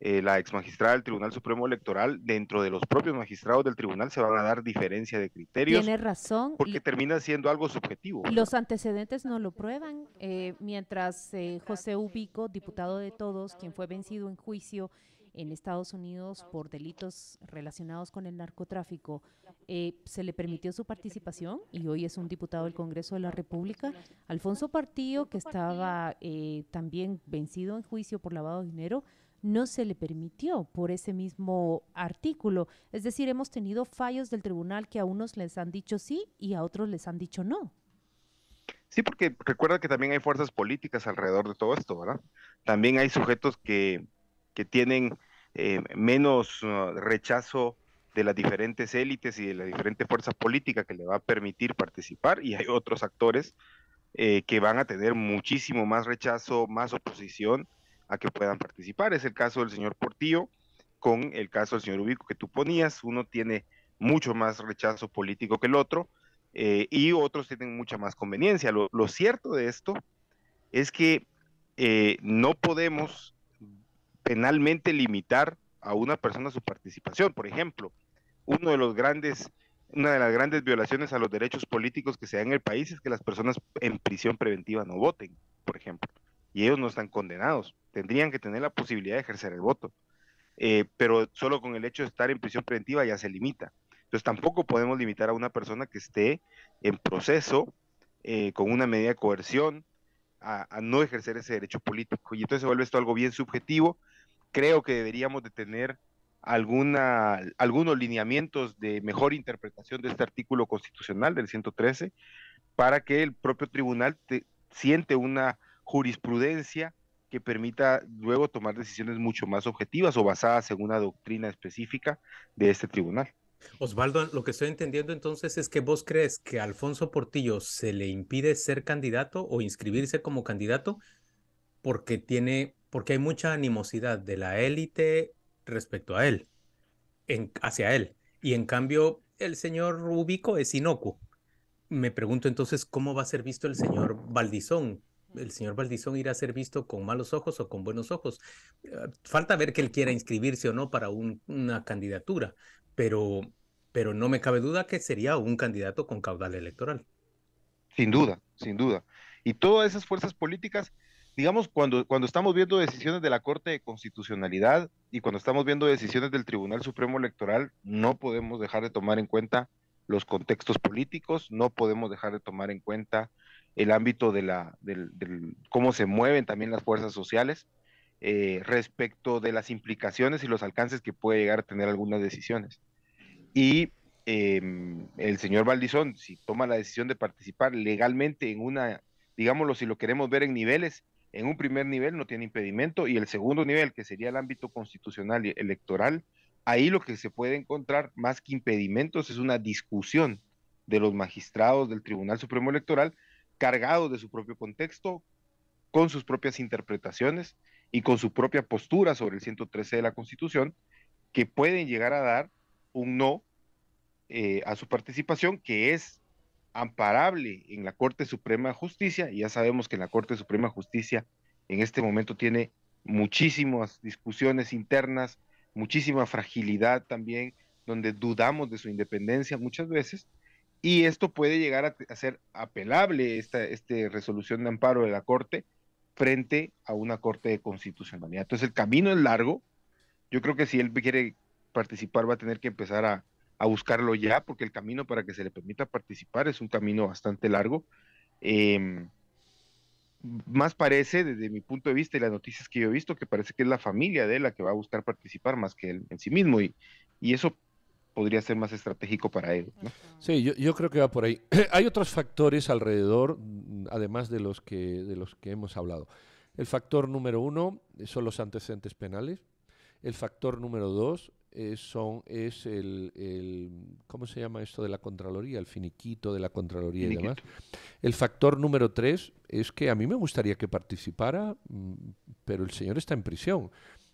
Speaker 30: eh, la ex magistrada del Tribunal Supremo Electoral, dentro de los propios magistrados del tribunal se van a dar diferencia de criterios.
Speaker 3: Tiene razón.
Speaker 30: Porque termina siendo algo subjetivo.
Speaker 3: Los antecedentes no lo prueban. Eh, mientras eh, José Ubico, diputado de todos, quien fue vencido en juicio en Estados Unidos por delitos relacionados con el narcotráfico, eh, se le permitió su participación y hoy es un diputado del Congreso de la República. Alfonso Partillo, que estaba eh, también vencido en juicio por lavado de dinero, no se le permitió por ese mismo artículo. Es decir, hemos tenido fallos del tribunal que a unos les han dicho sí y a otros les han dicho no.
Speaker 30: Sí, porque recuerda que también hay fuerzas políticas alrededor de todo esto, ¿verdad? También hay sujetos que, que tienen eh, menos uh, rechazo de las diferentes élites y de la diferente fuerza política que le va a permitir participar y hay otros actores eh, que van a tener muchísimo más rechazo, más oposición a que puedan participar. Es el caso del señor Portillo con el caso del señor Ubico que tú ponías. Uno tiene mucho más rechazo político que el otro eh, y otros tienen mucha más conveniencia. Lo, lo cierto de esto es que no podemos penalmente limitar a una persona su participación. Por ejemplo, uno de los grandes, una de las grandes violaciones a los derechos políticos que se da en el país es que las personas en prisión preventiva no voten, por ejemplo, y ellos no están condenados, tendrían que tener la posibilidad de ejercer el voto, eh, pero solo con el hecho de estar en prisión preventiva ya se limita. Entonces tampoco podemos limitar a una persona que esté en proceso eh, con una medida de coerción a, no ejercer ese derecho político. Y entonces se vuelve esto algo bien subjetivo creo que deberíamos de tener alguna, algunos lineamientos de mejor interpretación de este artículo constitucional del 113 para que el propio tribunal te, siente una jurisprudencia que permita luego tomar decisiones mucho más objetivas o basadas en una doctrina específica de este tribunal.
Speaker 4: Osvaldo, lo que estoy entendiendo entonces es que vos crees que Alfonso Portillo se le impide ser candidato o inscribirse como candidato porque tiene porque hay mucha animosidad de la élite respecto a él, en, hacia él. Y en cambio, el señor Rubico es inocuo. Me pregunto entonces cómo va a ser visto el señor Valdizón. ¿El señor Valdizón irá a ser visto con malos ojos o con buenos ojos? Eh, falta ver que él quiera inscribirse o no para una candidatura, pero, pero no me cabe duda que sería un candidato con caudal electoral.
Speaker 30: Sin duda, sin duda. Y todas esas fuerzas políticas digamos, cuando, cuando estamos viendo decisiones de la Corte de Constitucionalidad y cuando estamos viendo decisiones del Tribunal Supremo Electoral, no podemos dejar de tomar en cuenta los contextos políticos, no podemos dejar de tomar en cuenta el ámbito de la, del, cómo se mueven también las fuerzas sociales eh, respecto de las implicaciones y los alcances que puede llegar a tener algunas decisiones. Y eh, el señor Valdizón, si toma la decisión de participar legalmente en una, digámoslo, si lo queremos ver en niveles, en un primer nivel no tiene impedimento y el segundo nivel, que sería el ámbito constitucional y electoral, ahí lo que se puede encontrar más que impedimentos es una discusión de los magistrados del Tribunal Supremo Electoral cargados de su propio contexto, con sus propias interpretaciones y con su propia postura sobre el 113 de la Constitución, que pueden llegar a dar un no eh, a su participación, que es amparable en la Corte Suprema de Justicia, y ya sabemos que la Corte Suprema de Justicia en este momento tiene muchísimas discusiones internas, muchísima fragilidad también, donde dudamos de su independencia muchas veces, y esto puede llegar a, ser apelable, esta, esta resolución de amparo de la Corte, frente a una Corte de Constitucionalidad. Entonces el camino es largo, yo creo que si él quiere participar va a tener que empezar a, a buscarlo ya, porque el camino para que se le permita participar es un camino bastante largo. Eh, más parece, desde mi punto de vista y las noticias que yo he visto, que parece que es la familia de él la que va a buscar participar más que él en sí mismo, y, y eso podría ser más estratégico para él. ¿no?
Speaker 5: Sí, yo, yo, creo que va por ahí. Hay otros factores alrededor, además de los, que, de los que hemos hablado. El factor número uno son los antecedentes penales. El factor número dos es, son, es el, el, ¿cómo se llama esto de la Contraloría? El finiquito de la Contraloría finiquito. y demás. El factor número tres es que a mí me gustaría que participara, mm, pero el señor está en prisión.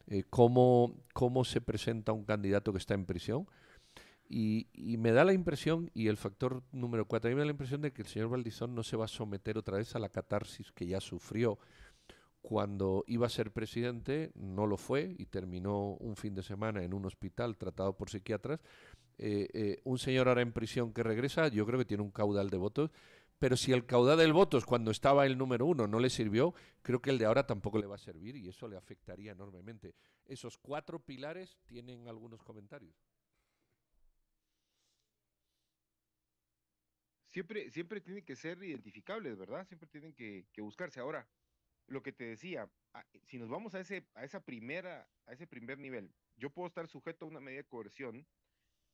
Speaker 5: Eh, ¿cómo, ¿Cómo se presenta un candidato que está en prisión? Y, me da la impresión, y el factor número cuatro, a mí me da la impresión de que el señor Valdizón no se va a someter otra vez a la catarsis que ya sufrió cuando iba a ser presidente, no lo fue y terminó un fin de semana en un hospital tratado por psiquiatras. Eh, eh, un señor ahora en prisión que regresa, yo creo que tiene un caudal de votos, pero si el caudal de votos cuando estaba el número uno no le sirvió, creo que el de ahora tampoco le va a servir y eso le afectaría enormemente. Esos cuatro pilares tienen algunos comentarios.
Speaker 30: Siempre, siempre tienen que ser identificables, ¿verdad? Siempre tienen que, buscarse. Ahora, lo que te decía, si nos vamos a ese, a esa primera, a ese primer nivel, yo puedo estar sujeto a una medida de coerción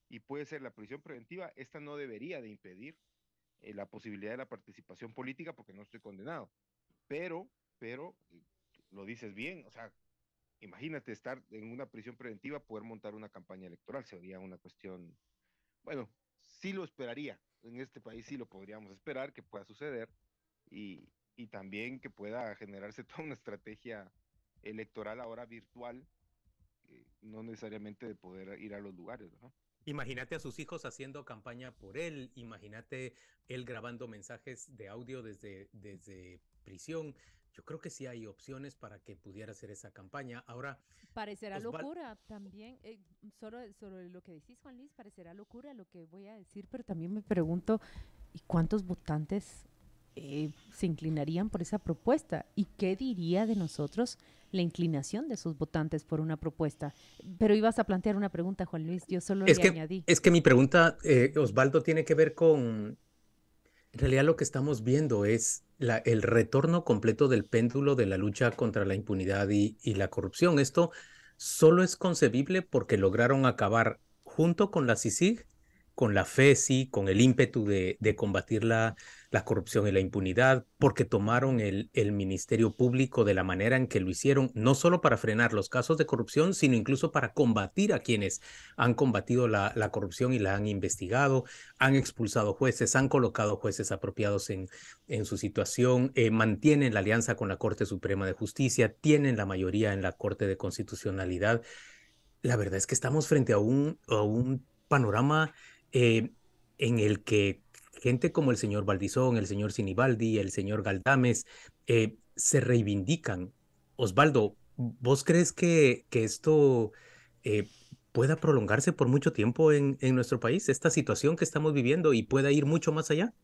Speaker 30: y puede ser la prisión preventiva, esta no debería de impedir eh, la posibilidad de la participación política porque no estoy condenado. Pero, pero, eh, lo dices bien, o sea, imagínate estar en una prisión preventiva, poder montar una campaña electoral, sería una cuestión, bueno, sí lo esperaría, en este país sí lo podríamos esperar que pueda suceder y, y también que pueda generarse toda una estrategia electoral ahora virtual, eh, no necesariamente de poder ir a los lugares.
Speaker 4: Imagínate a sus hijos haciendo campaña por él, imagínate él grabando mensajes de audio desde, desde prisión. Yo creo que sí hay opciones para que pudiera hacer esa campaña. Ahora.
Speaker 3: Parecerá locura también. Eh, sobre lo que decís, Juan Luis, parecerá locura lo que voy a decir, pero también me pregunto, ¿y cuántos votantes eh, se inclinarían por esa propuesta? ¿Y qué diría de nosotros la inclinación de sus votantes por una propuesta? Pero ibas a plantear una pregunta, Juan Luis, yo solo
Speaker 4: es
Speaker 3: le
Speaker 4: que,
Speaker 3: añadí.
Speaker 4: Es que mi pregunta, eh, Osvaldo, tiene que ver con, en realidad lo que estamos viendo es la, el retorno completo del péndulo de la lucha contra la impunidad y, y la corrupción. Esto solo es concebible porque lograron acabar junto con la CICIG con la FESI, con el ímpetu de, de combatir la, la, corrupción y la impunidad, porque tomaron el, el, Ministerio Público de la manera en que lo hicieron, no solo para frenar los casos de corrupción, sino incluso para combatir a quienes han combatido la, la corrupción y la han investigado, han expulsado jueces, han colocado jueces apropiados en, en su situación, eh, mantienen la alianza con la Corte Suprema de Justicia, tienen la mayoría en la Corte de Constitucionalidad. La verdad es que estamos frente a un, a un panorama eh, en el que gente como el señor Valdizón, el señor Sinibaldi, el señor Galdames, eh, se reivindican. Osvaldo, ¿vos crees que, esto eh, pueda prolongarse por mucho tiempo en, en, nuestro país, esta situación que estamos viviendo, y pueda ir mucho más allá?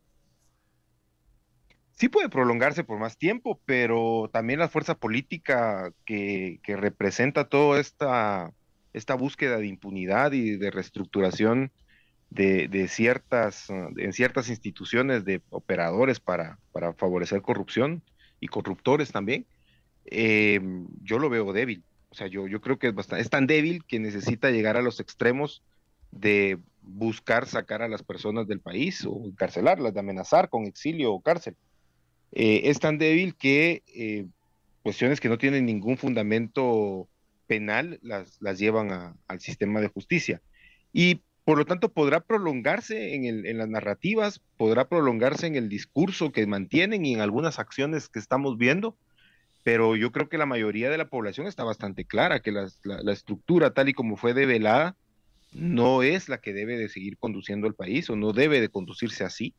Speaker 30: Sí puede prolongarse por más tiempo, pero también la fuerza política que, que representa toda esta, esta búsqueda de impunidad y de reestructuración de, de, ciertas, en ciertas instituciones de operadores para, para favorecer corrupción y corruptores también, eh, yo lo veo débil. O sea, yo, yo creo que es, bastante, es tan débil que necesita llegar a los extremos de buscar sacar a las personas del país o encarcelarlas, de amenazar con exilio o cárcel. Eh, es tan débil que eh, cuestiones que no tienen ningún fundamento penal las, las llevan a, al sistema de justicia. Y por lo tanto, podrá prolongarse en, el, en, las narrativas, podrá prolongarse en el discurso que mantienen y en algunas acciones que estamos viendo, pero yo creo que la mayoría de la población está bastante clara que la, la, la estructura tal y como fue develada no es la que debe de seguir conduciendo el país o no debe de conducirse así,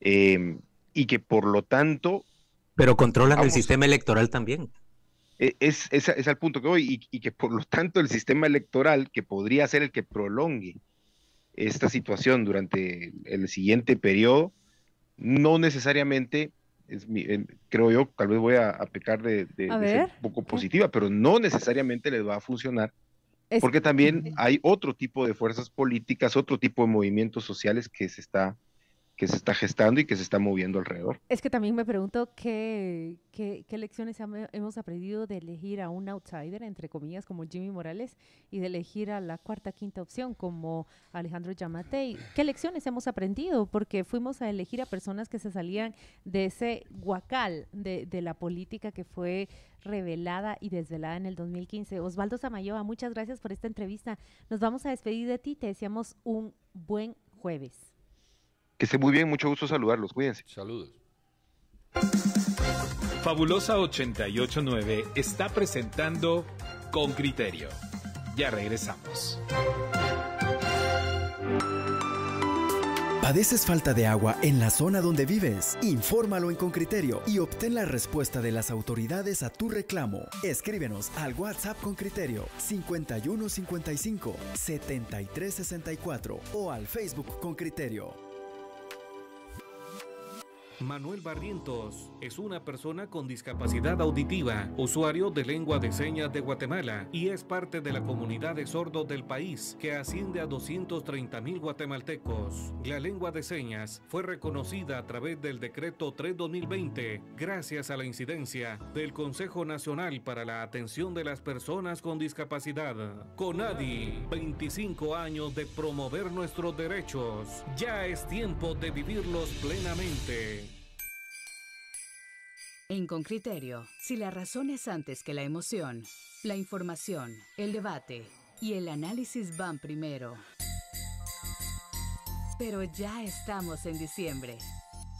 Speaker 30: eh, y que por lo tanto...
Speaker 4: Pero controlan vamos, el sistema electoral también.
Speaker 30: Es, es, es, al punto que voy, y, y que por lo tanto el sistema electoral, que podría ser el que prolongue esta situación durante el siguiente periodo, no necesariamente, es mi, eh, creo yo, tal vez voy a, a pecar de, de,
Speaker 3: a
Speaker 30: de ser un poco positiva, pero no necesariamente les va a funcionar, es, porque también hay otro tipo de fuerzas políticas, otro tipo de movimientos sociales que se está que se está gestando y que se está moviendo alrededor.
Speaker 3: Es que también me pregunto qué, qué, lecciones hemos aprendido de elegir a un outsider, entre comillas, como Jimmy Morales, y de elegir a la cuarta, quinta opción, como Alejandro Yamatei. ¿Qué lecciones hemos aprendido? Porque fuimos a elegir a personas que se salían de ese guacal de, de la política que fue revelada y desvelada en el 2015. Osvaldo Samayoa, muchas gracias por esta entrevista. Nos vamos a despedir de ti. Te deseamos un buen jueves.
Speaker 30: Que esté muy bien, mucho gusto saludarlos, cuídense.
Speaker 5: Saludos.
Speaker 2: Fabulosa 889 está presentando Con Criterio. Ya regresamos.
Speaker 8: ¿Padeces falta de agua en la zona donde vives? Infórmalo en Concriterio y obtén la respuesta de las autoridades a tu reclamo. Escríbenos al WhatsApp con criterio 5155 7364 o al Facebook con criterio.
Speaker 31: Manuel Barrientos es una persona con discapacidad auditiva, usuario de lengua de señas de Guatemala y es parte de la comunidad de sordos del país que asciende a 230 mil guatemaltecos. La lengua de señas fue reconocida a través del decreto 3-2020 gracias a la incidencia del Consejo Nacional para la Atención de las Personas con Discapacidad. CONADI, 25 años de promover nuestros derechos. Ya es tiempo de vivirlos plenamente.
Speaker 15: En Concriterio, si la razón es antes que la emoción, la información, el debate y el análisis van primero. Pero ya estamos en diciembre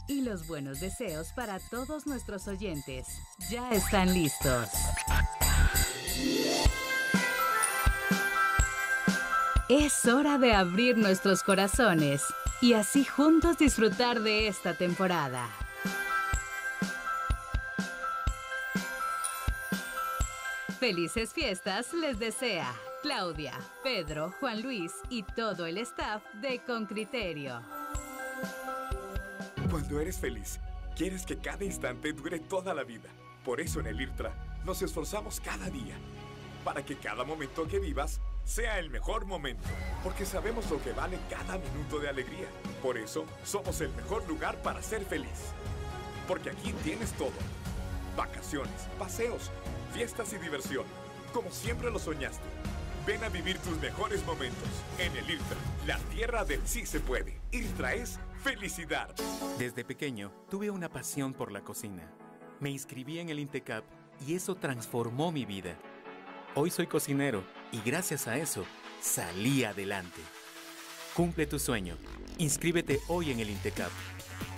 Speaker 15: y los buenos deseos para todos nuestros oyentes ya están listos. Es hora de abrir nuestros corazones y así juntos disfrutar de esta temporada. Felices fiestas les desea Claudia, Pedro, Juan Luis y todo el staff de Concriterio.
Speaker 9: Cuando eres feliz, quieres que cada instante dure toda la vida. Por eso en el IRTRA nos esforzamos cada día para que cada momento que vivas sea el mejor momento, porque sabemos lo que vale cada minuto de alegría. Por eso somos el mejor lugar para ser feliz. Porque aquí tienes todo. Vacaciones, paseos, fiestas y diversión, como siempre lo soñaste. Ven a vivir tus mejores momentos en el IRTRA, la tierra del sí se puede. IRTRA es felicidad.
Speaker 32: Desde pequeño tuve una pasión por la cocina. Me inscribí en el INTECAP y eso transformó mi vida. Hoy soy cocinero y gracias a eso salí adelante. Cumple tu sueño. Inscríbete hoy en el INTECAP.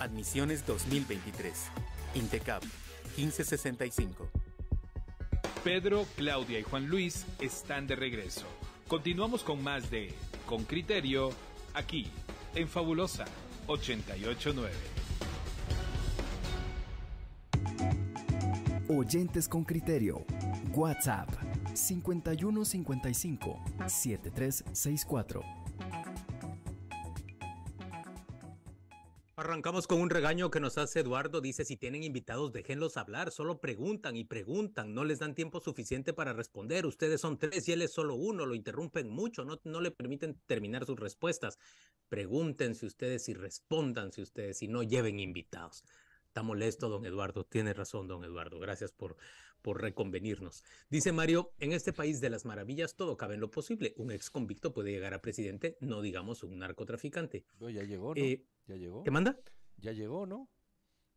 Speaker 32: Admisiones 2023. INTECAP 1565.
Speaker 2: Pedro, Claudia y Juan Luis están de regreso. Continuamos con más de Con Criterio, aquí, en Fabulosa 889.
Speaker 8: Oyentes con criterio. WhatsApp 5155 7364.
Speaker 4: Arrancamos con un regaño que nos hace Eduardo. Dice, si tienen invitados, déjenlos hablar. Solo preguntan y preguntan. No les dan tiempo suficiente para responder. Ustedes son tres y él es solo uno. Lo interrumpen mucho. No, no le permiten terminar sus respuestas. Pregúntense ustedes y respondan si ustedes y no lleven invitados. Está molesto, don Eduardo. Tiene razón, don Eduardo. Gracias por, por reconvenirnos. Dice Mario, en este país de las maravillas todo cabe en lo posible. Un ex convicto puede llegar a presidente, no digamos un narcotraficante.
Speaker 5: No, ya llegó, ¿no?
Speaker 4: Eh,
Speaker 5: ya llegó.
Speaker 4: ¿Qué manda?
Speaker 5: Ya llegó, ¿no?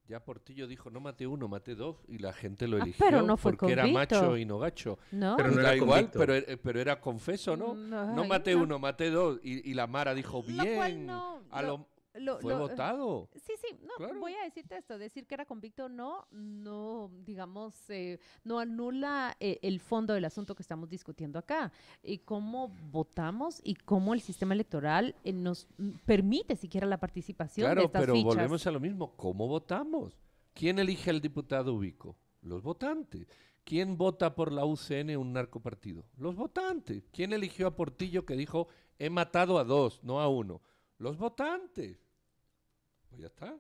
Speaker 5: Ya Portillo dijo, no maté uno, maté dos, y la gente lo
Speaker 3: Ah,
Speaker 5: eligió
Speaker 3: pero no fue
Speaker 5: porque era macho y no gacho.
Speaker 3: No.
Speaker 4: Pero no era
Speaker 5: igual, pero, eh, pero era confeso, ¿no?
Speaker 3: No,
Speaker 5: No, maté
Speaker 3: no.
Speaker 5: uno, maté dos, y, y la Mara dijo,
Speaker 3: Lo cual
Speaker 5: bien,
Speaker 3: no,
Speaker 5: a
Speaker 3: lo-
Speaker 5: lo- fue
Speaker 3: lo-
Speaker 5: votado.
Speaker 3: Sí, sí, no, voy a decirte esto, decir que era convicto no, no, digamos, eh, no anula eh, el fondo del asunto que estamos discutiendo acá. Y cómo votamos y cómo el sistema electoral eh, nos permite siquiera la participación de
Speaker 5: Claro,
Speaker 3: estas
Speaker 5: pero
Speaker 3: fichas.
Speaker 5: volvemos a lo mismo. ¿Cómo votamos? ¿Quién elige al diputado ubico? Los votantes. ¿Quién vota por la UCN un narcopartido? Los votantes. ¿Quién eligió a Portillo que dijo, he matado a dos, no a uno? Los votantes. Pues ya está.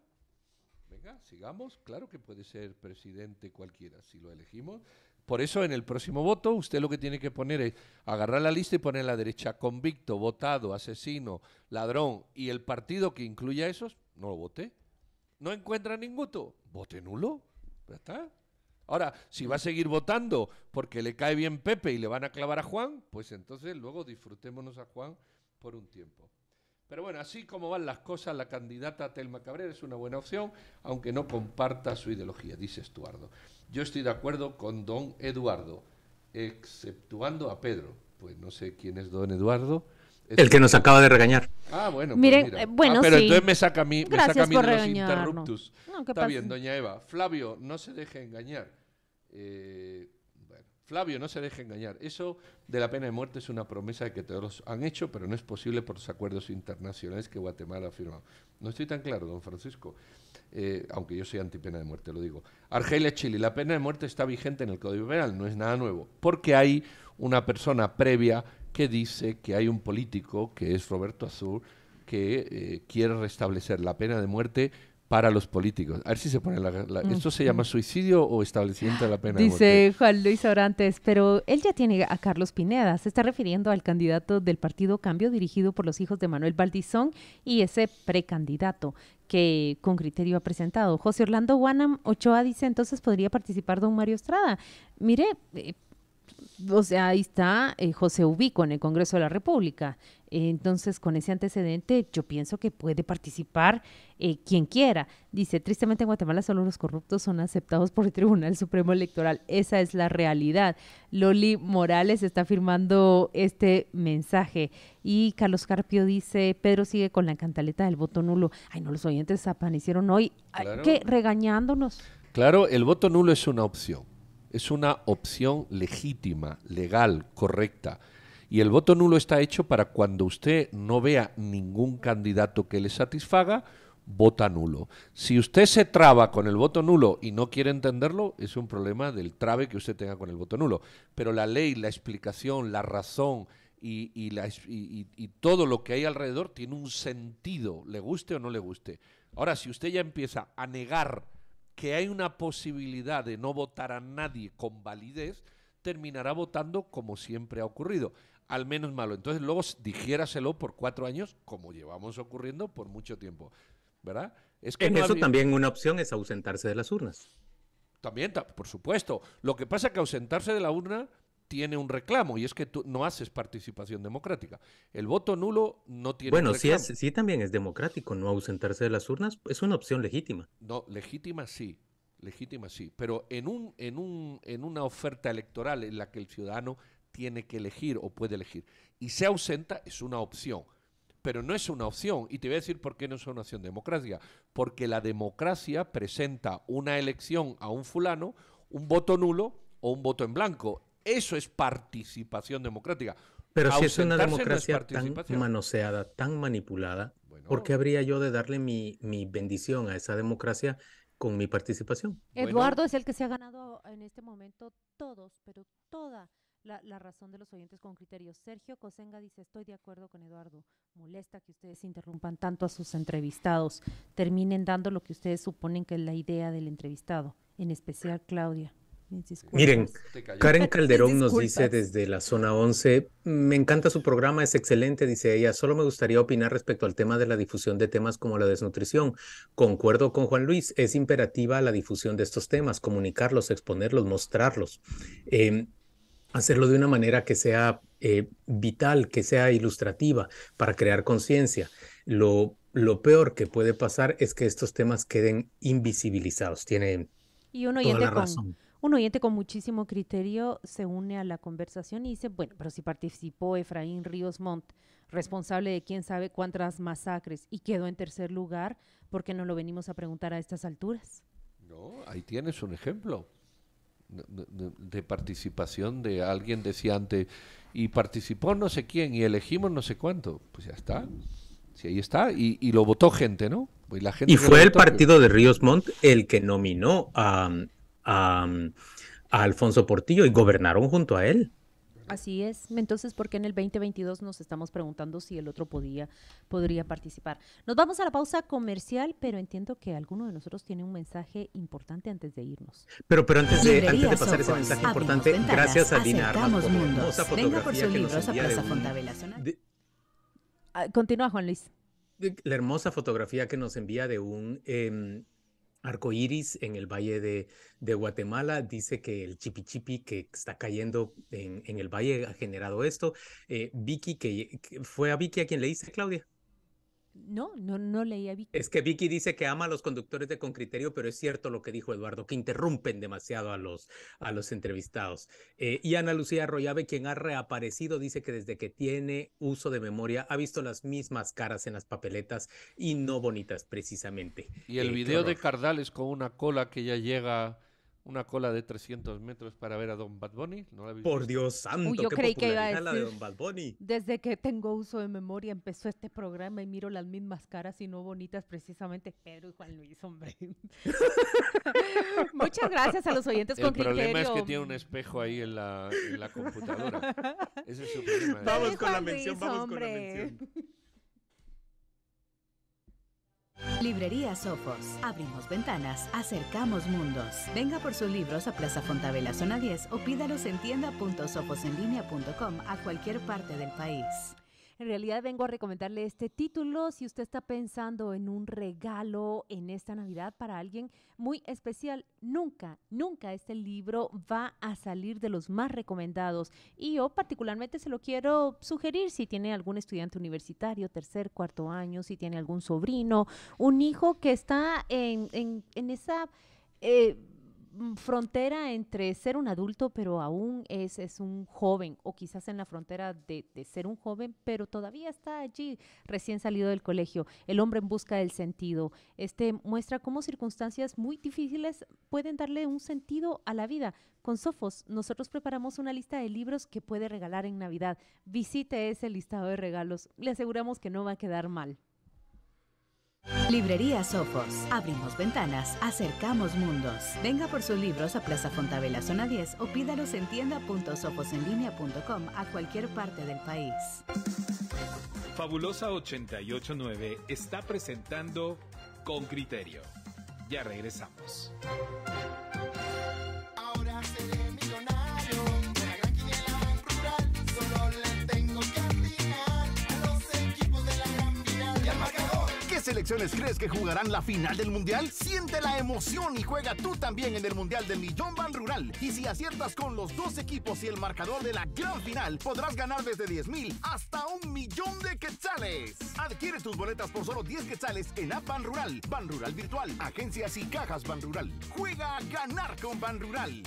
Speaker 5: Venga, sigamos. Claro que puede ser presidente cualquiera, si lo elegimos. Por eso en el próximo voto usted lo que tiene que poner es agarrar la lista y poner a la derecha convicto, votado, asesino, ladrón y el partido que incluya a esos, no lo vote. No encuentra ningún voto, vote nulo. Ya está. Ahora, si va a seguir votando porque le cae bien Pepe y le van a clavar a Juan, pues entonces luego disfrutémonos a Juan por un tiempo. Pero bueno, así como van las cosas, la candidata Telma Cabrera es una buena opción, aunque no comparta su ideología, dice Estuardo. Yo estoy de acuerdo con don Eduardo, exceptuando a Pedro. Pues no sé quién es don Eduardo.
Speaker 4: El que nos acaba de regañar.
Speaker 5: Ah, bueno, pues
Speaker 3: Miren,
Speaker 5: mira.
Speaker 3: eh, bueno,
Speaker 5: Ah, pero
Speaker 3: sí.
Speaker 5: entonces me saca a mí, me
Speaker 3: Gracias
Speaker 5: saca a mí
Speaker 3: por
Speaker 5: de los interruptus.
Speaker 3: No, ¿qué
Speaker 5: Está
Speaker 3: pasa?
Speaker 5: bien, doña Eva. Flavio, no se deje engañar. Eh, Flavio, no se deje engañar. Eso de la pena de muerte es una promesa que todos han hecho, pero no es posible por los acuerdos internacionales que Guatemala ha firmado. No estoy tan claro, don Francisco, eh, aunque yo soy antipena de muerte, lo digo. Argelia, Chile, la pena de muerte está vigente en el Código Penal, no es nada nuevo, porque hay una persona previa que dice que hay un político, que es Roberto Azur, que eh, quiere restablecer la pena de muerte para los políticos. A ver si se pone la... la- ¿Esto se llama suicidio o establecimiento de la pena de muerte?
Speaker 3: Dice Juan Luis Orantes, pero él ya tiene a Carlos Pineda. Se está refiriendo al candidato del partido Cambio dirigido por los hijos de Manuel Valdizón y ese precandidato que con criterio ha presentado. José Orlando Guanam Ochoa dice, entonces podría participar don Mario Estrada. Mire, eh, o sea, ahí está eh, José Ubico en el Congreso de la República. Eh, Entonces, con ese antecedente, yo pienso que puede participar eh, quien quiera. Dice, tristemente en Guatemala solo los corruptos son aceptados por el Tribunal Supremo Electoral. Esa es la realidad. Loli Morales está firmando este mensaje. Y Carlos Carpio dice, Pedro sigue con la cantaleta del voto nulo. Ay, no, los oyentes aparecieron hoy.
Speaker 5: Claro.
Speaker 3: ¿Qué? Regañándonos.
Speaker 5: Claro, el voto nulo es una opción. Es una opción legítima, legal, correcta. Y el voto nulo está hecho para cuando usted no vea ningún candidato que le satisfaga, vota nulo. Si usted se traba con el voto nulo y no quiere entenderlo, es un problema del trabe que usted tenga con el voto nulo. Pero la ley, la explicación, la razón y, y todo lo que hay alrededor tiene un sentido, le guste o no le guste. Ahora, si usted ya empieza a negar que hay una posibilidad de no votar a nadie con validez, terminará votando como siempre ha ocurrido. Al menos malo. Entonces luego digiéraselo por cuatro años, como llevamos ocurriendo por mucho tiempo. ¿Verdad? Es
Speaker 4: En
Speaker 5: no
Speaker 4: eso
Speaker 5: había-
Speaker 4: también una opción es ausentarse de las urnas.
Speaker 5: También, ta- por supuesto. Lo que pasa es que ausentarse de la urna tiene un reclamo y es que tú no haces participación democrática. El voto nulo no tiene
Speaker 4: Bueno, sí, sí también es democrático, no ausentarse de las urnas es una opción legítima.
Speaker 5: No, legítima sí, legítima sí, pero en un en un en una oferta electoral en la que el ciudadano tiene que elegir o puede elegir y se ausenta es una opción, pero no es una opción y te voy a decir por qué no es una opción democrática, porque la democracia presenta una elección a un fulano, un voto nulo o un voto en blanco. Eso es participación democrática.
Speaker 4: Pero si es una
Speaker 5: Ausentarse no es
Speaker 4: democracia tan manoseada, tan manipulada, ¿por qué habría yo de darle mi, mi bendición a esa democracia con mi participación?
Speaker 3: Eduardo es el que se ha ganado en este momento todos, pero toda la, la razón de los oyentes con criterios. Sergio Cosenga dice, estoy de acuerdo con Eduardo. Molesta que ustedes interrumpan tanto a sus entrevistados. Terminen dando lo que ustedes suponen que es la idea del entrevistado, en especial Claudia.
Speaker 4: Miren, Karen Calderón nos dice desde la zona 11, me encanta su programa, es excelente, dice ella, solo me gustaría opinar respecto al tema de la difusión de temas como la desnutrición. Concuerdo con Juan Luis, es imperativa la difusión de estos temas, comunicarlos, exponerlos, mostrarlos, eh, hacerlo de una manera que sea eh, vital, que sea ilustrativa para crear conciencia. Lo, lo peor que puede pasar es que estos temas queden invisibilizados. Tiene
Speaker 3: Y un
Speaker 4: toda la
Speaker 3: con,
Speaker 4: razón.
Speaker 3: Un oyente con muchísimo criterio se une a la conversación y dice, bueno, pero si participó Efraín Ríos Montt, responsable de quién sabe cuántas masacres, y quedó en tercer lugar, ¿por qué no lo venimos a preguntar a estas alturas?
Speaker 5: No, ahí tienes un ejemplo de, de- de participación de alguien decía antes y participó no sé quién y elegimos no sé cuánto. Pues ya está. Sí, ahí está. Y, y lo votó gente, ¿no? Pues la gente
Speaker 4: Y fue el
Speaker 5: votó-
Speaker 4: partido de Ríos Montt el que nominó a, a, a Alfonso Portillo y gobernaron junto a él.
Speaker 3: Así es. Entonces, ¿por qué en el 2022 nos estamos preguntando si el otro podía, podría participar? Nos vamos a la pausa comercial, pero entiendo que alguno de nosotros tiene un mensaje importante antes de irnos.
Speaker 4: Pero, pero antes de, antes de pasar ese mensaje importante,
Speaker 3: ventanas,
Speaker 4: gracias a Dina Armas por hermosa
Speaker 3: Venga por
Speaker 4: que nos
Speaker 3: a
Speaker 4: envía de un-
Speaker 3: Ah, Continúa, Juan Luis.
Speaker 4: la hermosa fotografía que nos envía de un eh, arco iris en el valle de, Guatemala. Dice que el chipichipi que está cayendo en, en el valle ha generado esto. Eh, Vicky, que, que fue a Vicky a quien le dice, Claudia.
Speaker 3: No, no, no leía Vicky.
Speaker 4: Es que Vicky dice que ama a los conductores de Con Criterio, pero es cierto lo que dijo Eduardo, que interrumpen demasiado a los, a los entrevistados. Eh, y Ana Lucía Arroyave, quien ha reaparecido, dice que desde que tiene uso de memoria ha visto las mismas caras en las papeletas y no bonitas precisamente.
Speaker 5: Y el
Speaker 4: Eh,
Speaker 5: video de. Cardales con una cola que ya llega una cola de 300 metros para ver a Don Bad Bunny. ¿No la
Speaker 4: Por
Speaker 5: visto?
Speaker 4: Dios santo,
Speaker 3: Uy, yo
Speaker 4: qué
Speaker 3: creí que iba a
Speaker 4: popularidad la de
Speaker 3: decir,
Speaker 4: Don Bad Bunny.
Speaker 3: Desde que tengo uso de memoria empezó este programa y miro las mismas caras y no bonitas, precisamente Pedro y Juan Luis, hombre. Muchas gracias a los oyentes
Speaker 5: El
Speaker 3: con
Speaker 5: problema es que
Speaker 3: criterio.
Speaker 5: tiene un espejo ahí en la, en la computadora. Ese es su problema.
Speaker 4: Vamos
Speaker 3: Ay,
Speaker 4: con la mención,
Speaker 3: Luis,
Speaker 4: vamos con la
Speaker 3: hombre.
Speaker 4: mención.
Speaker 15: Librería Sofos. Abrimos ventanas, acercamos mundos. Venga por sus libros a Plaza Fontavela Zona 10 o pídalos en tienda.sofosenlinea.com a cualquier parte del país.
Speaker 3: En realidad vengo a recomendarle este título si usted está pensando en un regalo en esta Navidad para alguien muy especial. Nunca, nunca este libro va a salir de los más recomendados. Y yo particularmente se lo quiero sugerir si tiene algún estudiante universitario, tercer, cuarto año, si tiene algún sobrino, un hijo que está en, en- esa... eh, frontera entre ser un adulto, pero aún es, es un joven, o quizás en la frontera de, de ser un joven, pero todavía está allí, recién salido del colegio, el hombre en busca del sentido. Este muestra cómo circunstancias muy difíciles pueden darle un sentido a la vida. Con Sofos, nosotros preparamos una lista de libros que puede regalar en Navidad. Visite ese listado de regalos, le aseguramos que no va a quedar mal.
Speaker 15: Librería Sofos. Abrimos ventanas, acercamos mundos. Venga por sus libros a Plaza Fontavela Zona 10 o pídalos en tienda.sofosenlinea.com a cualquier parte del país.
Speaker 2: Fabulosa 889 está presentando Con Criterio. Ya regresamos.
Speaker 6: Selecciones crees que jugarán la final del mundial? Siente la emoción y juega tú también en el mundial del Millón Ban Rural. Y si aciertas con los dos equipos y el marcador de la gran final, podrás ganar desde 10 mil hasta un millón de quetzales. Adquiere tus boletas por solo 10 quetzales en App Ban Rural, Ban Rural Virtual, agencias y cajas Ban Rural. Juega a ganar con Ban Rural.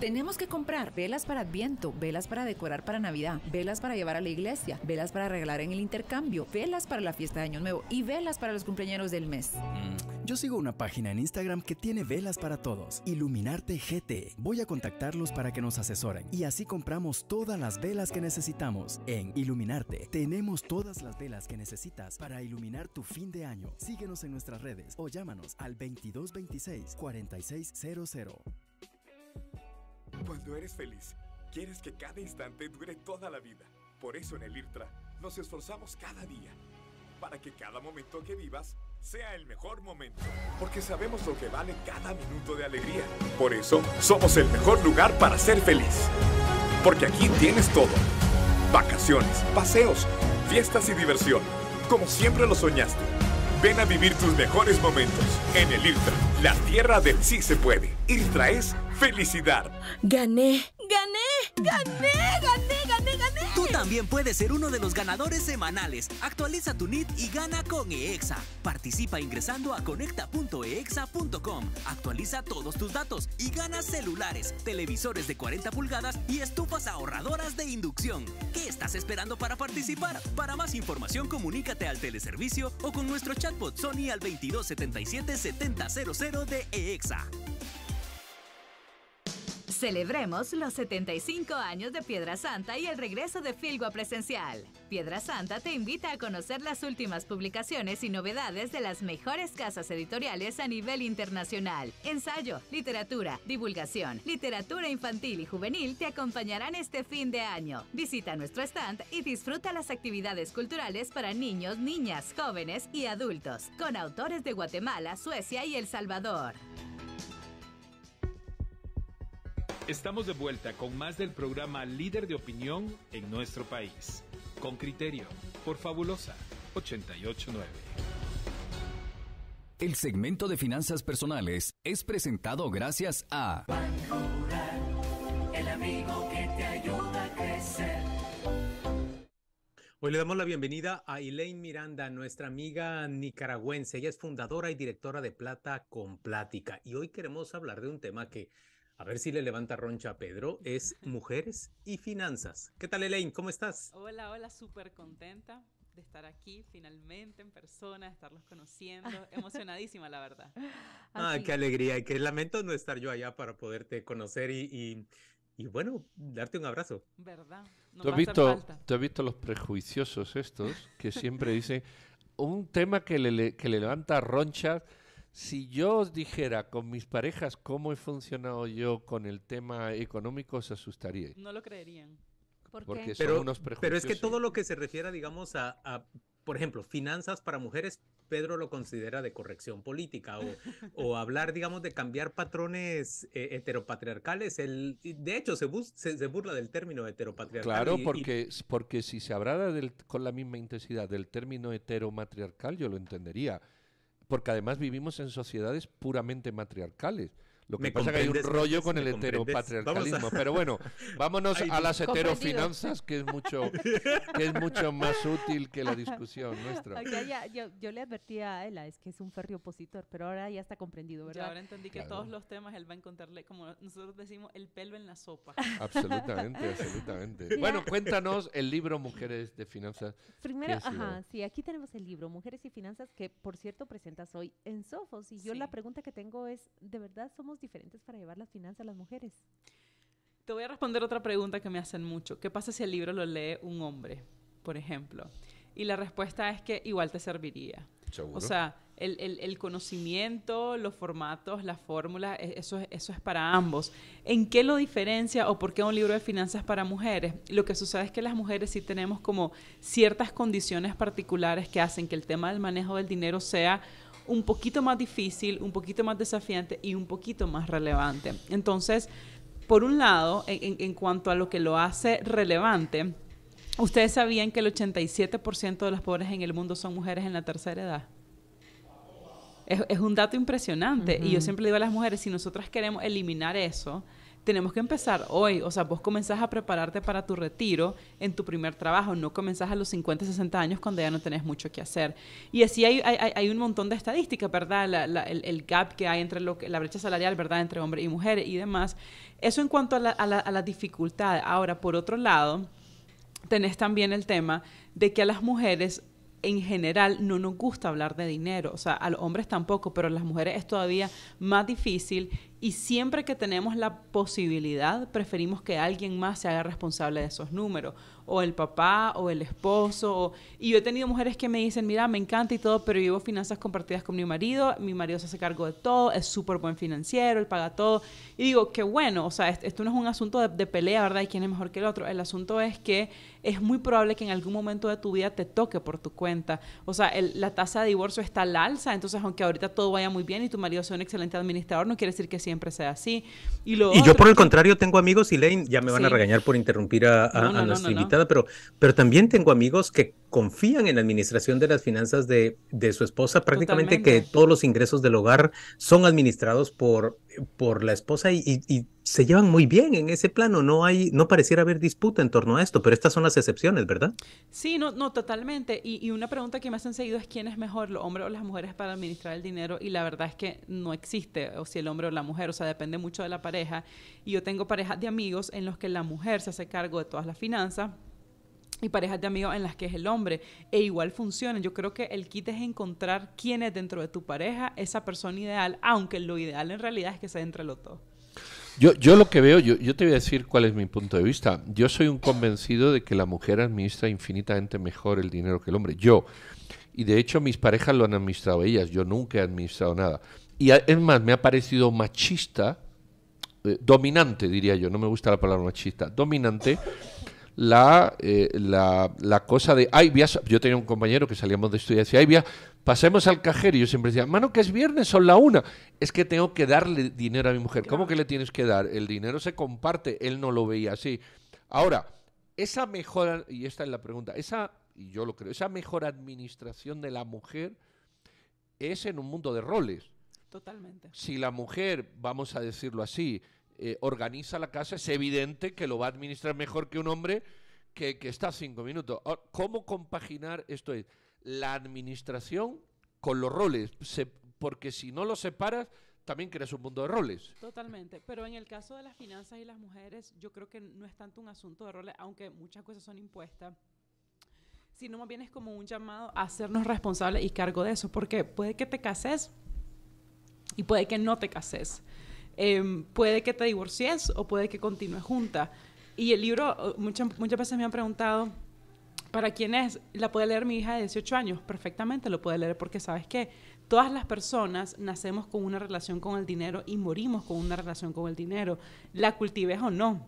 Speaker 33: Tenemos que comprar velas para Adviento, velas para decorar para Navidad, velas para llevar a la iglesia, velas para regalar en el intercambio, velas para la fiesta de Año Nuevo y velas para los cumpleaños del mes.
Speaker 8: Yo sigo una página en Instagram que tiene velas para todos, Iluminarte GT. Voy a contactarlos para que nos asesoren y así compramos todas las velas que necesitamos. En Iluminarte tenemos todas las velas que necesitas para iluminar tu fin de año. Síguenos en nuestras redes o llámanos al 2226 4600.
Speaker 9: Cuando eres feliz, quieres que cada instante dure toda la vida. Por eso en el IRTRA nos esforzamos cada día para que cada momento que vivas sea el mejor momento. Porque sabemos lo que vale cada minuto de alegría. Por eso somos el mejor lugar para ser feliz. Porque aquí tienes todo. Vacaciones, paseos, fiestas y diversión. Como siempre lo soñaste. Ven a vivir tus mejores momentos en el IRTRA, la tierra del sí se puede. IRTRA es felicidad.
Speaker 33: Gané, gané, gané, gané, gané, gané.
Speaker 10: Tú también puedes ser uno de los ganadores semanales. Actualiza tu NIT y gana con EXA. Participa ingresando a conecta.exa.com. Actualiza todos tus datos y gana celulares, televisores de 40 pulgadas y estufas ahorradoras de inducción. ¿Qué estás esperando para participar? Para más información, comunícate al teleservicio o con nuestro chatbot Sony al 2277 7000 de EXA.
Speaker 11: Celebremos los 75 años de Piedra Santa y el regreso de Filgua presencial. Piedra Santa te invita a conocer las últimas publicaciones y novedades de las mejores casas editoriales a nivel internacional. Ensayo, literatura, divulgación, literatura infantil y juvenil te acompañarán este fin de año. Visita nuestro stand y disfruta las actividades culturales para niños, niñas, jóvenes y adultos, con autores de Guatemala, Suecia y El Salvador.
Speaker 2: Estamos de vuelta con más del programa Líder de Opinión en nuestro país. Con criterio, por Fabulosa 889.
Speaker 34: El segmento de finanzas personales es presentado gracias a
Speaker 35: El amigo que te ayuda a crecer.
Speaker 4: Hoy le damos la bienvenida a Elaine Miranda, nuestra amiga nicaragüense. Ella es fundadora y directora de Plata con Plática. Y hoy queremos hablar de un tema que, a ver si le levanta roncha a Pedro, es mujeres y finanzas. ¿Qué tal, Elaine? ¿Cómo estás?
Speaker 36: Hola, hola, súper contenta. de estar aquí finalmente en persona, de estarlos conociendo. Emocionadísima, la verdad.
Speaker 4: Ah, qué alegría y qué lamento no estar yo allá para poderte conocer y, y, y bueno, darte un abrazo.
Speaker 36: ¿Verdad? No
Speaker 5: ¿Tú,
Speaker 36: va
Speaker 5: has
Speaker 36: a hacer
Speaker 5: visto,
Speaker 36: falta.
Speaker 5: ¿Tú has visto los prejuiciosos estos que siempre dicen un tema que le, le- que le levanta ronchas? Si yo os dijera con mis parejas cómo he funcionado yo con el tema económico, os asustaríais.
Speaker 36: No lo creerían.
Speaker 5: Porque son
Speaker 4: Pero,
Speaker 5: unos
Speaker 4: pero es que todo lo que se refiera, digamos, a, a, por ejemplo, finanzas para mujeres, Pedro lo considera de corrección política o, o hablar, digamos, de cambiar patrones eh, heteropatriarcales. Y de hecho, se, bus- se, se burla del término heteropatriarcal.
Speaker 5: Claro,
Speaker 4: y- y-
Speaker 5: porque, porque si se hablara del- con la misma intensidad del término heteromatriarcal, yo lo entendería. Porque además vivimos en sociedades puramente matriarcales. Lo que
Speaker 4: Me
Speaker 5: pasa es que hay un rollo con el heteropatriarcalismo.
Speaker 4: A-
Speaker 5: Pero bueno, vámonos
Speaker 4: Ay,
Speaker 5: a las heterofinanzas, que es mucho, que es mucho más útil que la discusión nuestra.
Speaker 3: Ya- yo, yo le advertí a Ela, es que es un ferry opositor, pero ahora ya está comprendido,
Speaker 36: Ya
Speaker 3: ¿verdad?
Speaker 36: ahora entendí que
Speaker 5: Claro.
Speaker 36: todos los temas él va a encontrarle, como nosotros decimos, el pelo en la sopa.
Speaker 5: Absolutamente, absolutamente.
Speaker 3: Mira.
Speaker 5: Bueno, cuéntanos el libro Mujeres de Finanzas.
Speaker 3: Primero, ajá, sí, aquí tenemos el libro Mujeres y Finanzas que, por cierto, presentas hoy en Sofos. Y yo la
Speaker 36: Sí.
Speaker 3: pregunta que tengo es, ¿de verdad somos diferentes para llevar las finanzas las mujeres?
Speaker 36: Te voy a responder otra pregunta que me hacen mucho. ¿Qué pasa si el libro lo lee un hombre, por ejemplo? Y la respuesta es que igual te serviría.
Speaker 5: Seguro.
Speaker 36: O sea, el, el- el conocimiento, los formatos, las fórmulas, e- eso es, eso es para ambos. ¿En qué lo diferencia o por qué un libro de finanzas para mujeres? Lo que sucede es que las mujeres sí tenemos como ciertas condiciones particulares que hacen que el tema del manejo del dinero sea un poquito más difícil, un poquito más desafiante y un poquito más relevante. Entonces, por un lado, en, cuanto a lo que lo hace relevante, ¿ustedes sabían que el 87% de los pobres en el mundo son mujeres en la tercera edad? Es, es un dato impresionante. Y yo siempre digo a las mujeres, si nosotras queremos eliminar eso, tenemos que empezar hoy. O sea, vos comenzás a prepararte para tu retiro en tu primer trabajo, no comenzás a los 50, 60 años cuando ya no tenés mucho que hacer. Y así hay, un montón de estadísticas, ¿verdad? La- el, gap que hay entre la brecha salarial, ¿verdad? Entre hombres y mujeres y demás. Eso en cuanto a la, a la, a la dificultad. Ahora, por otro lado, tenés también el tema de que a las mujeres en general no nos gusta hablar de dinero, o sea, a los hombres tampoco, pero a las mujeres es todavía más difícil y siempre que tenemos la posibilidad preferimos que alguien más se haga responsable de esos números, o el papá o el esposo, o- y yo he tenido mujeres que me dicen, mira, me encanta y todo, pero llevo finanzas compartidas con mi marido, mi marido se hace cargo de todo, es súper buen financiero, él paga todo, y digo, qué bueno, o sea, est- esto no es un asunto de, de pelea, ¿verdad? Y quién es mejor que el otro, el asunto es que es muy probable que en algún momento de tu vida te toque por tu cuenta, o sea, el- la tasa de divorcio está al alza, entonces aunque ahorita todo vaya muy bien y tu marido sea un excelente administrador, no quiere decir que siempre sea así. Y, lo
Speaker 4: Y yo por el contrario tengo amigos, y Lane, ya me van a regañar por interrumpir a, a-
Speaker 36: No, no,
Speaker 4: a
Speaker 36: no,
Speaker 4: nuestra
Speaker 36: no, no.
Speaker 4: Pero, pero también tengo amigos que confían en la administración de las finanzas de, de su esposa, prácticamente que
Speaker 36: Totalmente.
Speaker 4: todos los ingresos del hogar son administrados por, por la esposa y, y- y se llevan muy bien en ese plano. No hay, no pareciera haber disputa en torno a esto, pero estas son las excepciones, ¿verdad?
Speaker 36: Sí, no, no, totalmente. Y, y una pregunta que me hacen seguido es quién es mejor, los hombres o las mujeres para administrar el dinero. Y la verdad es que no existe, o si el hombre o la mujer, o sea, depende mucho de la pareja. Y yo tengo parejas de amigos en los que la mujer se hace cargo de todas las finanzas y parejas de amigos en las que es el hombre. E igual funcionan. Yo creo que el kit es encontrar quién es dentro de tu pareja esa persona ideal, aunque lo ideal en realidad es que sea entre los dos.
Speaker 5: Yo, yo lo que veo, yo, yo te voy a decir cuál es mi punto de vista. Yo soy un convencido de que la mujer administra infinitamente mejor el dinero que el hombre. Yo. Y de hecho mis parejas lo han administrado ellas. Yo nunca he administrado nada. Y es más, me ha parecido machista, eh, dominante diría yo, no me gusta la palabra machista, dominante la, eh, la, la cosa de, ay, voy a sa-". yo tenía un compañero que salíamos de estudiar y decía, ay, voy a- pasemos al cajero. Y yo siempre decía, mano, que es viernes, son la una. Es que tengo que darle dinero a mi mujer. ¿Cómo que le tienes que dar? El dinero se comparte. Él no lo veía así. Ahora, esa mejor, y esta es la pregunta, esa, y yo lo creo, esa mejor administración de la mujer es en un mundo de roles.
Speaker 36: Totalmente.
Speaker 5: Si la mujer, vamos a decirlo así, eh, organiza la casa, es evidente que lo va a administrar mejor que un hombre que, que está cinco minutos. ¿Cómo compaginar esto? Es la administración con los roles, porque si no los separas, también creas un mundo de roles.
Speaker 36: Totalmente, pero en el caso de las finanzas y las mujeres, yo creo que no es tanto un asunto de roles, aunque muchas cosas son impuestas, sino más bien es como un llamado a hacernos responsables y cargo de eso, porque puede que te cases y puede que no te cases. Em, puede que te divorcies o puede que continúes junta. Y el libro, muchas, muchas veces me han preguntado, ¿para quién es? La puede leer mi hija de 18 años, perfectamente lo puede leer porque sabes que todas las personas nacemos con una relación con el dinero y morimos con una relación con el dinero, la cultives o no.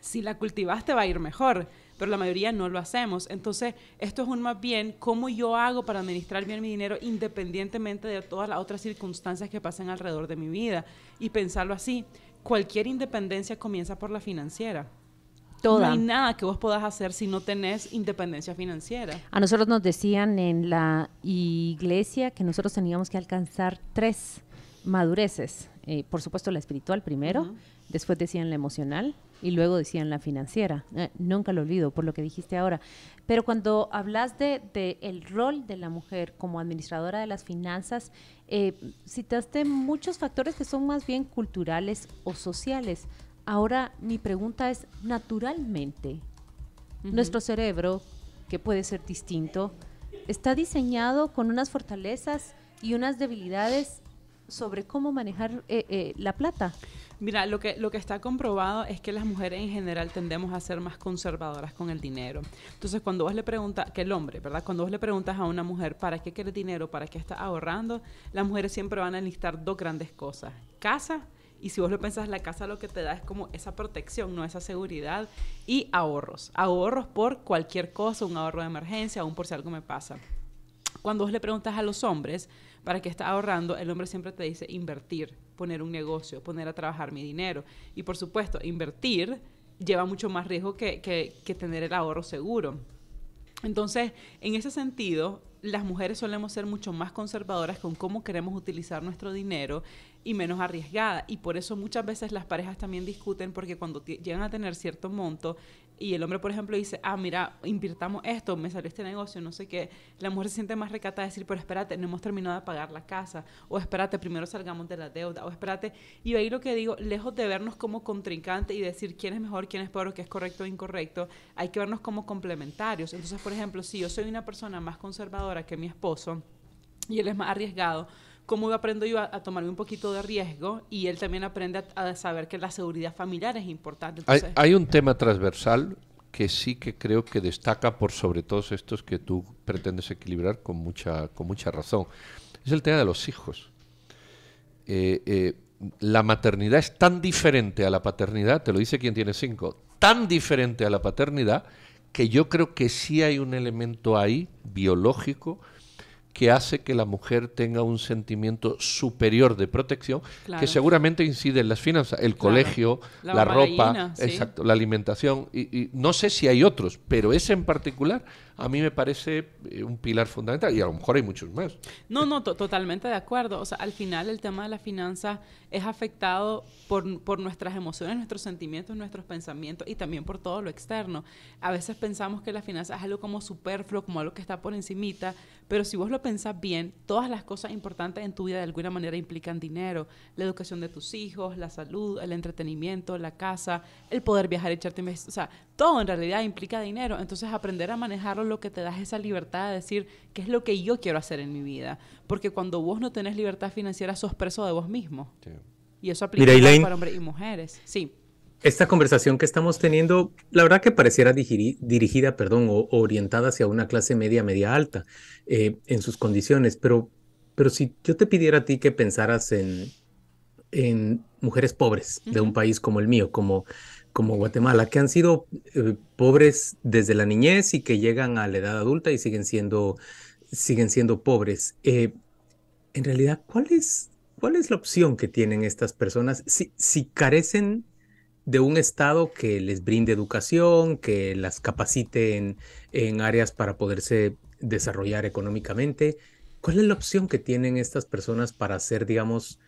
Speaker 36: Si la cultivas te va a ir mejor, pero la mayoría no lo hacemos. Entonces, esto es un más bien cómo yo hago para administrar bien mi dinero independientemente de todas las otras circunstancias que pasan alrededor de mi vida. Y pensarlo así, cualquier independencia comienza por la financiera. No hay nada que vos puedas hacer si no tenés independencia financiera.
Speaker 3: A nosotros nos decían en la iglesia que nosotros teníamos que alcanzar tres madureces. Eh, por supuesto, la espiritual primero, después decían la emocional y luego decían la financiera. Eh, nunca lo olvido por lo que dijiste ahora. Pero cuando hablas de, el rol de la mujer como administradora de las finanzas, eh, citaste muchos factores que son más bien culturales o sociales. Ahora mi pregunta es, naturalmente, nuestro cerebro, que puede ser distinto, está diseñado con unas fortalezas y unas debilidades sobre cómo manejar eh, eh, la plata.
Speaker 36: Mira, lo que, lo que está comprobado es que las mujeres en general tendemos a ser más conservadoras con el dinero. Entonces, cuando vos le preguntas, que el hombre, ¿verdad? Cuando vos le preguntas a una mujer, ¿para qué quiere dinero? ¿Para qué está ahorrando? Las mujeres siempre van a enlistar dos grandes cosas. Casa y si vos lo pensás, la casa lo que te da es como esa protección, no esa seguridad y ahorros. Ahorros por cualquier cosa, un ahorro de emergencia, aún por si algo me pasa. Cuando vos le preguntas a los hombres para qué está ahorrando, el hombre siempre te dice invertir, poner un negocio, poner a trabajar mi dinero. Y por supuesto, invertir lleva mucho más riesgo que, que tener el ahorro seguro. Entonces, en ese sentido, las mujeres solemos ser mucho más conservadoras con cómo queremos utilizar nuestro dinero y menos arriesgada. Y por eso muchas veces las parejas también discuten porque cuando llegan a tener cierto monto y el hombre, por ejemplo, dice, ah, mira, invirtamos esto, me salió este negocio, no sé qué, la mujer se siente más recata de decir, pero espérate, no hemos terminado de pagar la casa, o espérate, primero salgamos de la deuda, o espérate. Y ahí lo que digo, lejos de vernos como contrincante y decir quién es mejor, quién es peor, qué es correcto o incorrecto, hay que vernos como complementarios. Entonces, por ejemplo, si yo soy una persona más conservadora que mi esposo, y él es más arriesgado, cómo aprendo yo a, tomarme un poquito de riesgo y él también aprende a, saber que la seguridad familiar es importante.
Speaker 5: hay, un tema transversal que sí que creo que destaca por sobre todos estos que tú pretendes equilibrar con mucha, con mucha razón. Es el tema de los hijos. Eh, eh, la maternidad es tan diferente a la paternidad, te lo dice quien tiene cinco, tan diferente a la paternidad que yo creo que sí hay un elemento ahí biológico que hace que la mujer tenga un sentimiento superior de protección, que seguramente incide en las finanzas, el colegio, la, ropa, exacto, la alimentación, y, no sé si hay otros, pero ese en particular a mí me parece eh, un pilar fundamental y a lo mejor hay muchos más.
Speaker 36: No, no, totalmente de acuerdo. O sea, al final el tema de la finanza es afectado por, por, nuestras emociones, nuestros sentimientos, nuestros pensamientos y también por todo lo externo. A veces pensamos que la finanza es algo como superfluo, como algo que está por encimita, pero si vos lo pensás bien, todas las cosas importantes en tu vida de alguna manera implican dinero. La educación de tus hijos, la salud, el entretenimiento, la casa, el poder viajar, echarte... O sea, todo en realidad implica dinero. Entonces aprender a manejarlo lo que te da es esa libertad de decir qué es lo que yo quiero hacer en mi vida. Porque cuando vos no tenés libertad financiera, sos preso de vos mismo. Y eso aplica para hombres y mujeres. Sí.
Speaker 4: Esta conversación que estamos teniendo, la verdad que pareciera dirigida, perdón, o, orientada hacia una clase media, media alta eh, en sus condiciones, pero, pero si yo te pidiera a ti que pensaras en, en mujeres pobres de un país como el mío, como como Guatemala, que han sido eh, pobres desde la niñez y que llegan a la edad adulta y siguen siendo, siguen siendo pobres. Eh, en realidad, ¿cuál es, ¿cuál es la opción que tienen estas personas si, si carecen de un Estado que les brinde educación, que las capacite en, en áreas para poderse desarrollar económicamente? ¿Cuál es la opción que tienen estas personas para ser, digamos,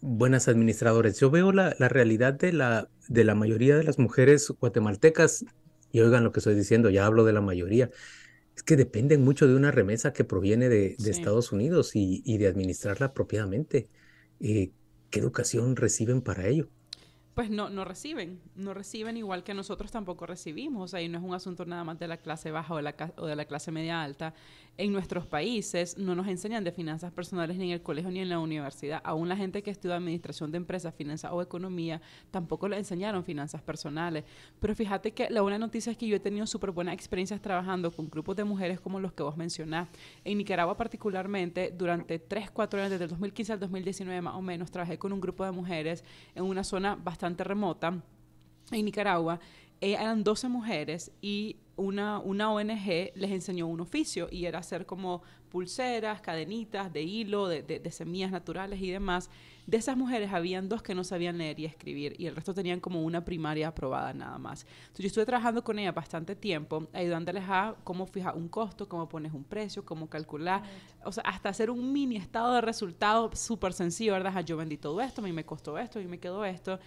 Speaker 4: buenas administradores. Yo veo la, realidad de la, de la mayoría de las mujeres guatemaltecas, y oigan lo que estoy diciendo, ya hablo de la mayoría, es que dependen mucho de una remesa que proviene de, Estados Unidos y, de administrarla apropiadamente. Eh, ¿Qué educación reciben para ello?
Speaker 36: pues no, no reciben, no reciben igual que nosotros tampoco recibimos, o sea, y no es un asunto nada más de la clase baja o de la, o de la clase media alta. En nuestros países no nos enseñan de finanzas personales ni en el colegio ni en la universidad. Aún la gente que estudia administración de empresas, finanzas o economía, tampoco le enseñaron finanzas personales. Pero fíjate que la buena noticia es que yo he tenido súper buenas experiencias trabajando con grupos de mujeres como los que vos mencionás. En Nicaragua particularmente, durante 3, 4 años, desde el 2015 al 2019 más o menos, trabajé con un grupo de mujeres en una zona bastante remota en Nicaragua. Eh, eran 12 mujeres y una, una ONG les enseñó un oficio y era hacer como pulseras, cadenitas de hilo, de, de- semillas naturales y demás. De esas mujeres habían dos que no sabían leer y escribir y el resto tenían como una primaria aprobada nada más. Entonces yo estuve trabajando con ellas bastante tiempo, ayudándoles a cómo fijar un costo, cómo pones un precio, cómo calcular, o sea, hasta hacer un mini estado de resultado súper sencillo, ¿verdad? Yo vendí todo esto, a mí me costó esto, a mí me quedó esto.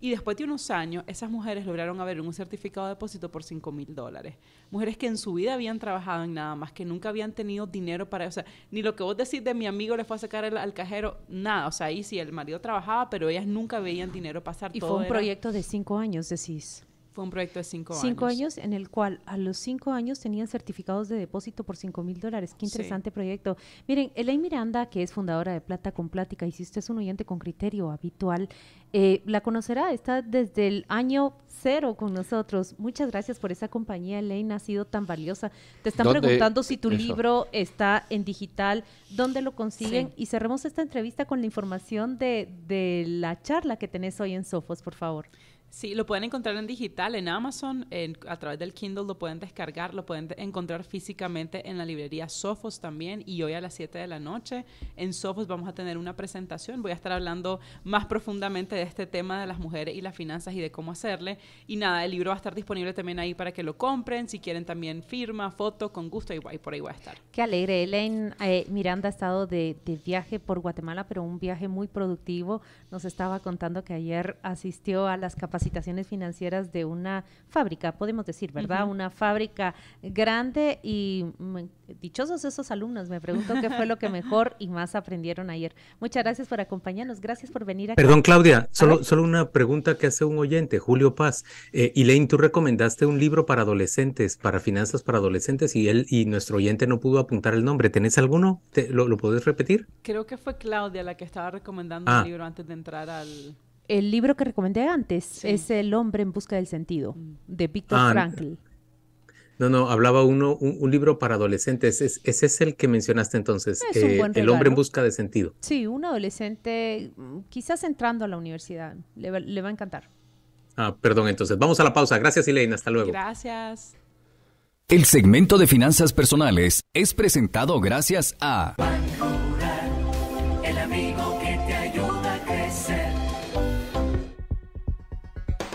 Speaker 36: Y después de unos años, esas mujeres lograron haber un certificado de depósito por 5 mil dólares. Mujeres que en su vida habían trabajado en nada más, que nunca habían tenido dinero para... O sea, ni lo que vos decís de mi amigo le fue a sacar el- al cajero, nada. O sea, ahí sí, el marido trabajaba, pero ellas nunca veían dinero pasar.
Speaker 3: Y
Speaker 36: todo
Speaker 3: fue un
Speaker 36: era-
Speaker 3: proyecto de cinco años, decís.
Speaker 36: Fue un proyecto de cinco,
Speaker 3: Cinco
Speaker 36: años.
Speaker 3: años en el cual a los cinco años tenían certificados de depósito por cinco mil dólares. Qué
Speaker 36: Sí.
Speaker 3: interesante proyecto. Miren, Elaine Miranda, que es fundadora de Plata con Plática, y si usted es un oyente con criterio habitual, eh, la conocerá, está desde el año cero con nosotros. Muchas gracias por esa compañía, Elaine, ha sido tan valiosa. Te están
Speaker 5: ¿Dónde-
Speaker 3: preguntando si tu
Speaker 5: eso.
Speaker 3: libro está en digital, dónde lo consiguen,
Speaker 36: Sí.
Speaker 3: y cerremos esta entrevista con la información de, de la charla que tenés hoy en Sofos, por favor.
Speaker 36: Sí, lo pueden encontrar en digital, en Amazon, a través del Kindle lo pueden descargar, lo pueden de- encontrar físicamente en la librería Sofos también y hoy a las 7 de la noche en Sofos vamos a tener una presentación, voy a estar hablando más profundamente de este tema de las mujeres y las finanzas y de cómo hacerle y nada, el libro va a estar disponible también ahí para que lo compren, si quieren también firma, foto, con gusto y, por ahí va a estar.
Speaker 3: Qué alegre. Elaine eh, Miranda ha estado de, de viaje por Guatemala, pero un viaje muy productivo. Nos estaba contando que ayer asistió a las capacitaciones financieras de una fábrica, podemos decir, ¿verdad? Una fábrica grande y mm, dichosos esos alumnos. Me pregunto qué fue lo que mejor y más aprendieron ayer. Muchas gracias por acompañarnos. Gracias por venir aquí.
Speaker 4: Perdón, Claudia, solo, solo una pregunta que hace un oyente, Julio Paz. Eh, Elaine, tú recomendaste un libro para adolescentes, para finanzas para adolescentes, y él y nuestro oyente no pudo apuntar el nombre. ¿Tenés alguno? ¿Te- lo, ¿Lo puedes repetir?
Speaker 36: Creo que fue Claudia la que estaba recomendando
Speaker 4: Ah.
Speaker 36: el libro antes de entrar al...
Speaker 3: El libro que recomendé antes
Speaker 36: Sí.
Speaker 3: es El hombre en busca del sentido, de Víctor
Speaker 4: Ah,
Speaker 3: Frankl.
Speaker 4: No, no, hablaba uno, un, un libro para adolescentes. Es- ese es el que mencionaste entonces,
Speaker 3: Es un
Speaker 4: eh,
Speaker 3: buen
Speaker 4: El hombre en busca de sentido.
Speaker 3: Sí, un adolescente mm, quizás entrando a la universidad. Le va, le va a encantar.
Speaker 4: Ah, perdón, entonces vamos a la pausa. Gracias, Elaine. Hasta luego.
Speaker 36: Gracias.
Speaker 34: El segmento de finanzas personales es presentado gracias a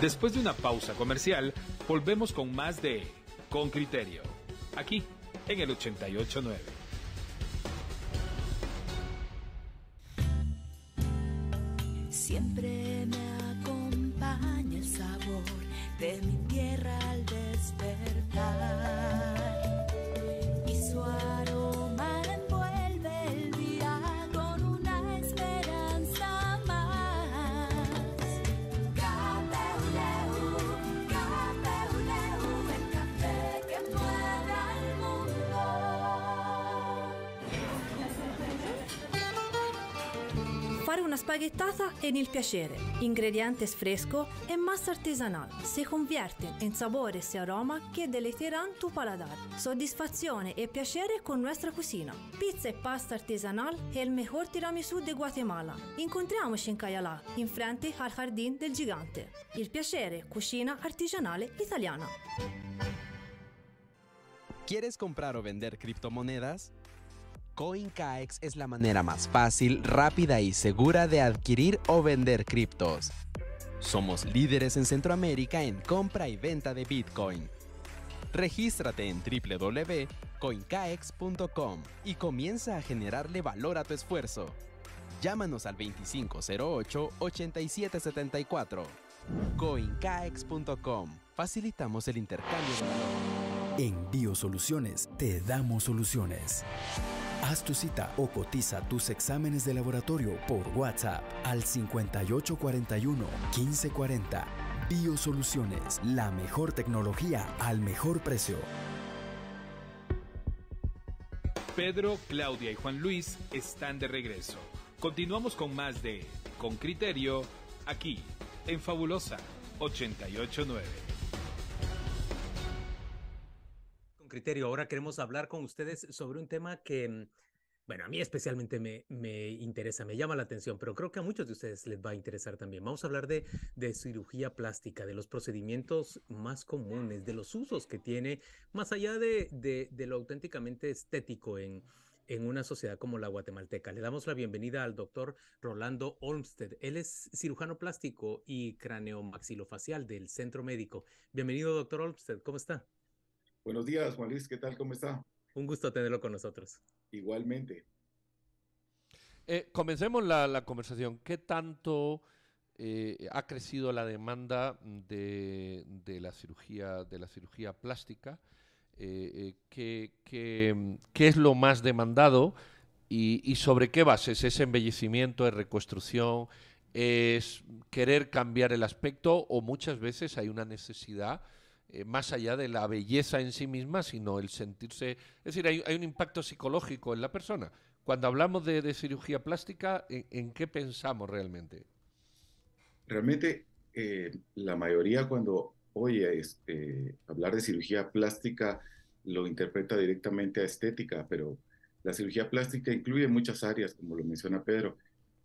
Speaker 2: Después de una pausa comercial, volvemos con más de Con Criterio, aquí en el 889.
Speaker 7: Siempre
Speaker 22: Fare una spaghettata è il piacere. Ingredientes fresco e massa artesanal. Si convierte in sabores y aroma que deleiterán tu paladar. Soddisfazione e piacere con nuestra cocina. Pizza e pasta artesanal è il mejor tiramisù de Guatemala. Incontriamoci in Cayalá, in frente al Jardín del Gigante. Il piacere, cucina artigianale italiana.
Speaker 37: ¿Quieres comprar o vender criptomonedas? CoinCaex es la manera más fácil, rápida y segura de adquirir o vender criptos. Somos líderes en Centroamérica en compra y venta de Bitcoin. Regístrate en www.coincaex.com y comienza a generarle valor a tu esfuerzo. Llámanos al 2508-8774. Coincaex.com. Facilitamos el intercambio de valor.
Speaker 8: En Biosoluciones te damos soluciones. Haz tu cita o cotiza tus exámenes de laboratorio por WhatsApp al 5841-1540. Biosoluciones, la mejor tecnología al mejor precio.
Speaker 2: Pedro, Claudia y Juan Luis están de regreso. Continuamos con más de Con Criterio, aquí, en Fabulosa 889.
Speaker 4: Criterio, ahora queremos hablar con ustedes sobre un tema que, mm, bueno, a mí especialmente me, me interesa, me llama la atención, pero creo que a muchos de ustedes les va a interesar también. Vamos a hablar de, de cirugía plástica, de los procedimientos más comunes, de los usos que tiene, más allá de, de, de lo auténticamente estético en, en una sociedad como la guatemalteca. Le damos la bienvenida al doctor Rolando Olmsted. Él es cirujano plástico y craneomaxilofacial del Centro Médico. Bienvenido, doctor Olmsted. ¿Cómo está?
Speaker 38: Buenos días, Juan Luis. ¿Qué tal? ¿Cómo está?
Speaker 4: Un gusto tenerlo con nosotros.
Speaker 38: Igualmente.
Speaker 5: Eh, comencemos la, la, conversación. ¿Qué tanto eh, ha crecido la demanda de, de, la cirugía de la cirugía plástica? Eh, ¿qué, qué, qué, es lo más demandado y, y, sobre qué bases? ¿Es embellecimiento, es reconstrucción, es querer cambiar el aspecto o muchas veces hay una necesidad eh, más allá de la belleza en sí misma, sino el sentirse... Es decir, hay, hay un impacto psicológico en la persona. Cuando hablamos de, de cirugía plástica, ¿en, ¿en, qué pensamos realmente?
Speaker 38: Realmente, eh, la mayoría cuando oye este, hablar de cirugía plástica lo interpreta directamente a estética, pero la cirugía plástica incluye muchas áreas, como lo menciona Pedro,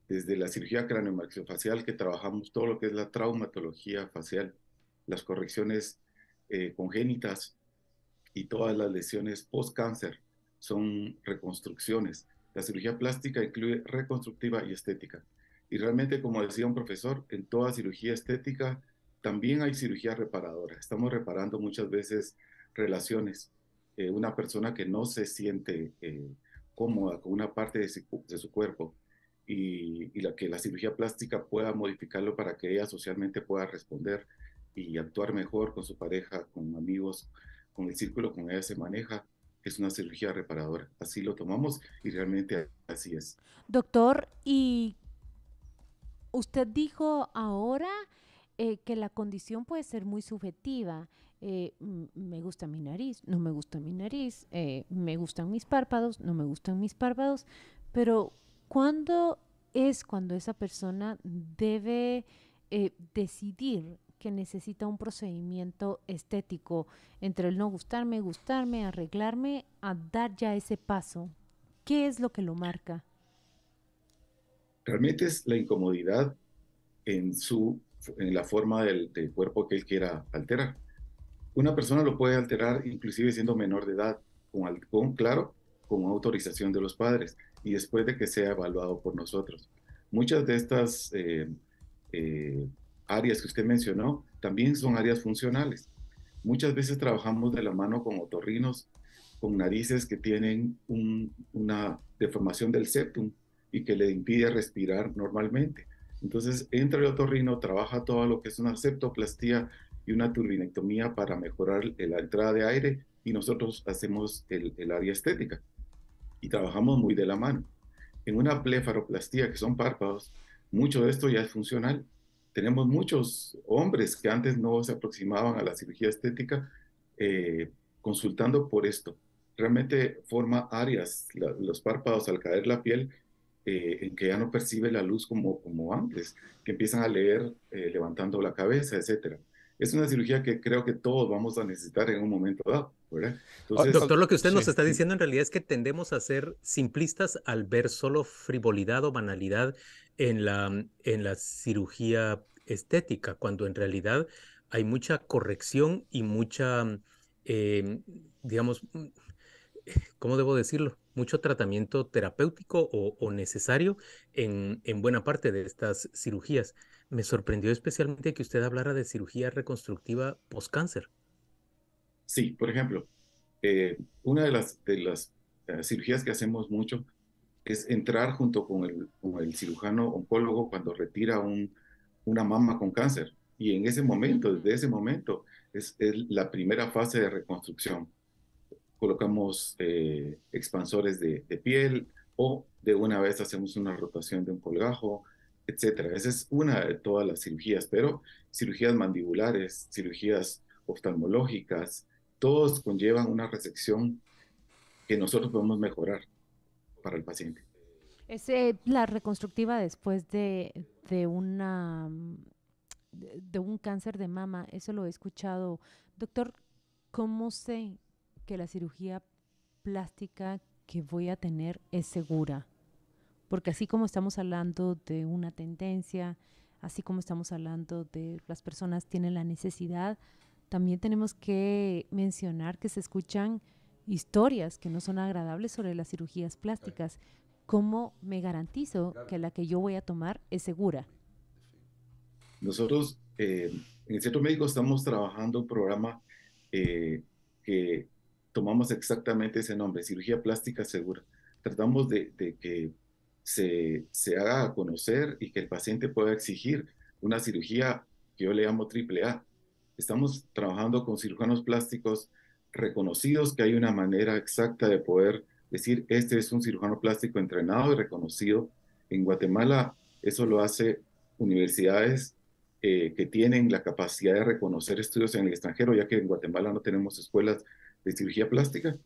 Speaker 38: desde la cirugía craneomaxilofacial, que trabajamos todo lo que es la traumatología facial, las correcciones eh, congénitas y todas las lesiones post-cáncer son reconstrucciones. La cirugía plástica incluye reconstructiva y estética. Y realmente, como decía un profesor, en toda cirugía estética también hay cirugía reparadora. Estamos reparando muchas veces relaciones. Eh, una persona que no se siente eh, cómoda con una parte de su, cuerpo y, y, la que la cirugía plástica pueda modificarlo para que ella socialmente pueda responder y actuar mejor con su pareja, con amigos, con el círculo con ella se maneja, es una cirugía reparadora. Así lo tomamos y realmente así es.
Speaker 3: Doctor, y usted dijo ahora eh, que la condición puede ser muy subjetiva. Eh, me gusta mi nariz, no me gusta mi nariz, eh, me gustan mis párpados, no me gustan mis párpados, pero ¿cuándo es cuando esa persona debe decidir que necesita un procedimiento estético entre el no gustarme, gustarme, arreglarme, a dar ya ese paso? ¿Qué es lo que lo marca?
Speaker 38: Realmente es la incomodidad en su en la forma del, cuerpo que él quiera alterar. Una persona lo puede alterar inclusive siendo menor de edad, con, con claro, con autorización de los padres y después de que sea evaluado por nosotros. Muchas de estas eh, eh, áreas que usted mencionó también son áreas funcionales. Muchas veces trabajamos de la mano con otorrinos, con narices que tienen un, una deformación del septum y que le impide respirar normalmente entonces entra el otorrino, trabaja todo lo que es una septoplastía y una turbinectomía para mejorar la entrada de aire y nosotros hacemos el, el área estética y trabajamos muy de la mano. En una blefaroplastía, que son párpados, mucho de esto ya es funcional. Tenemos muchos hombres que antes no se aproximaban a la cirugía estética eh, consultando por esto. Realmente forma áreas, los párpados al caer la piel eh, en que ya no percibe la luz como, como antes, que empiezan a leer eh, levantando la cabeza, etc. Es una cirugía que creo que todos vamos a necesitar en un momento dado.
Speaker 4: Entonces, Doctor, lo que usted sí. nos está diciendo en realidad es que tendemos a ser simplistas al ver solo frivolidad o banalidad en la, en la cirugía estética, cuando en realidad hay mucha corrección y mucha, eh, digamos, ¿cómo debo decirlo? Mucho tratamiento terapéutico o, o necesario en, en, buena parte de estas cirugías. Me sorprendió especialmente que usted hablara de cirugía reconstructiva post-cáncer.
Speaker 38: Sí, por ejemplo, eh, una de las, de las uh, cirugías que hacemos mucho es entrar junto con el, con el cirujano oncólogo cuando retira un, una mama con cáncer. Y en ese momento, desde ese momento, es, es la primera fase de reconstrucción colocamos eh, expansores de, de, piel o de una vez hacemos una rotación de un colgajo, etcétera. Esa es una de todas las cirugías, pero cirugías mandibulares, cirugías oftalmológicas, todos conllevan una resección que nosotros podemos mejorar para el paciente.
Speaker 3: Es eh, la reconstructiva después de, de una de un cáncer de mama, eso lo he escuchado. Doctor, ¿cómo sé que la cirugía plástica que voy a tener es segura? Porque así como estamos hablando de una tendencia, así como estamos hablando de las personas tienen la necesidad, también tenemos que mencionar que se escuchan historias que no son agradables sobre las cirugías plásticas. ¿Cómo me garantizo que la que yo voy a tomar es segura?
Speaker 38: Nosotros eh, en el centro médico estamos trabajando un programa eh, que tomamos exactamente ese nombre, cirugía plástica segura. Tratamos de, que se, se, haga conocer y que el paciente pueda exigir una cirugía que yo le llamo triple A. Estamos trabajando con cirujanos plásticos reconocidos, que hay una manera exacta de poder decir, este es un cirujano plástico entrenado y reconocido. En Guatemala eso lo hace universidades eh, que tienen la capacidad de reconocer estudios en el extranjero, ya que en Guatemala no tenemos escuelas de cirugía plástica.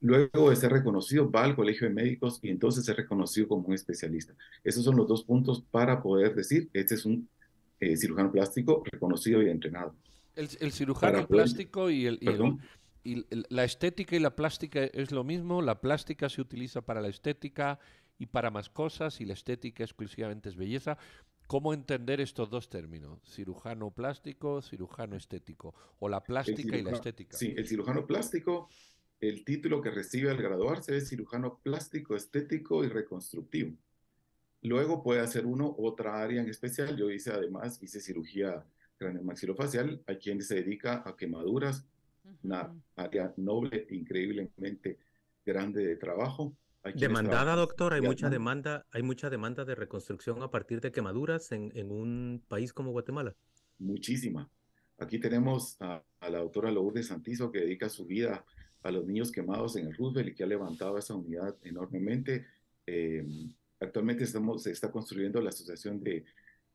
Speaker 38: Luego de ser reconocido, va al colegio de médicos y entonces es reconocido como un especialista. Esos son los dos puntos para poder decir, este es un eh, cirujano plástico reconocido y entrenado.
Speaker 5: El, el cirujano plástico y, el, y, el, y la estética y la plástica es lo mismo. La plástica se utiliza para la estética y para más cosas y la estética exclusivamente es belleza. ¿Cómo entender estos dos términos? Cirujano plástico, cirujano estético, o la plástica y la estética.
Speaker 38: Sí, el cirujano plástico, el título que recibe al graduarse es cirujano plástico, estético y reconstructivo. Luego puede hacer uno otra área en especial. Yo hice además, hice cirugía craneomaxilofacial. Hay quien se dedica a quemaduras, una área noble, increíblemente grande de trabajo.
Speaker 4: Demandada, doctor, hay mucha demanda, hay mucha demanda de reconstrucción a partir de quemaduras en, en un país como Guatemala.
Speaker 38: Muchísima. Aquí tenemos a, a, la doctora Lourdes Santizo que dedica su vida a los niños quemados en el Roosevelt y que ha levantado esa unidad enormemente. Eh, actualmente estamos, se está construyendo la Asociación de,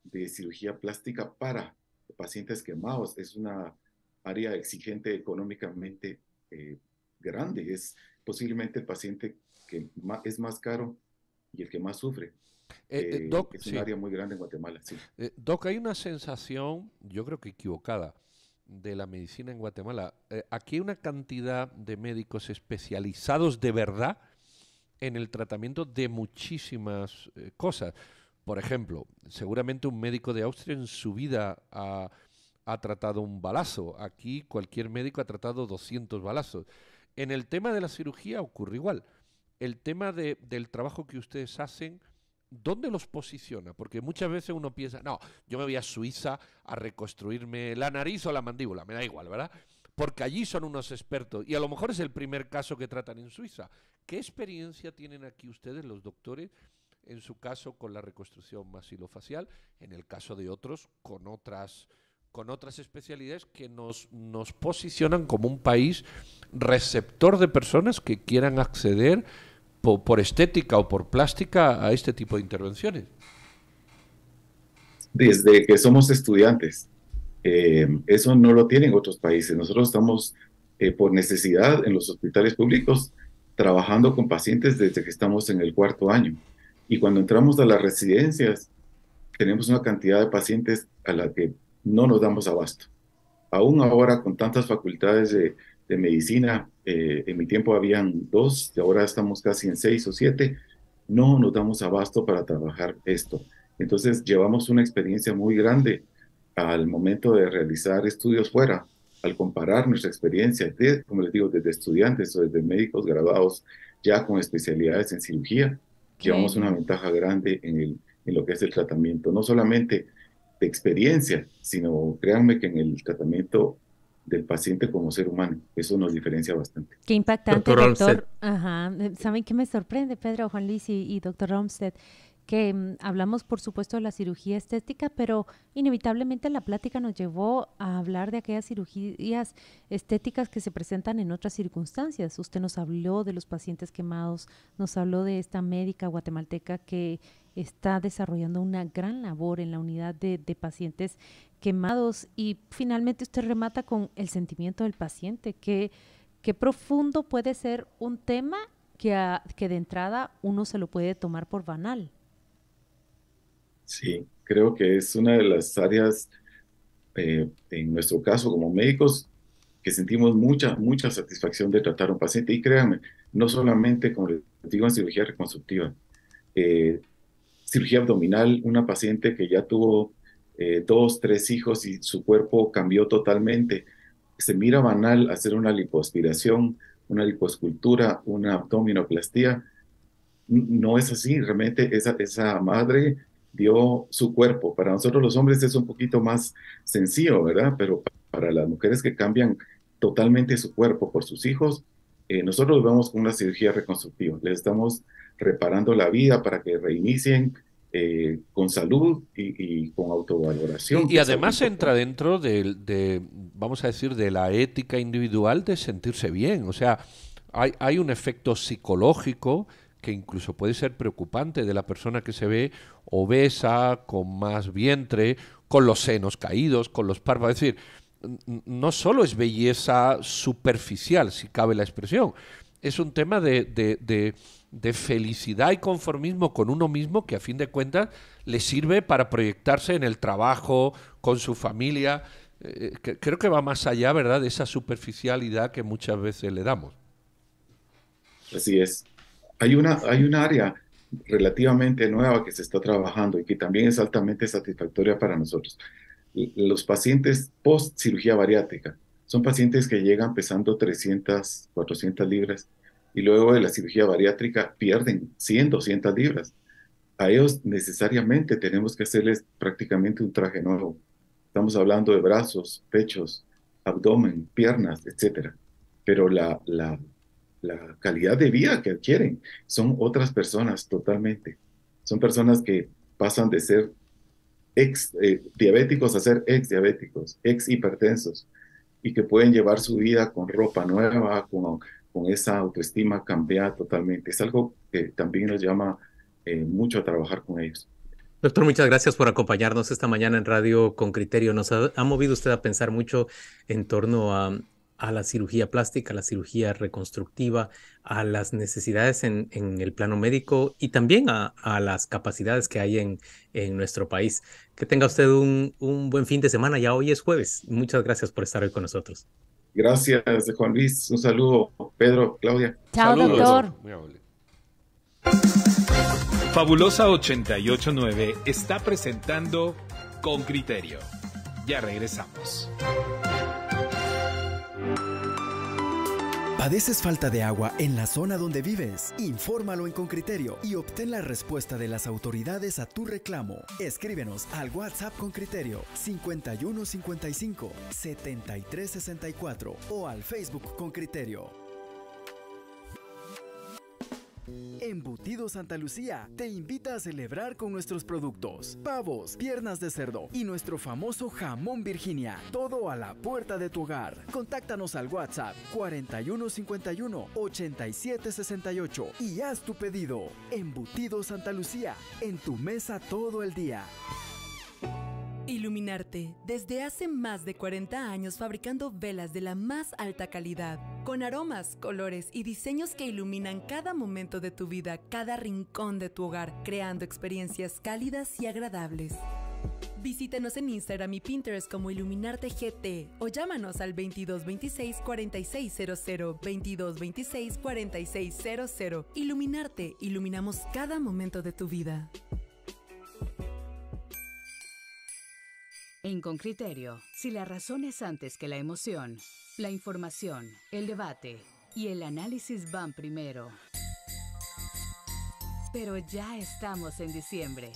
Speaker 38: de Cirugía Plástica para pacientes quemados. Es una área exigente económicamente eh, grande. Es posiblemente el paciente que es más caro y el que más sufre.
Speaker 5: Eh, eh, doc,
Speaker 38: es un área muy grande en Guatemala, sí.
Speaker 5: Eh, doc, hay una sensación, yo creo que equivocada, de la medicina en Guatemala. Eh, aquí hay una cantidad de médicos especializados de verdad en el tratamiento de muchísimas eh, cosas. Por ejemplo, seguramente un médico de Austria en su vida ha, tratado un balazo. Aquí cualquier médico ha tratado 200 balazos. En el tema de la cirugía ocurre igual el tema de, del trabajo que ustedes hacen, ¿dónde los posiciona? Porque muchas veces uno piensa, no, yo me voy a Suiza a reconstruirme la nariz o la mandíbula, me da igual, ¿verdad? Porque allí son unos expertos y a lo mejor es el primer caso que tratan en Suiza. ¿Qué experiencia tienen aquí ustedes, los doctores, en su caso con la reconstrucción masilofacial, en el caso de otros con otras con otras especialidades que nos, nos posicionan como un país receptor de personas que quieran acceder por, por, estética o por plástica a este tipo de intervenciones?
Speaker 38: Desde que somos estudiantes. Eh, eso no lo tienen otros países. Nosotros estamos eh, por necesidad en los hospitales públicos trabajando con pacientes desde que estamos en el cuarto año. Y cuando entramos a las residencias, tenemos una cantidad de pacientes a la que no nos damos abasto. Aún ahora, con tantas facultades de, medicina, eh, en mi tiempo habían dos, y ahora estamos casi en seis o siete, no nos damos abasto para trabajar esto. Entonces llevamos una experiencia muy grande al momento de realizar estudios fuera, al comparar nuestra experiencia, de, como les digo, desde estudiantes o desde médicos graduados ya con especialidades en cirugía, llevamos una ventaja grande en, el, en lo que es el tratamiento, no solamente de experiencia, sino créanme que en el tratamiento del paciente como ser humano. Eso nos diferencia bastante.
Speaker 3: Qué impactante, doctor. doctor. Ajá. ¿Saben qué me sorprende, Pedro, Juan Luis y, y doctor Romsted? Que mm, hablamos, por supuesto, de la cirugía estética, pero inevitablemente la plática nos llevó a hablar de aquellas cirugías estéticas que se presentan en otras circunstancias. Usted nos habló de los pacientes quemados, nos habló de esta médica guatemalteca que está desarrollando una gran labor en la unidad de, pacientes quemados y finalmente usted remata con el sentimiento del paciente, que qué profundo puede ser un tema que, a- que de entrada uno se lo puede tomar por banal.
Speaker 38: Sí, creo que es una de las áreas, eh, en nuestro caso como médicos, que sentimos mucha, mucha satisfacción de tratar a un paciente. Y créanme, no solamente, como les digo, en cirugía reconstructiva, eh, cirugía abdominal, una paciente que ya tuvo eh, dos, tres hijos y su cuerpo cambió totalmente. Se mira banal hacer una lipoaspiración, una lipoescultura, una abdominoplastía. No es así, realmente esa, esa madre dio su cuerpo. Para nosotros los hombres es un poquito más sencillo, ¿verdad? Pero pa- para las mujeres que cambian totalmente su cuerpo por sus hijos, eh, nosotros lo vemos con una cirugía reconstructiva. Les estamos reparando la vida para que reinicien eh, con salud y, y con autovaloración.
Speaker 5: Y, y además entra dentro del- de, vamos a decir, de la ética individual de sentirse bien. O sea, hay, hay un efecto psicológico que incluso puede ser preocupante de la persona que se ve obesa, con más vientre, con los senos caídos, con los párpados. Es decir, no solo es belleza superficial, si cabe la expresión, es un tema de, de- de- felicidad y conformismo con uno mismo que a fin de cuentas le sirve para proyectarse en el trabajo, con su familia. Eh, creo que va más allá, ¿verdad?, de esa superficialidad que muchas veces le damos.
Speaker 38: Así es. Hay una, hay un área relativamente nueva que se está trabajando y que también es altamente satisfactoria para nosotros. Los pacientes post cirugía bariátrica son pacientes que llegan pesando 300, 400 libras y luego de la cirugía bariátrica pierden 100, 200 libras. A ellos necesariamente tenemos que hacerles prácticamente un traje nuevo. Estamos hablando de brazos, pechos, abdomen, piernas, etcétera. Pero la, la, la calidad de vida que adquieren son otras personas totalmente. Son personas que pasan de ser ex eh, diabéticos a ser ex diabéticos, ex hipertensos y que pueden llevar su vida con ropa nueva, con, con esa autoestima cambiada totalmente. Es algo que también nos llama eh, mucho a trabajar con ellos.
Speaker 4: Doctor, muchas gracias por acompañarnos esta mañana en Radio con Criterio. Nos ha, ha movido usted a pensar mucho en torno a, a la cirugía plástica, a la cirugía reconstructiva, a las necesidades en, en el plano médico y también a, a las capacidades que hay en, en nuestro país. Que tenga usted un, un buen fin de semana. Ya hoy es jueves. Muchas gracias por estar hoy con nosotros.
Speaker 38: Gracias, Juan Luis. Un saludo, Pedro, Claudia.
Speaker 3: Chao,
Speaker 38: Saludos.
Speaker 3: doctor.
Speaker 5: Muy amable.
Speaker 2: Fabulosa 889 está presentando Con Criterio. Ya regresamos.
Speaker 8: ¿Padeces falta de agua en la zona donde vives? Infórmalo en Concriterio y obtén la respuesta de las autoridades a tu reclamo. Escríbenos al WhatsApp con criterio 5155 7364 o al Facebook con criterio. Embutido Santa Lucía te invita a celebrar con nuestros productos, pavos, piernas de cerdo y nuestro famoso jamón Virginia. Todo a la puerta de tu hogar. Contáctanos al WhatsApp 4151 8768 y haz tu pedido. Embutido Santa Lucía, en tu mesa todo el día.
Speaker 21: Iluminarte, desde hace más de 40 años fabricando velas de la más alta calidad, con aromas, colores y diseños que iluminan cada momento de tu vida, cada rincón de tu hogar, creando experiencias cálidas y agradables. Visítenos en Instagram y Pinterest como Iluminarte GT o llámanos al 2226 4600 2226 4600. Iluminarte, iluminamos cada momento de tu vida.
Speaker 15: En Con Criterio, si la razón es antes que la emoción, la información, el debate y el análisis van primero. Pero ya estamos en diciembre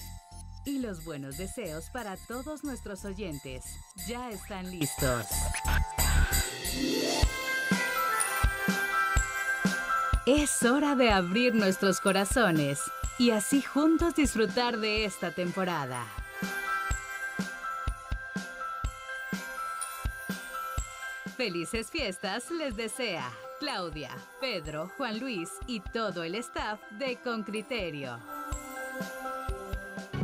Speaker 15: y los buenos deseos para todos nuestros oyentes ya están listos. Es hora de abrir nuestros corazones y así juntos disfrutar de esta temporada. Felices fiestas les desea Claudia, Pedro, Juan Luis y todo el staff de Con Criterio.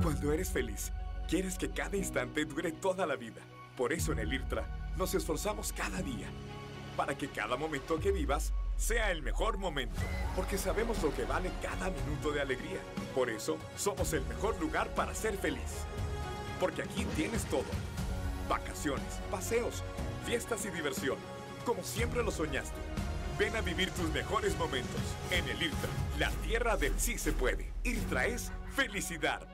Speaker 9: Cuando eres feliz, quieres que cada instante dure toda la vida. Por eso en el IRTRA nos esforzamos cada día para que cada momento que vivas sea el mejor momento, porque sabemos lo que vale cada minuto de alegría. Por eso somos el mejor lugar para ser feliz. Porque aquí tienes todo. Vacaciones, paseos, fiestas y diversión, como siempre lo soñaste. Ven a vivir tus mejores momentos en el IRTRA, la tierra del sí se puede. IRTRA es felicidad.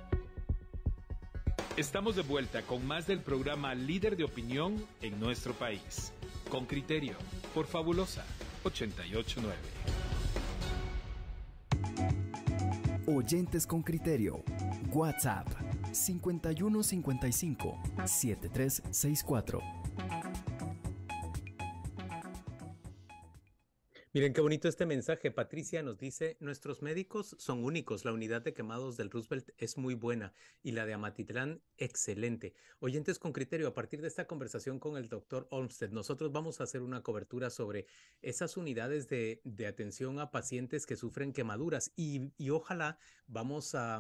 Speaker 2: Estamos de vuelta con más del programa Líder de Opinión en nuestro país. Con criterio, por Fabulosa 889.
Speaker 8: Oyentes con criterio. WhatsApp 5155 7364.
Speaker 4: Miren qué bonito este mensaje. Patricia nos dice, nuestros médicos son únicos. La unidad de quemados del Roosevelt es muy buena y la de Amatitlán excelente. Oyentes con criterio, a partir de esta conversación con el doctor Olmsted, nosotros vamos a hacer una cobertura sobre esas unidades de, de atención a pacientes que sufren quemaduras y, ojalá vamos a,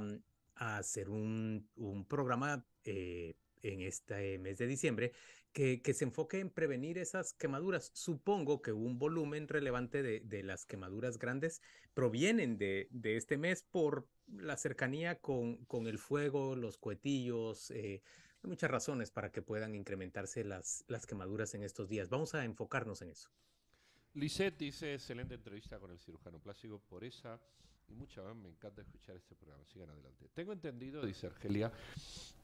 Speaker 4: a hacer un, un programa eh, en este mes de diciembre que, se enfoque en prevenir esas quemaduras. Supongo que un volumen relevante de, de las quemaduras grandes provienen de, de, este mes por la cercanía con, con el fuego, los cohetillos. Eh, hay muchas razones para que puedan incrementarse las, las quemaduras en estos días. Vamos a enfocarnos en eso.
Speaker 5: Lisette dice, excelente entrevista con el cirujano plástico, por esa y mucha me encanta escuchar este programa. Sigan adelante. Tengo entendido, dice Argelia,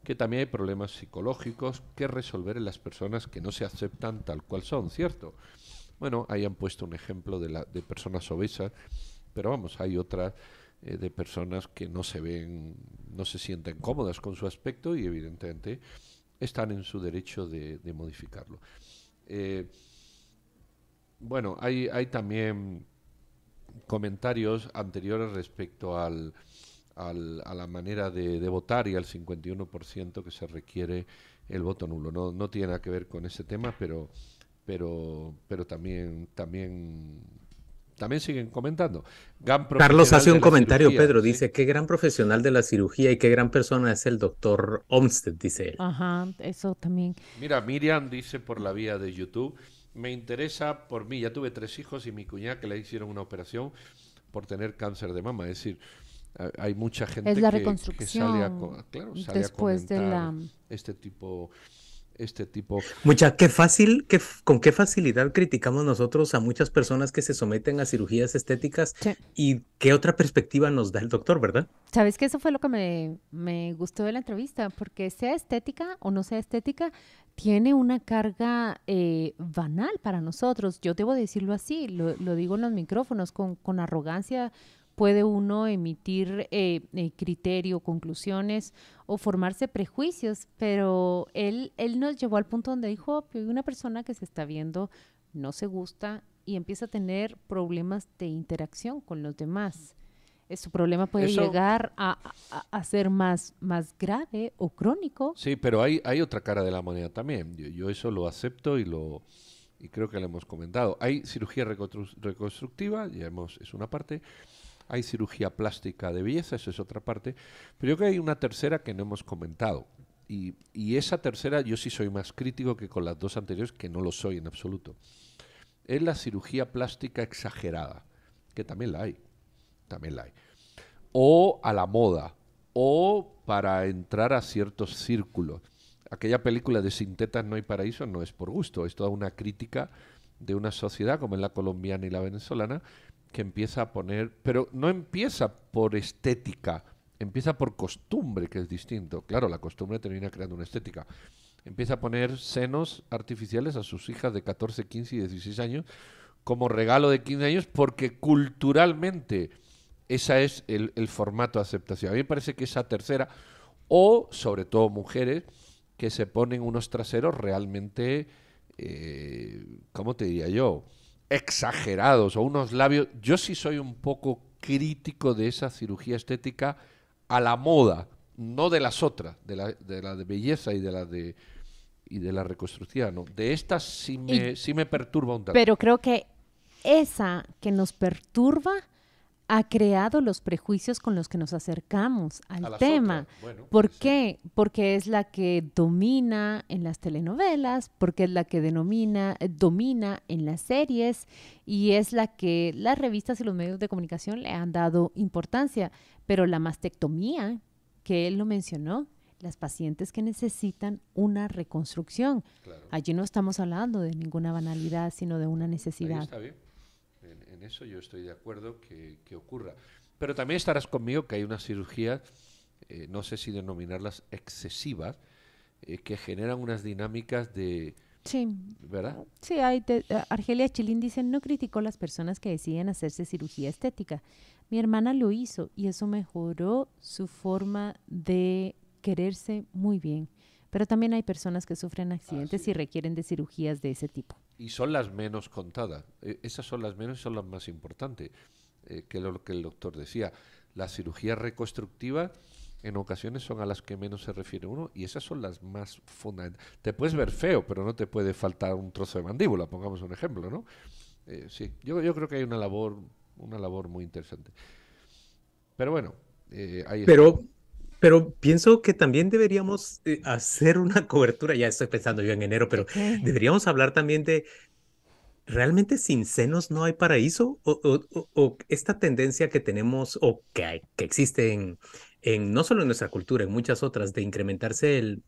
Speaker 5: que también hay problemas psicológicos que resolver en las personas que no se aceptan tal cual son, ¿cierto? Bueno, ahí han puesto un ejemplo de, la, de personas obesas, pero vamos, hay otras eh, de personas que no se ven, no se sienten cómodas con su aspecto y evidentemente están en su derecho de, de modificarlo. Eh, bueno, hay, hay también comentarios anteriores respecto al, al, a la manera de, de, votar y al 51% que se requiere el voto nulo. No, no tiene nada que ver con ese tema, pero, pero, pero también, también, también siguen comentando.
Speaker 4: Carlos hace un comentario, cirugía, Pedro, ¿sí? dice, qué gran profesional de la cirugía y qué gran persona es el doctor Olmsted, dice él.
Speaker 3: Ajá, eso también.
Speaker 5: Mira, Miriam dice por la vía de YouTube, me interesa por mí, ya tuve tres hijos y mi cuñada que le hicieron una operación por tener cáncer de mama, es decir, hay mucha gente
Speaker 3: es la
Speaker 5: que,
Speaker 3: reconstrucción
Speaker 5: que sale a, claro, sale
Speaker 3: después
Speaker 5: a
Speaker 3: de la
Speaker 5: este tipo este tipo
Speaker 4: mucha qué fácil qué, con qué facilidad criticamos nosotros a muchas personas que se someten a cirugías estéticas
Speaker 3: sí.
Speaker 4: y qué otra perspectiva nos da el doctor verdad
Speaker 3: sabes que eso fue lo que me, me gustó de la entrevista porque sea estética o no sea estética tiene una carga eh, banal para nosotros. Yo debo decirlo así, lo, lo digo en los micrófonos, con, con arrogancia puede uno emitir eh, eh, criterio, conclusiones o formarse prejuicios, pero él, él nos llevó al punto donde dijo, una persona que se está viendo no se gusta y empieza a tener problemas de interacción con los demás su problema puede Eso, llegar a, a, a, ser más, más grave o crónico.
Speaker 5: Sí, pero hay, hay otra cara de la moneda también. Yo, yo eso lo acepto y lo y creo que lo hemos comentado. Hay cirugía reconstru reconstructiva, ya hemos, es una parte. Hay cirugía plástica de belleza, eso es otra parte. Pero yo creo que hay una tercera que no hemos comentado. Y, esa tercera yo sí soy más crítico que con las dos anteriores, que no lo soy en absoluto. Es la cirugía plástica exagerada, que también la hay también la hay. O a la moda, o para entrar a ciertos círculos. Aquella película de Sin tetas no hay paraíso no es por gusto, es toda una crítica de una sociedad como es la colombiana y la venezolana que empieza a poner, pero no empieza por estética, empieza por costumbre, que es distinto. Claro, la costumbre termina creando una estética. Empieza a poner senos artificiales a sus hijas de 14, 15 y 16 años como regalo de 15 años porque culturalmente ese es el, formato de aceptación. A mí me parece que esa tercera, o sobre todo mujeres, que se ponen unos traseros realmente, eh, ¿cómo te diría yo? Exagerados, o unos labios. Yo sí soy un poco crítico de esa cirugía estética a la moda, no de las otras, de la de, la de belleza y de la de y de la reconstrucción. ¿no? De estas sí me, sí me perturba un tanto.
Speaker 3: Pero creo que esa que nos perturba ha creado los prejuicios con los que nos acercamos al tema.
Speaker 5: bueno,
Speaker 3: ¿Por qué? Porque es la que domina en las telenovelas, porque es la que denomina, eh, domina en las series y es la que las revistas y los medios de comunicación le han dado importancia. Pero la mastectomía, que él lo mencionó, las pacientes que necesitan una reconstrucción. Allí no estamos hablando de ninguna banalidad, sino de una
Speaker 5: Ahí
Speaker 3: necesidad.
Speaker 5: está bien. En, eso yo estoy de acuerdo que, que ocurra. Pero también estarás conmigo que hay unas cirugías, eh, no sé si denominarlas excesivas, eh, que generan unas dinámicas de...
Speaker 3: Sí.
Speaker 5: ¿Verdad?
Speaker 3: Sí, hay eh, Argelia Chilín dice, no criticó a las personas que deciden hacerse cirugía estética. Mi hermana lo hizo y eso mejoró su forma de quererse muy bien. Pero también hay personas que sufren accidentes y requieren de cirugías de ese tipo.
Speaker 5: Y son las menos contadas. Eh, esas son las menos y son las más importantes. eh, que lo que el doctor decía. Las cirugías reconstructivas en ocasiones son a las que menos se refiere uno y esas son las más fundamentales. Te puedes ver feo, pero no te puede faltar un trozo de mandíbula, pongamos un ejemplo, ¿no? Eh, sí, yo, yo creo que hay una labor, una labor muy interesante. Pero bueno, eh, ahí está.
Speaker 4: Pero, pienso que también deberíamos eh, hacer una cobertura, ya estoy pensando yo en enero, pero deberíamos hablar también de, ¿realmente sin senos no hay paraíso? O, o- o- o esta tendencia que tenemos, o que, hay- que existe en, en, no solo en nuestra cultura, en muchas otras, de incrementarse el,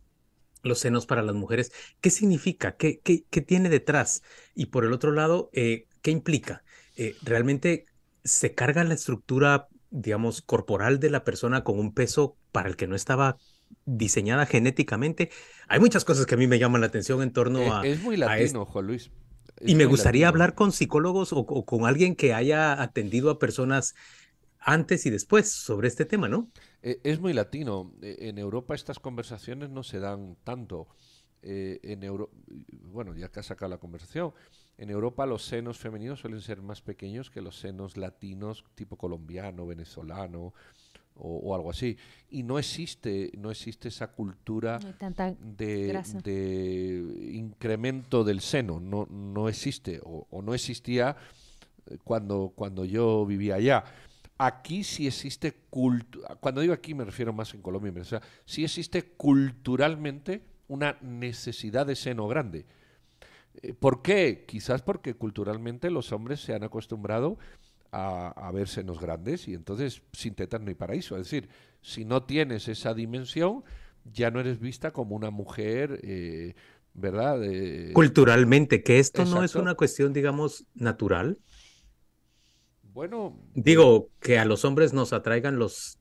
Speaker 4: los senos para las mujeres, ¿qué significa? ¿Qué, qué, qué tiene detrás? Y por el otro lado, eh, ¿qué implica? Eh, ¿Realmente se carga la estructura, digamos, corporal de la persona con un peso para el que no estaba diseñada genéticamente? Hay muchas cosas que a mí me llaman la atención en torno
Speaker 5: Eh,
Speaker 4: a...
Speaker 5: es muy
Speaker 4: este-
Speaker 5: latino, Juan Luis. Es
Speaker 4: y me gustaría
Speaker 5: latino.
Speaker 4: hablar con psicólogos o, o con alguien que haya atendido a personas antes y después sobre este tema, ¿no?
Speaker 5: Eh, es muy latino. Eh, En Europa estas conversaciones no se dan tanto. Eh, en Euro bueno, ya que has sacado la conversación, en Europa los senos femeninos suelen ser más pequeños que los senos latinos tipo colombiano, venezolano o, o algo así. Y no existe, no existe esa cultura
Speaker 3: No
Speaker 5: de, incremento del seno. No, no existe o, o no existía eh, cuando, cuando yo vivía allá. Aquí sí existe cultu- cuando digo aquí me refiero más en Colombia Venezuela, sí existe culturalmente una necesidad de seno grande. Eh, ¿Por qué? Quizás porque culturalmente los hombres se han acostumbrado a, a ver senos grandes y entonces sin tetas no hay paraíso. Es decir, si no tienes esa dimensión, ya no eres vista como una mujer, eh, ¿verdad? De-
Speaker 4: Culturalmente, que esto no es una cuestión, digamos, natural.
Speaker 5: Bueno,
Speaker 4: Digo, que a los hombres nos atraigan los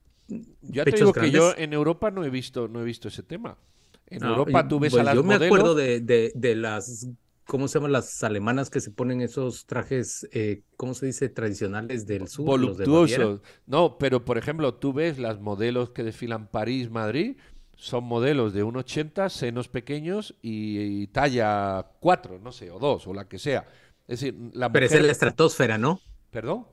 Speaker 5: Ya te
Speaker 4: pechos
Speaker 5: que yo
Speaker 4: grandes.
Speaker 5: en Europa no he visto, no he visto ese tema. En
Speaker 4: Ah,
Speaker 5: Europa tú ves
Speaker 4: pues
Speaker 5: a las
Speaker 4: Yo me
Speaker 5: modelos.
Speaker 4: acuerdo de, de, de las, ¿cómo se llaman las alemanas que se ponen esos trajes, eh, ¿cómo se dice? Tradicionales del sur, los de
Speaker 5: voluptuosos. No, pero por ejemplo, tú ves las modelos que desfilan París, Madrid, son modelos de 1,80, senos pequeños y, y talla 4, no sé, o 2, o la que sea. Es decir, la
Speaker 4: Pero esa es
Speaker 5: mujer-
Speaker 4: la estratosfera, ¿no?
Speaker 5: ¿Perdón?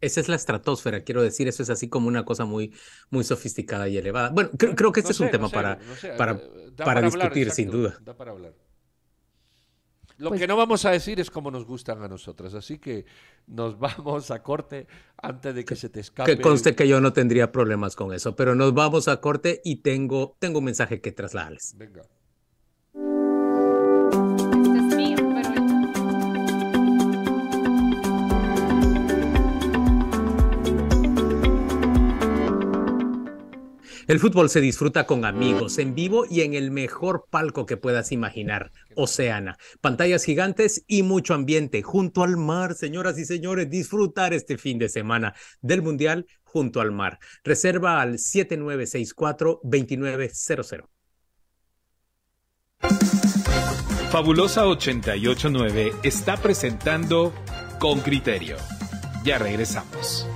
Speaker 4: Esa es la estratosfera, quiero decir, eso es así como una cosa muy, muy sofisticada y elevada. Bueno, creo, creo que este
Speaker 5: No
Speaker 4: es un tema
Speaker 5: no sé,
Speaker 4: para,
Speaker 5: no sé,
Speaker 4: para, para
Speaker 5: hablar,
Speaker 4: discutir, sin
Speaker 5: exacto,
Speaker 4: duda.
Speaker 5: da para hablar. Lo
Speaker 3: Pues
Speaker 5: que no vamos a decir es cómo nos gustan a nosotras, así que nos vamos a corte antes de que se te escape.
Speaker 4: Que conste que yo no tendría problemas con eso, pero nos vamos a corte y tengo, tengo un mensaje que trasladarles.
Speaker 5: Venga.
Speaker 4: El fútbol se disfruta con amigos, en vivo y en el mejor palco que puedas imaginar, Oceana. Pantallas gigantes y mucho ambiente junto al mar, señoras y señores, disfrutar este fin de semana del Mundial junto al mar. Reserva al 7964-2900.
Speaker 2: Fabulosa 889 está presentando Con Criterio. Ya regresamos.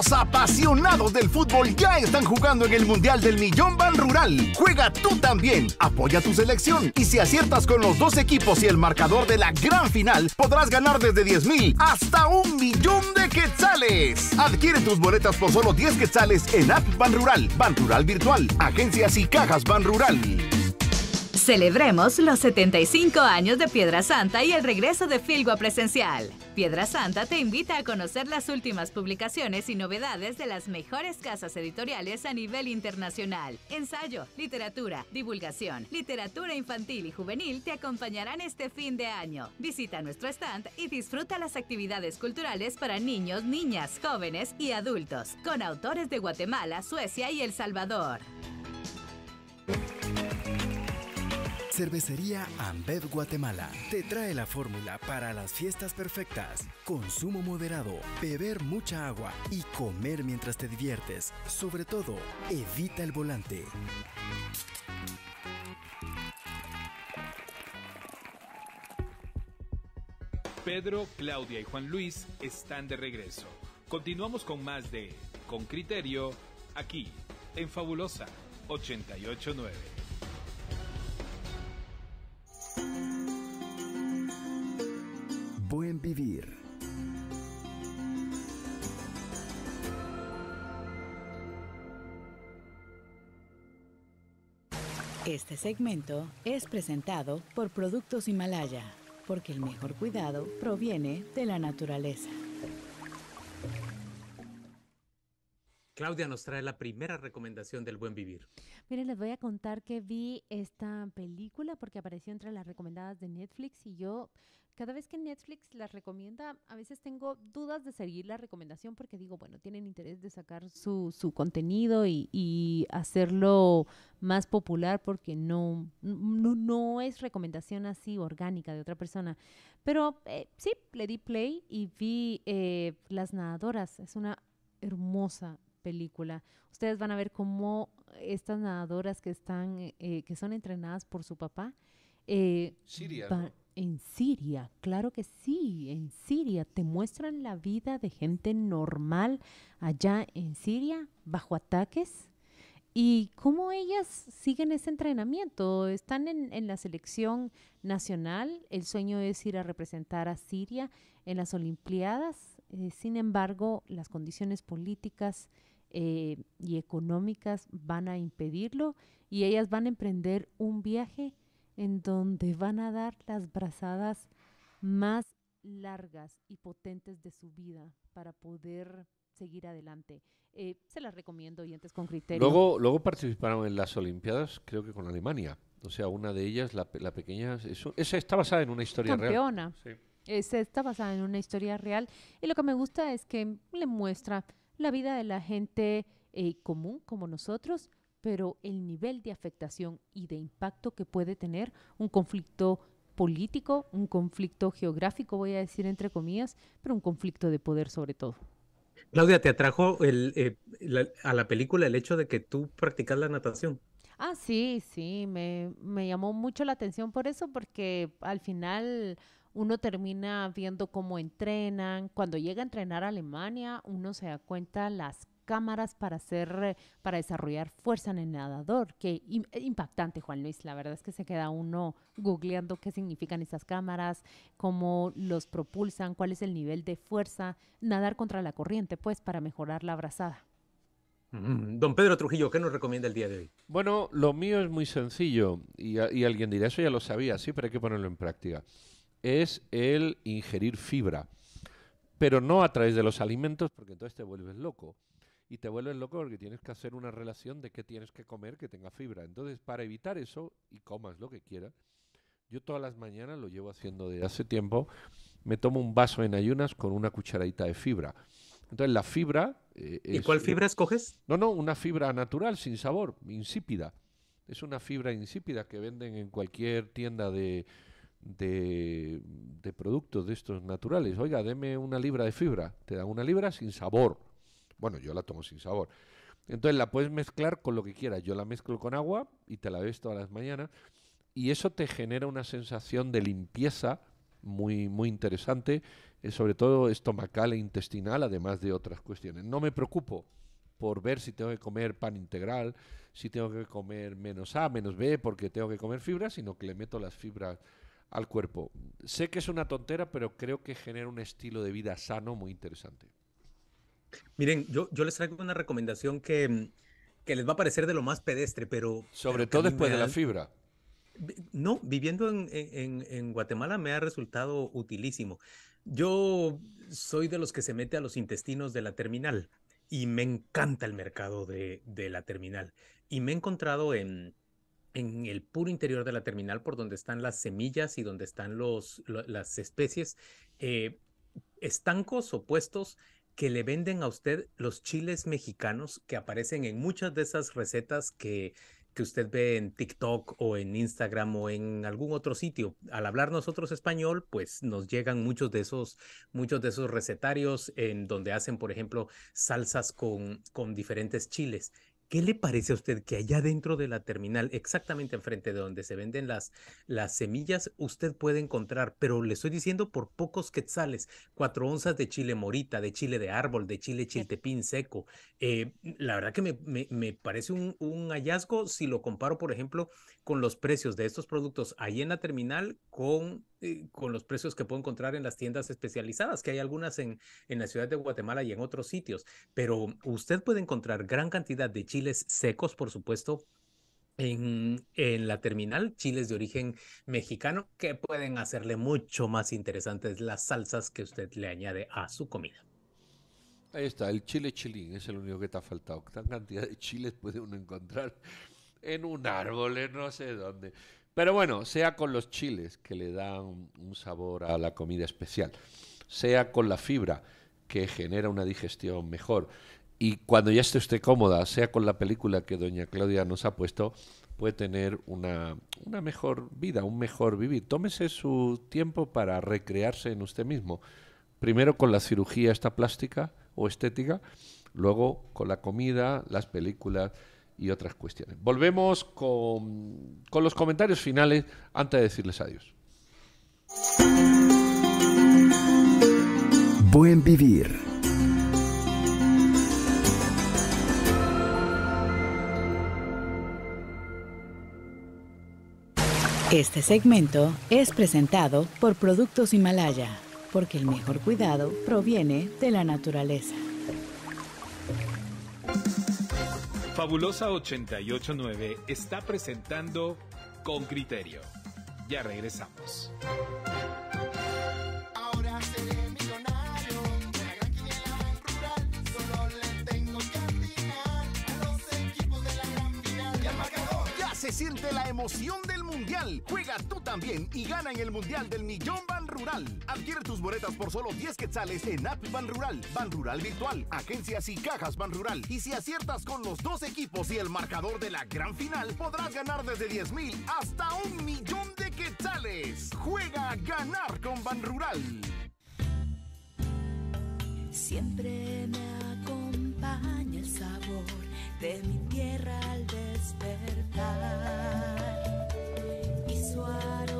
Speaker 39: Los
Speaker 6: apasionados del fútbol ya están jugando en el Mundial del Millón Ban Rural. Juega tú también. Apoya tu selección. Y si aciertas con los dos equipos y el marcador de la gran final, podrás ganar desde 10 mil hasta un millón de quetzales. Adquiere tus boletas por solo 10 quetzales en App Ban Rural, Ban Rural Virtual, agencias y cajas Ban Rural.
Speaker 15: Celebremos los 75 años de Piedra Santa y el regreso de Filgua presencial. Piedra Santa te invita a conocer las últimas publicaciones y novedades de las mejores casas editoriales a nivel internacional. Ensayo, literatura, divulgación, literatura infantil y juvenil te acompañarán este fin de año. Visita nuestro stand y disfruta las actividades culturales para niños, niñas, jóvenes y adultos, con autores de Guatemala, Suecia y El Salvador.
Speaker 8: Cervecería Ambev Guatemala te trae la fórmula para las fiestas perfectas. Consumo moderado, beber mucha agua y comer mientras te diviertes. Sobre todo, evita el volante.
Speaker 2: Pedro, Claudia y Juan Luis están de regreso. Continuamos con más de Con Criterio, aquí, en Fabulosa 889.
Speaker 15: Segmento es presentado por Productos Himalaya, porque el mejor cuidado proviene de la naturaleza.
Speaker 4: Claudia nos trae la primera recomendación del buen vivir.
Speaker 3: Miren, les voy a contar que vi esta película porque apareció entre las recomendadas de Netflix y yo cada vez que Netflix las recomienda, a veces tengo dudas de seguir la recomendación porque digo, bueno, tienen interés de sacar su, contenido y, y hacerlo más popular porque no, no, no es recomendación así orgánica de otra persona. Pero eh, sí, le di play y vi eh, Las Nadadoras. Es una hermosa película. Ustedes van a ver cómo estas nadadoras que están, eh, que son entrenadas por su papá, eh,
Speaker 5: Siria,
Speaker 3: van-
Speaker 5: ¿no?
Speaker 3: en Siria, claro que sí, en Siria. Te muestran la vida de gente normal allá en Siria, bajo ataques. Y cómo ellas siguen ese entrenamiento. Están en, en la selección nacional. El sueño es ir a representar a Siria en las Olimpiadas. Eh, sin embargo, las condiciones políticas eh, y económicas van a impedirlo y ellas van a emprender un viaje en donde van a dar las brazadas más largas y potentes de su vida para poder seguir adelante. Eh, se las recomiendo, oyentes con criterio.
Speaker 5: Luego, luego participaron en las Olimpiadas, creo que con Alemania. O sea, una de ellas, la, la pequeña, eso, esa está basada en una historia
Speaker 3: campeona.
Speaker 5: real. Sí.
Speaker 3: Es- está basada en una historia real y lo que me gusta es que le muestra la vida de la gente eh, común como nosotros, pero el nivel de afectación y de impacto que puede tener un conflicto político, un conflicto geográfico, voy a decir entre comillas, pero un conflicto de poder sobre todo.
Speaker 4: Claudia, ¿te atrajo el, eh, la- a la película el hecho de que tú practicas la natación?
Speaker 3: Ah, sí, sí, me, me llamó mucho la atención por eso, porque al final uno termina viendo cómo entrenan. Cuando llega a entrenar a Alemania, uno se da cuenta las cámaras para hacer, eh, para desarrollar fuerza en el nadador. Que im- eh, impactante, Juan Luis. La verdad es que se queda uno googleando qué significan esas cámaras, cómo los propulsan, cuál es el nivel de fuerza, nadar contra la corriente, pues, para mejorar la brazada.
Speaker 4: Mm, Don Pedro Trujillo, ¿qué nos recomienda el día de hoy?
Speaker 5: Bueno, lo mío es muy sencillo y, y alguien dirá, eso ya lo sabía, sí, pero hay que ponerlo en práctica. Es el ingerir fibra, pero no a través de los alimentos, porque entonces te vuelves loco. Y te vuelves loco porque tienes que hacer una relación de qué tienes que comer que tenga fibra. Entonces, para evitar eso, y comas lo que quieras, yo todas las mañanas lo llevo haciendo desde hace tiempo, me tomo un vaso en ayunas con una cucharadita de fibra. Entonces, la fibra... eh,
Speaker 4: ¿Y
Speaker 5: es-
Speaker 4: cuál fibra escoges?
Speaker 5: no, no, una fibra natural, sin sabor, insípida. Es una fibra insípida que venden en cualquier tienda de, de, productos de estos naturales. Oiga, deme una libra de fibra. Te dan una libra sin sabor. Bueno, yo la tomo sin sabor. Entonces la puedes mezclar con lo que quieras. Yo la mezclo con agua y te la bebes todas las mañanas. Y eso te genera una sensación de limpieza muy, muy interesante, eh, sobre todo estomacal e intestinal, además de otras cuestiones. No me preocupo por ver si tengo que comer pan integral, si tengo que comer menos A, menos B, porque tengo que comer fibra, sino que le meto las fibras al cuerpo. Sé que es una tontera, pero creo que genera un estilo de vida sano muy interesante.
Speaker 4: Miren, yo, yo les traigo una recomendación que, mm, que les va a parecer de lo más pedestre, pero...
Speaker 5: Sobre
Speaker 4: pero
Speaker 5: todo después de la fibra.
Speaker 4: No, viviendo en, en- en Guatemala me ha resultado utilísimo. Yo soy de los que se mete a los intestinos de la terminal y me encanta el mercado de, de la terminal. Y me he encontrado en, en el puro interior de la terminal, por donde están las semillas y donde están las especies, eh, estancos o puestos que le venden a usted los chiles mexicanos que aparecen en muchas de esas recetas que, que usted ve en TikTok o en Instagram o en algún otro sitio. Al hablar nosotros español, pues nos llegan muchos de esos, muchos de esos recetarios en donde hacen, por ejemplo, salsas con, con diferentes chiles. ¿Qué le parece a usted que allá dentro de la terminal, exactamente enfrente de donde se venden las, las semillas, usted puede encontrar, pero le estoy diciendo por pocos quetzales, cuatro onzas de chile morita, de chile de árbol, de chile chiltepín seco? Eh, la verdad que me, me- me parece un, un hallazgo si lo comparo, por ejemplo, con los precios de estos productos ahí en la terminal con, eh, con los precios que puedo encontrar en las tiendas especializadas, que hay algunas en, en la ciudad de Guatemala y en otros sitios. Pero usted puede encontrar gran cantidad de chiles secos, por supuesto, en, en la terminal, chiles de origen mexicano, que pueden hacerle mucho más interesantes las salsas que usted le añade a su comida.
Speaker 5: Ahí está, el chile chilín es el único que te ha faltado. Tan cantidad de chiles puede uno encontrar en un árbol, no sé dónde. Pero bueno, sea con los chiles que le dan un sabor a la comida especial, sea con la fibra que genera una digestión mejor, y cuando ya esté usted cómoda, sea con la película que doña Claudia nos ha puesto, puede tener una, una mejor vida, un mejor vivir. Tómese su tiempo para recrearse en usted mismo. Primero con la cirugía esta plástica o estética, luego con la comida, las películas y otras cuestiones. Volvemos con, con los comentarios finales antes de decirles adiós.
Speaker 8: Buen vivir.
Speaker 15: Este segmento es presentado por Productos Himalaya, porque el mejor cuidado proviene de la naturaleza.
Speaker 2: Fabulosa 889 está presentando Con Criterio. Ya regresamos.
Speaker 39: Ahora seré millonario con la gran quiniela rural. Solo le tengo que atinar a los equipos de la gran final. Y al marcador.
Speaker 6: Ya se siente la emoción del Mundial. Juega tú también y gana en el Mundial del Millón Ban Rural. Adquiere tus boletas por solo 10 quetzales en App Ban Rural, Ban Rural Virtual, agencias y cajas Ban Rural. Y si aciertas con los dos equipos y el marcador de la gran final, podrás ganar desde 10 mil hasta un millón de quetzales. Juega a ganar con Ban Rural.
Speaker 7: Siempre me acompaña el sabor de mi tierra al despertar. Y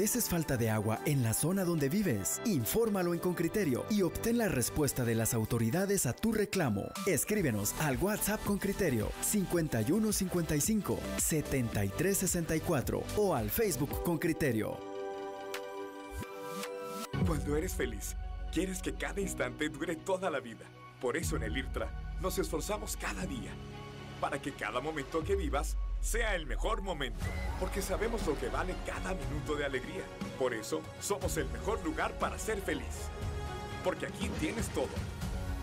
Speaker 8: ¿Padeces falta de agua en la zona donde vives? Infórmalo en Con Criterio y obtén la respuesta de las autoridades a tu reclamo. Escríbenos al WhatsApp con criterio 5155 7364 o al Facebook con criterio.
Speaker 9: Cuando eres feliz, quieres que cada instante dure toda la vida. Por eso en el IRTRA nos esforzamos cada día para que cada momento que vivas sea el mejor momento, porque sabemos lo que vale cada minuto de alegría. Por eso somos el mejor lugar para ser feliz. Porque aquí tienes todo.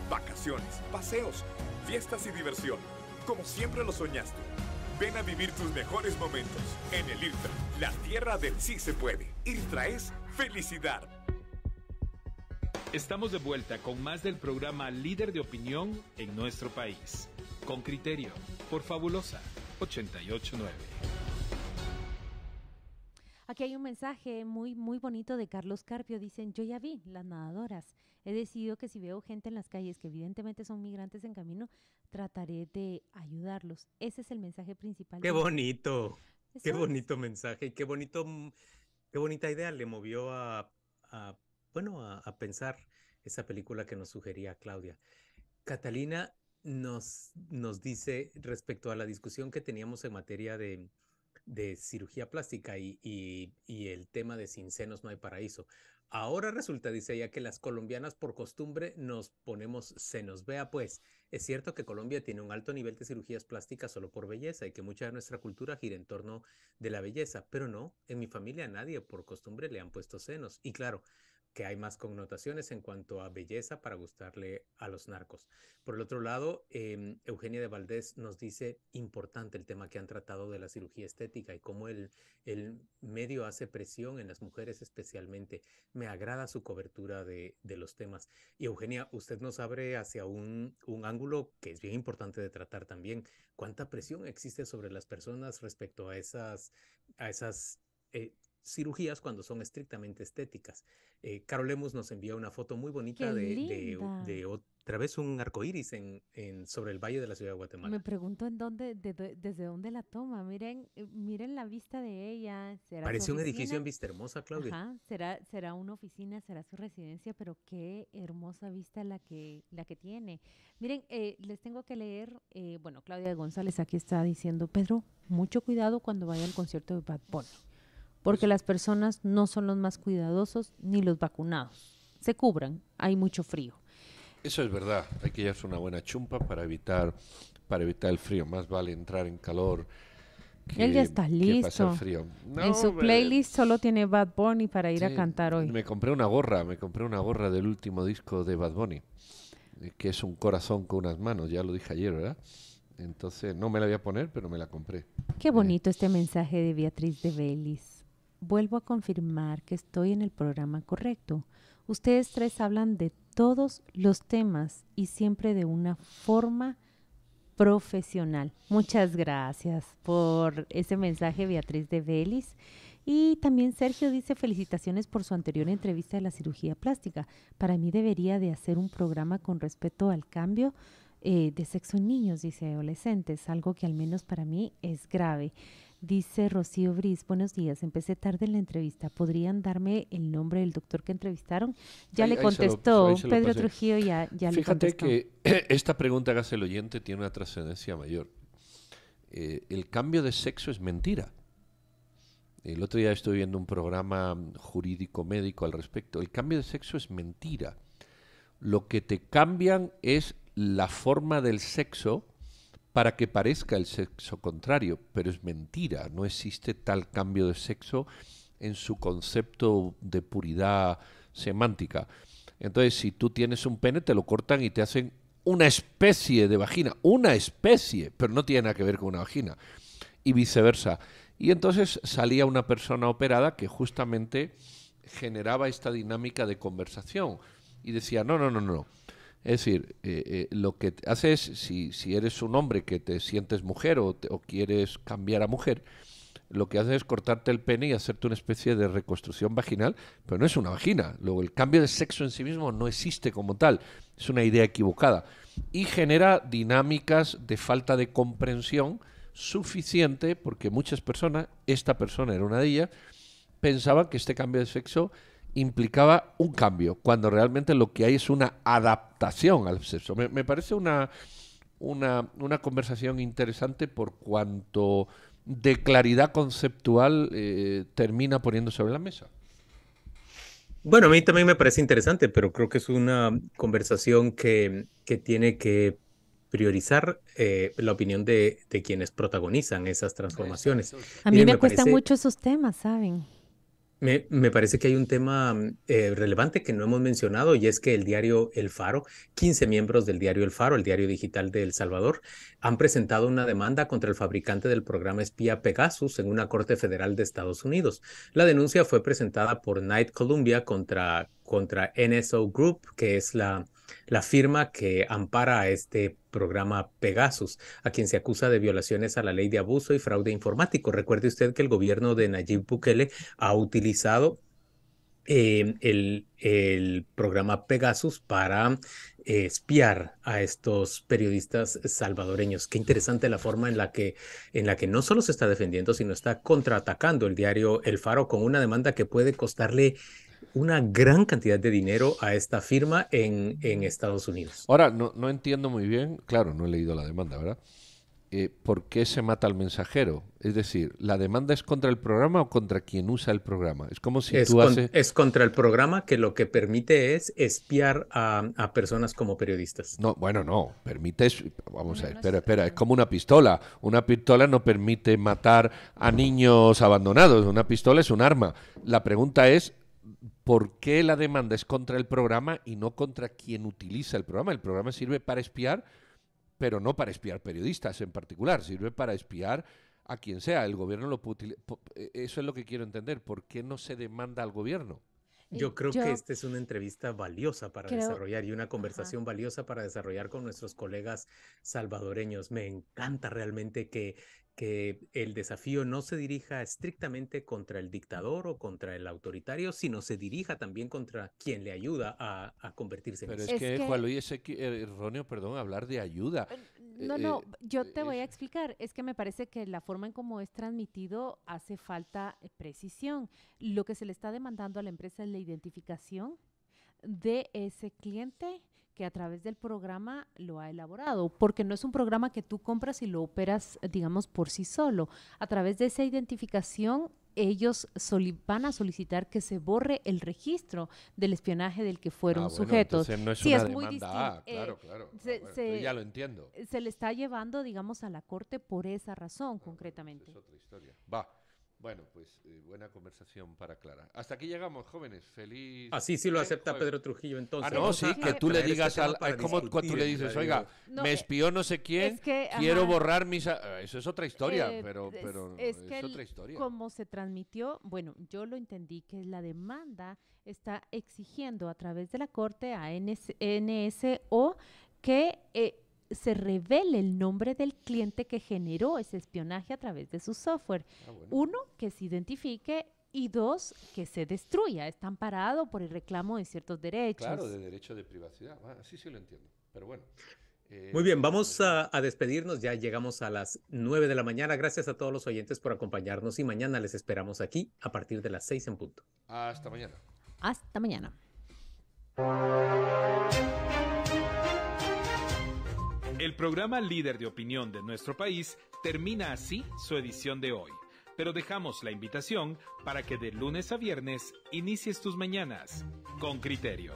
Speaker 9: Vacaciones, paseos, fiestas y diversión, como siempre lo soñaste. Ven a vivir tus mejores momentos en el IRTRA, la tierra del sí se puede. IRTRA es felicidad.
Speaker 2: Estamos de vuelta con más del programa Líder de Opinión en nuestro país. Con criterio, por Fabulosa 889.
Speaker 3: Aquí hay un mensaje muy, muy bonito de Carlos Carpio. Dicen, yo ya vi las nadadoras. He decidido que si veo gente en las calles que evidentemente son migrantes en camino, trataré de ayudarlos. Ese es el mensaje principal.
Speaker 4: Qué bonito, qué
Speaker 3: es.
Speaker 4: bonito mensaje y qué bonito, qué bonita idea le movió a, a, bueno, a, a pensar esa película que nos sugería Claudia. Catalina nos, nos dice respecto a la discusión que teníamos en materia de, de cirugía plástica y, y- y el tema de sin senos no hay paraíso. Ahora resulta, dice ella, que las colombianas por costumbre nos ponemos senos. Vea pues, es cierto que Colombia tiene un alto nivel de cirugías plásticas solo por belleza y que mucha de nuestra cultura gira en torno de la belleza, pero no, en mi familia a nadie por costumbre le han puesto senos. Y claro, que hay más connotaciones en cuanto a belleza para gustarle a los narcos. Por el otro lado, em, Eugenia de Valdés nos dice importante el tema que han tratado de la cirugía estética y cómo el, el medio hace presión en las mujeres especialmente. Me agrada su cobertura de, de los temas. Y Eugenia, usted nos abre hacia un, un ángulo que es bien importante de tratar también. ¿Cuánta presión existe sobre las personas respecto a esas, a esas eh, cirugías cuando son estrictamente estéticas? Eh, Carol Lemus nos envió una foto muy bonita
Speaker 3: ¡Qué
Speaker 4: de, de- otra vez un arco iris en, en- sobre el valle de la ciudad de Guatemala.
Speaker 3: Me pregunto en dónde, de desde dónde la toma. Miren, eh, miren la vista de ella. ¿Será su
Speaker 4: Parece un edificio en Vista Hermosa, Claudia.
Speaker 3: Ajá, será, será una oficina, será su residencia, pero qué hermosa vista la que, la que tiene. Miren, eh, les tengo que leer, eh, bueno, Claudia González aquí está diciendo, Pedro, mucho cuidado cuando vaya al concierto de Bad Bunny, porque las personas no son los más cuidadosos ni los vacunados. Se cubran, hay mucho frío.
Speaker 5: Eso es verdad, hay que llevarse una buena chumpa para evitar, para evitar el frío. Más vale entrar en calor que,
Speaker 3: Él ya está listo.
Speaker 5: frío.
Speaker 3: en su playlist solo tiene Bad Bunny para ir a cantar hoy.
Speaker 5: Me compré una gorra, me compré una gorra del último disco de Bad Bunny, eh, que es un corazón con unas manos, ya lo dije ayer, ¿verdad? Entonces no me la voy a poner, pero me la compré.
Speaker 3: Qué bonito este mensaje de Beatriz de Vélez. Vuelvo a confirmar que estoy en el programa correcto. Ustedes tres hablan de todos los temas y siempre de una forma profesional. Muchas gracias por ese mensaje, Beatriz de Vélez. Y también Sergio dice felicitaciones por su anterior entrevista de la cirugía plástica. Para mí debería de hacer un programa con respecto al cambio eh, de sexo en niños, dice adolescentes, algo que al menos para mí es grave. Dice Rocío Bris, buenos días, empecé tarde en la entrevista, ¿podrían darme el nombre del doctor que entrevistaron? Ya
Speaker 5: Ahí-
Speaker 3: le contestó
Speaker 5: lo
Speaker 3: Pedro
Speaker 5: pasé.
Speaker 3: Trujillo, ya, ya le
Speaker 5: Fíjate
Speaker 3: contestó.
Speaker 5: que esta pregunta que hace el oyente tiene una trascendencia mayor. Eh, el cambio de sexo es mentira. El otro día estuve viendo un programa mm, jurídico médico al respecto. El cambio de sexo es mentira. Lo que te cambian es la forma del sexo para que parezca el sexo contrario, pero es mentira. No existe tal cambio de sexo en su concepto de puridad semántica. Entonces, si tú tienes un pene, te lo cortan y te hacen una especie de vagina, una especie, pero no tiene nada que ver con una vagina, y viceversa. Y entonces salía una persona operada que justamente generaba esta dinámica de conversación y decía, no, no, no, no. Es decir, eh, eh, lo que haces, si, si eres un hombre que te sientes mujer o, o quieres cambiar a mujer, lo que haces es cortarte el pene y hacerte una especie de reconstrucción vaginal, pero no es una vagina. Luego, el cambio de sexo en sí mismo no existe como tal, es una idea equivocada. Y genera dinámicas de falta de comprensión suficiente, porque muchas personas, esta persona era una de ellas, pensaban que este cambio de sexo implicaba un cambio, cuando realmente lo que hay es una adaptación al sexo. Me, me parece una, una, una conversación interesante por cuanto de claridad conceptual eh, termina poniendo sobre la mesa.
Speaker 4: Bueno, a mí también me parece interesante, pero creo que es una conversación que, que tiene que priorizar eh, la opinión de, de quienes protagonizan esas transformaciones.
Speaker 3: A mí
Speaker 4: Miren,
Speaker 3: me, cuestan
Speaker 4: parece-
Speaker 3: mucho esos temas, ¿saben?
Speaker 4: Me, parece que hay un tema mm, eh, relevante que no hemos mencionado y es que el diario El Faro, 15 miembros del diario El Faro, el diario digital de El Salvador, han presentado una demanda contra el fabricante del programa espía Pegasus en una corte federal de Estados Unidos. La denuncia fue presentada por Night Columbia contra, contra NSO Group, que es la, la firma que ampara a este programa Pegasus, a quien se acusa de violaciones a la ley de abuso y fraude informático. Recuerde usted que el gobierno de Nayib Bukele ha utilizado eh, el, el programa Pegasus para eh, espiar a estos periodistas salvadoreños. Qué interesante la forma en la que, en la que no solo se está defendiendo, sino está contraatacando el diario El Faro con una demanda que puede costarle una gran cantidad de dinero a esta firma en, en Estados Unidos.
Speaker 5: Ahora, no, no entiendo muy bien, claro, no he leído la demanda, ¿verdad? Eh, ¿Por qué se mata al mensajero? Es decir, ¿la demanda es contra el programa o contra quien usa el programa? Es como si
Speaker 4: es,
Speaker 5: tú
Speaker 4: con-
Speaker 5: haces...
Speaker 4: es contra el programa que lo que permite es espiar a, a personas como periodistas.
Speaker 5: No, bueno, no, permite, es- vamos a ver, espera, espera, es como una pistola. Una pistola no permite matar a niños abandonados, una pistola es un arma. La pregunta es, ¿por qué la demanda es contra el programa y no contra quien utiliza el programa? El programa sirve para espiar, pero no para espiar periodistas en particular, sirve para espiar a quien sea. El gobierno lo puede utilizar. Eso es lo que quiero entender. ¿Por qué no se demanda al gobierno?
Speaker 4: Yo creo
Speaker 3: yo-
Speaker 4: que esta es una entrevista valiosa para
Speaker 3: Creo-
Speaker 4: desarrollar y una conversación valiosa para desarrollar con nuestros colegas salvadoreños. Me encanta realmente que, que el desafío no se dirija estrictamente contra el dictador o contra el autoritario, sino se dirija también contra quien le ayuda a, a convertirse en
Speaker 5: Pero es, que, Juan Luis, es eh, erróneo, perdón, hablar de ayuda.
Speaker 3: No,
Speaker 5: Eh,
Speaker 3: no,
Speaker 5: eh,
Speaker 3: yo te voy a explicar. Es que me parece que la forma en cómo es transmitido hace falta eh, precisión. Lo que se le está demandando a la empresa es la identificación de ese cliente que a través del programa lo ha elaborado, porque no es un programa que tú compras y lo operas, eh, digamos, por sí solo. A través de esa identificación, ellos van a solicitar que se borre el registro del espionaje del que fueron
Speaker 5: Ah, bueno,
Speaker 3: sujetos.
Speaker 5: no es
Speaker 3: Sí,
Speaker 5: una
Speaker 3: es muy
Speaker 5: demanda.
Speaker 3: distin-
Speaker 5: Ah,
Speaker 3: eh,
Speaker 5: claro, claro. Ah,
Speaker 3: se-
Speaker 5: bueno, entonces
Speaker 3: se-
Speaker 5: ya lo entiendo.
Speaker 3: se le está llevando, digamos, a la corte por esa razón, concretamente.
Speaker 5: Es otra historia. Va. Bueno, pues eh, buena conversación para Clara. Hasta aquí llegamos, jóvenes. Feliz.
Speaker 4: Así sí lo
Speaker 5: eh,
Speaker 4: acepta
Speaker 5: jueves.
Speaker 4: Pedro Trujillo entonces.
Speaker 5: Ah, no, sí, que tú le digas al. Es como cuando tú le dices, oiga,
Speaker 3: No,
Speaker 5: me
Speaker 3: eh,
Speaker 5: espió no sé quién,
Speaker 3: es que,
Speaker 5: quiero
Speaker 3: ajá.
Speaker 5: borrar mis. ah, Eso es otra historia,
Speaker 3: Eh,
Speaker 5: pero,
Speaker 3: es-
Speaker 5: pero
Speaker 3: es,
Speaker 5: es,
Speaker 3: que el-
Speaker 5: otra historia.
Speaker 3: como se transmitió, bueno, yo lo entendí que la demanda está exigiendo a través de la corte a NS NSO que eh, se revele el nombre del cliente que generó ese espionaje a través de su software.
Speaker 5: Ah,
Speaker 3: Uno, que se identifique y dos, que se destruya. Está amparado por el reclamo de ciertos derechos.
Speaker 5: Claro, de derecho de privacidad. Ah, sí, sí lo entiendo. Pero bueno. eh,
Speaker 4: Muy bien, vamos a, a despedirnos. Ya llegamos a las 9 de la mañana. Gracias a todos los oyentes por acompañarnos y mañana les esperamos aquí a partir de las 6 en punto.
Speaker 5: Hasta mañana.
Speaker 3: Hasta mañana.
Speaker 2: El programa líder de opinión de nuestro país termina así su edición de hoy, pero dejamos la invitación para que de lunes a viernes inicies tus mañanas con criterio.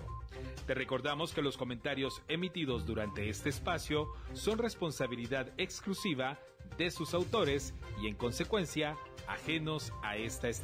Speaker 2: Te recordamos que los comentarios emitidos durante este espacio son responsabilidad exclusiva de sus autores y en consecuencia ajenos a esta estación.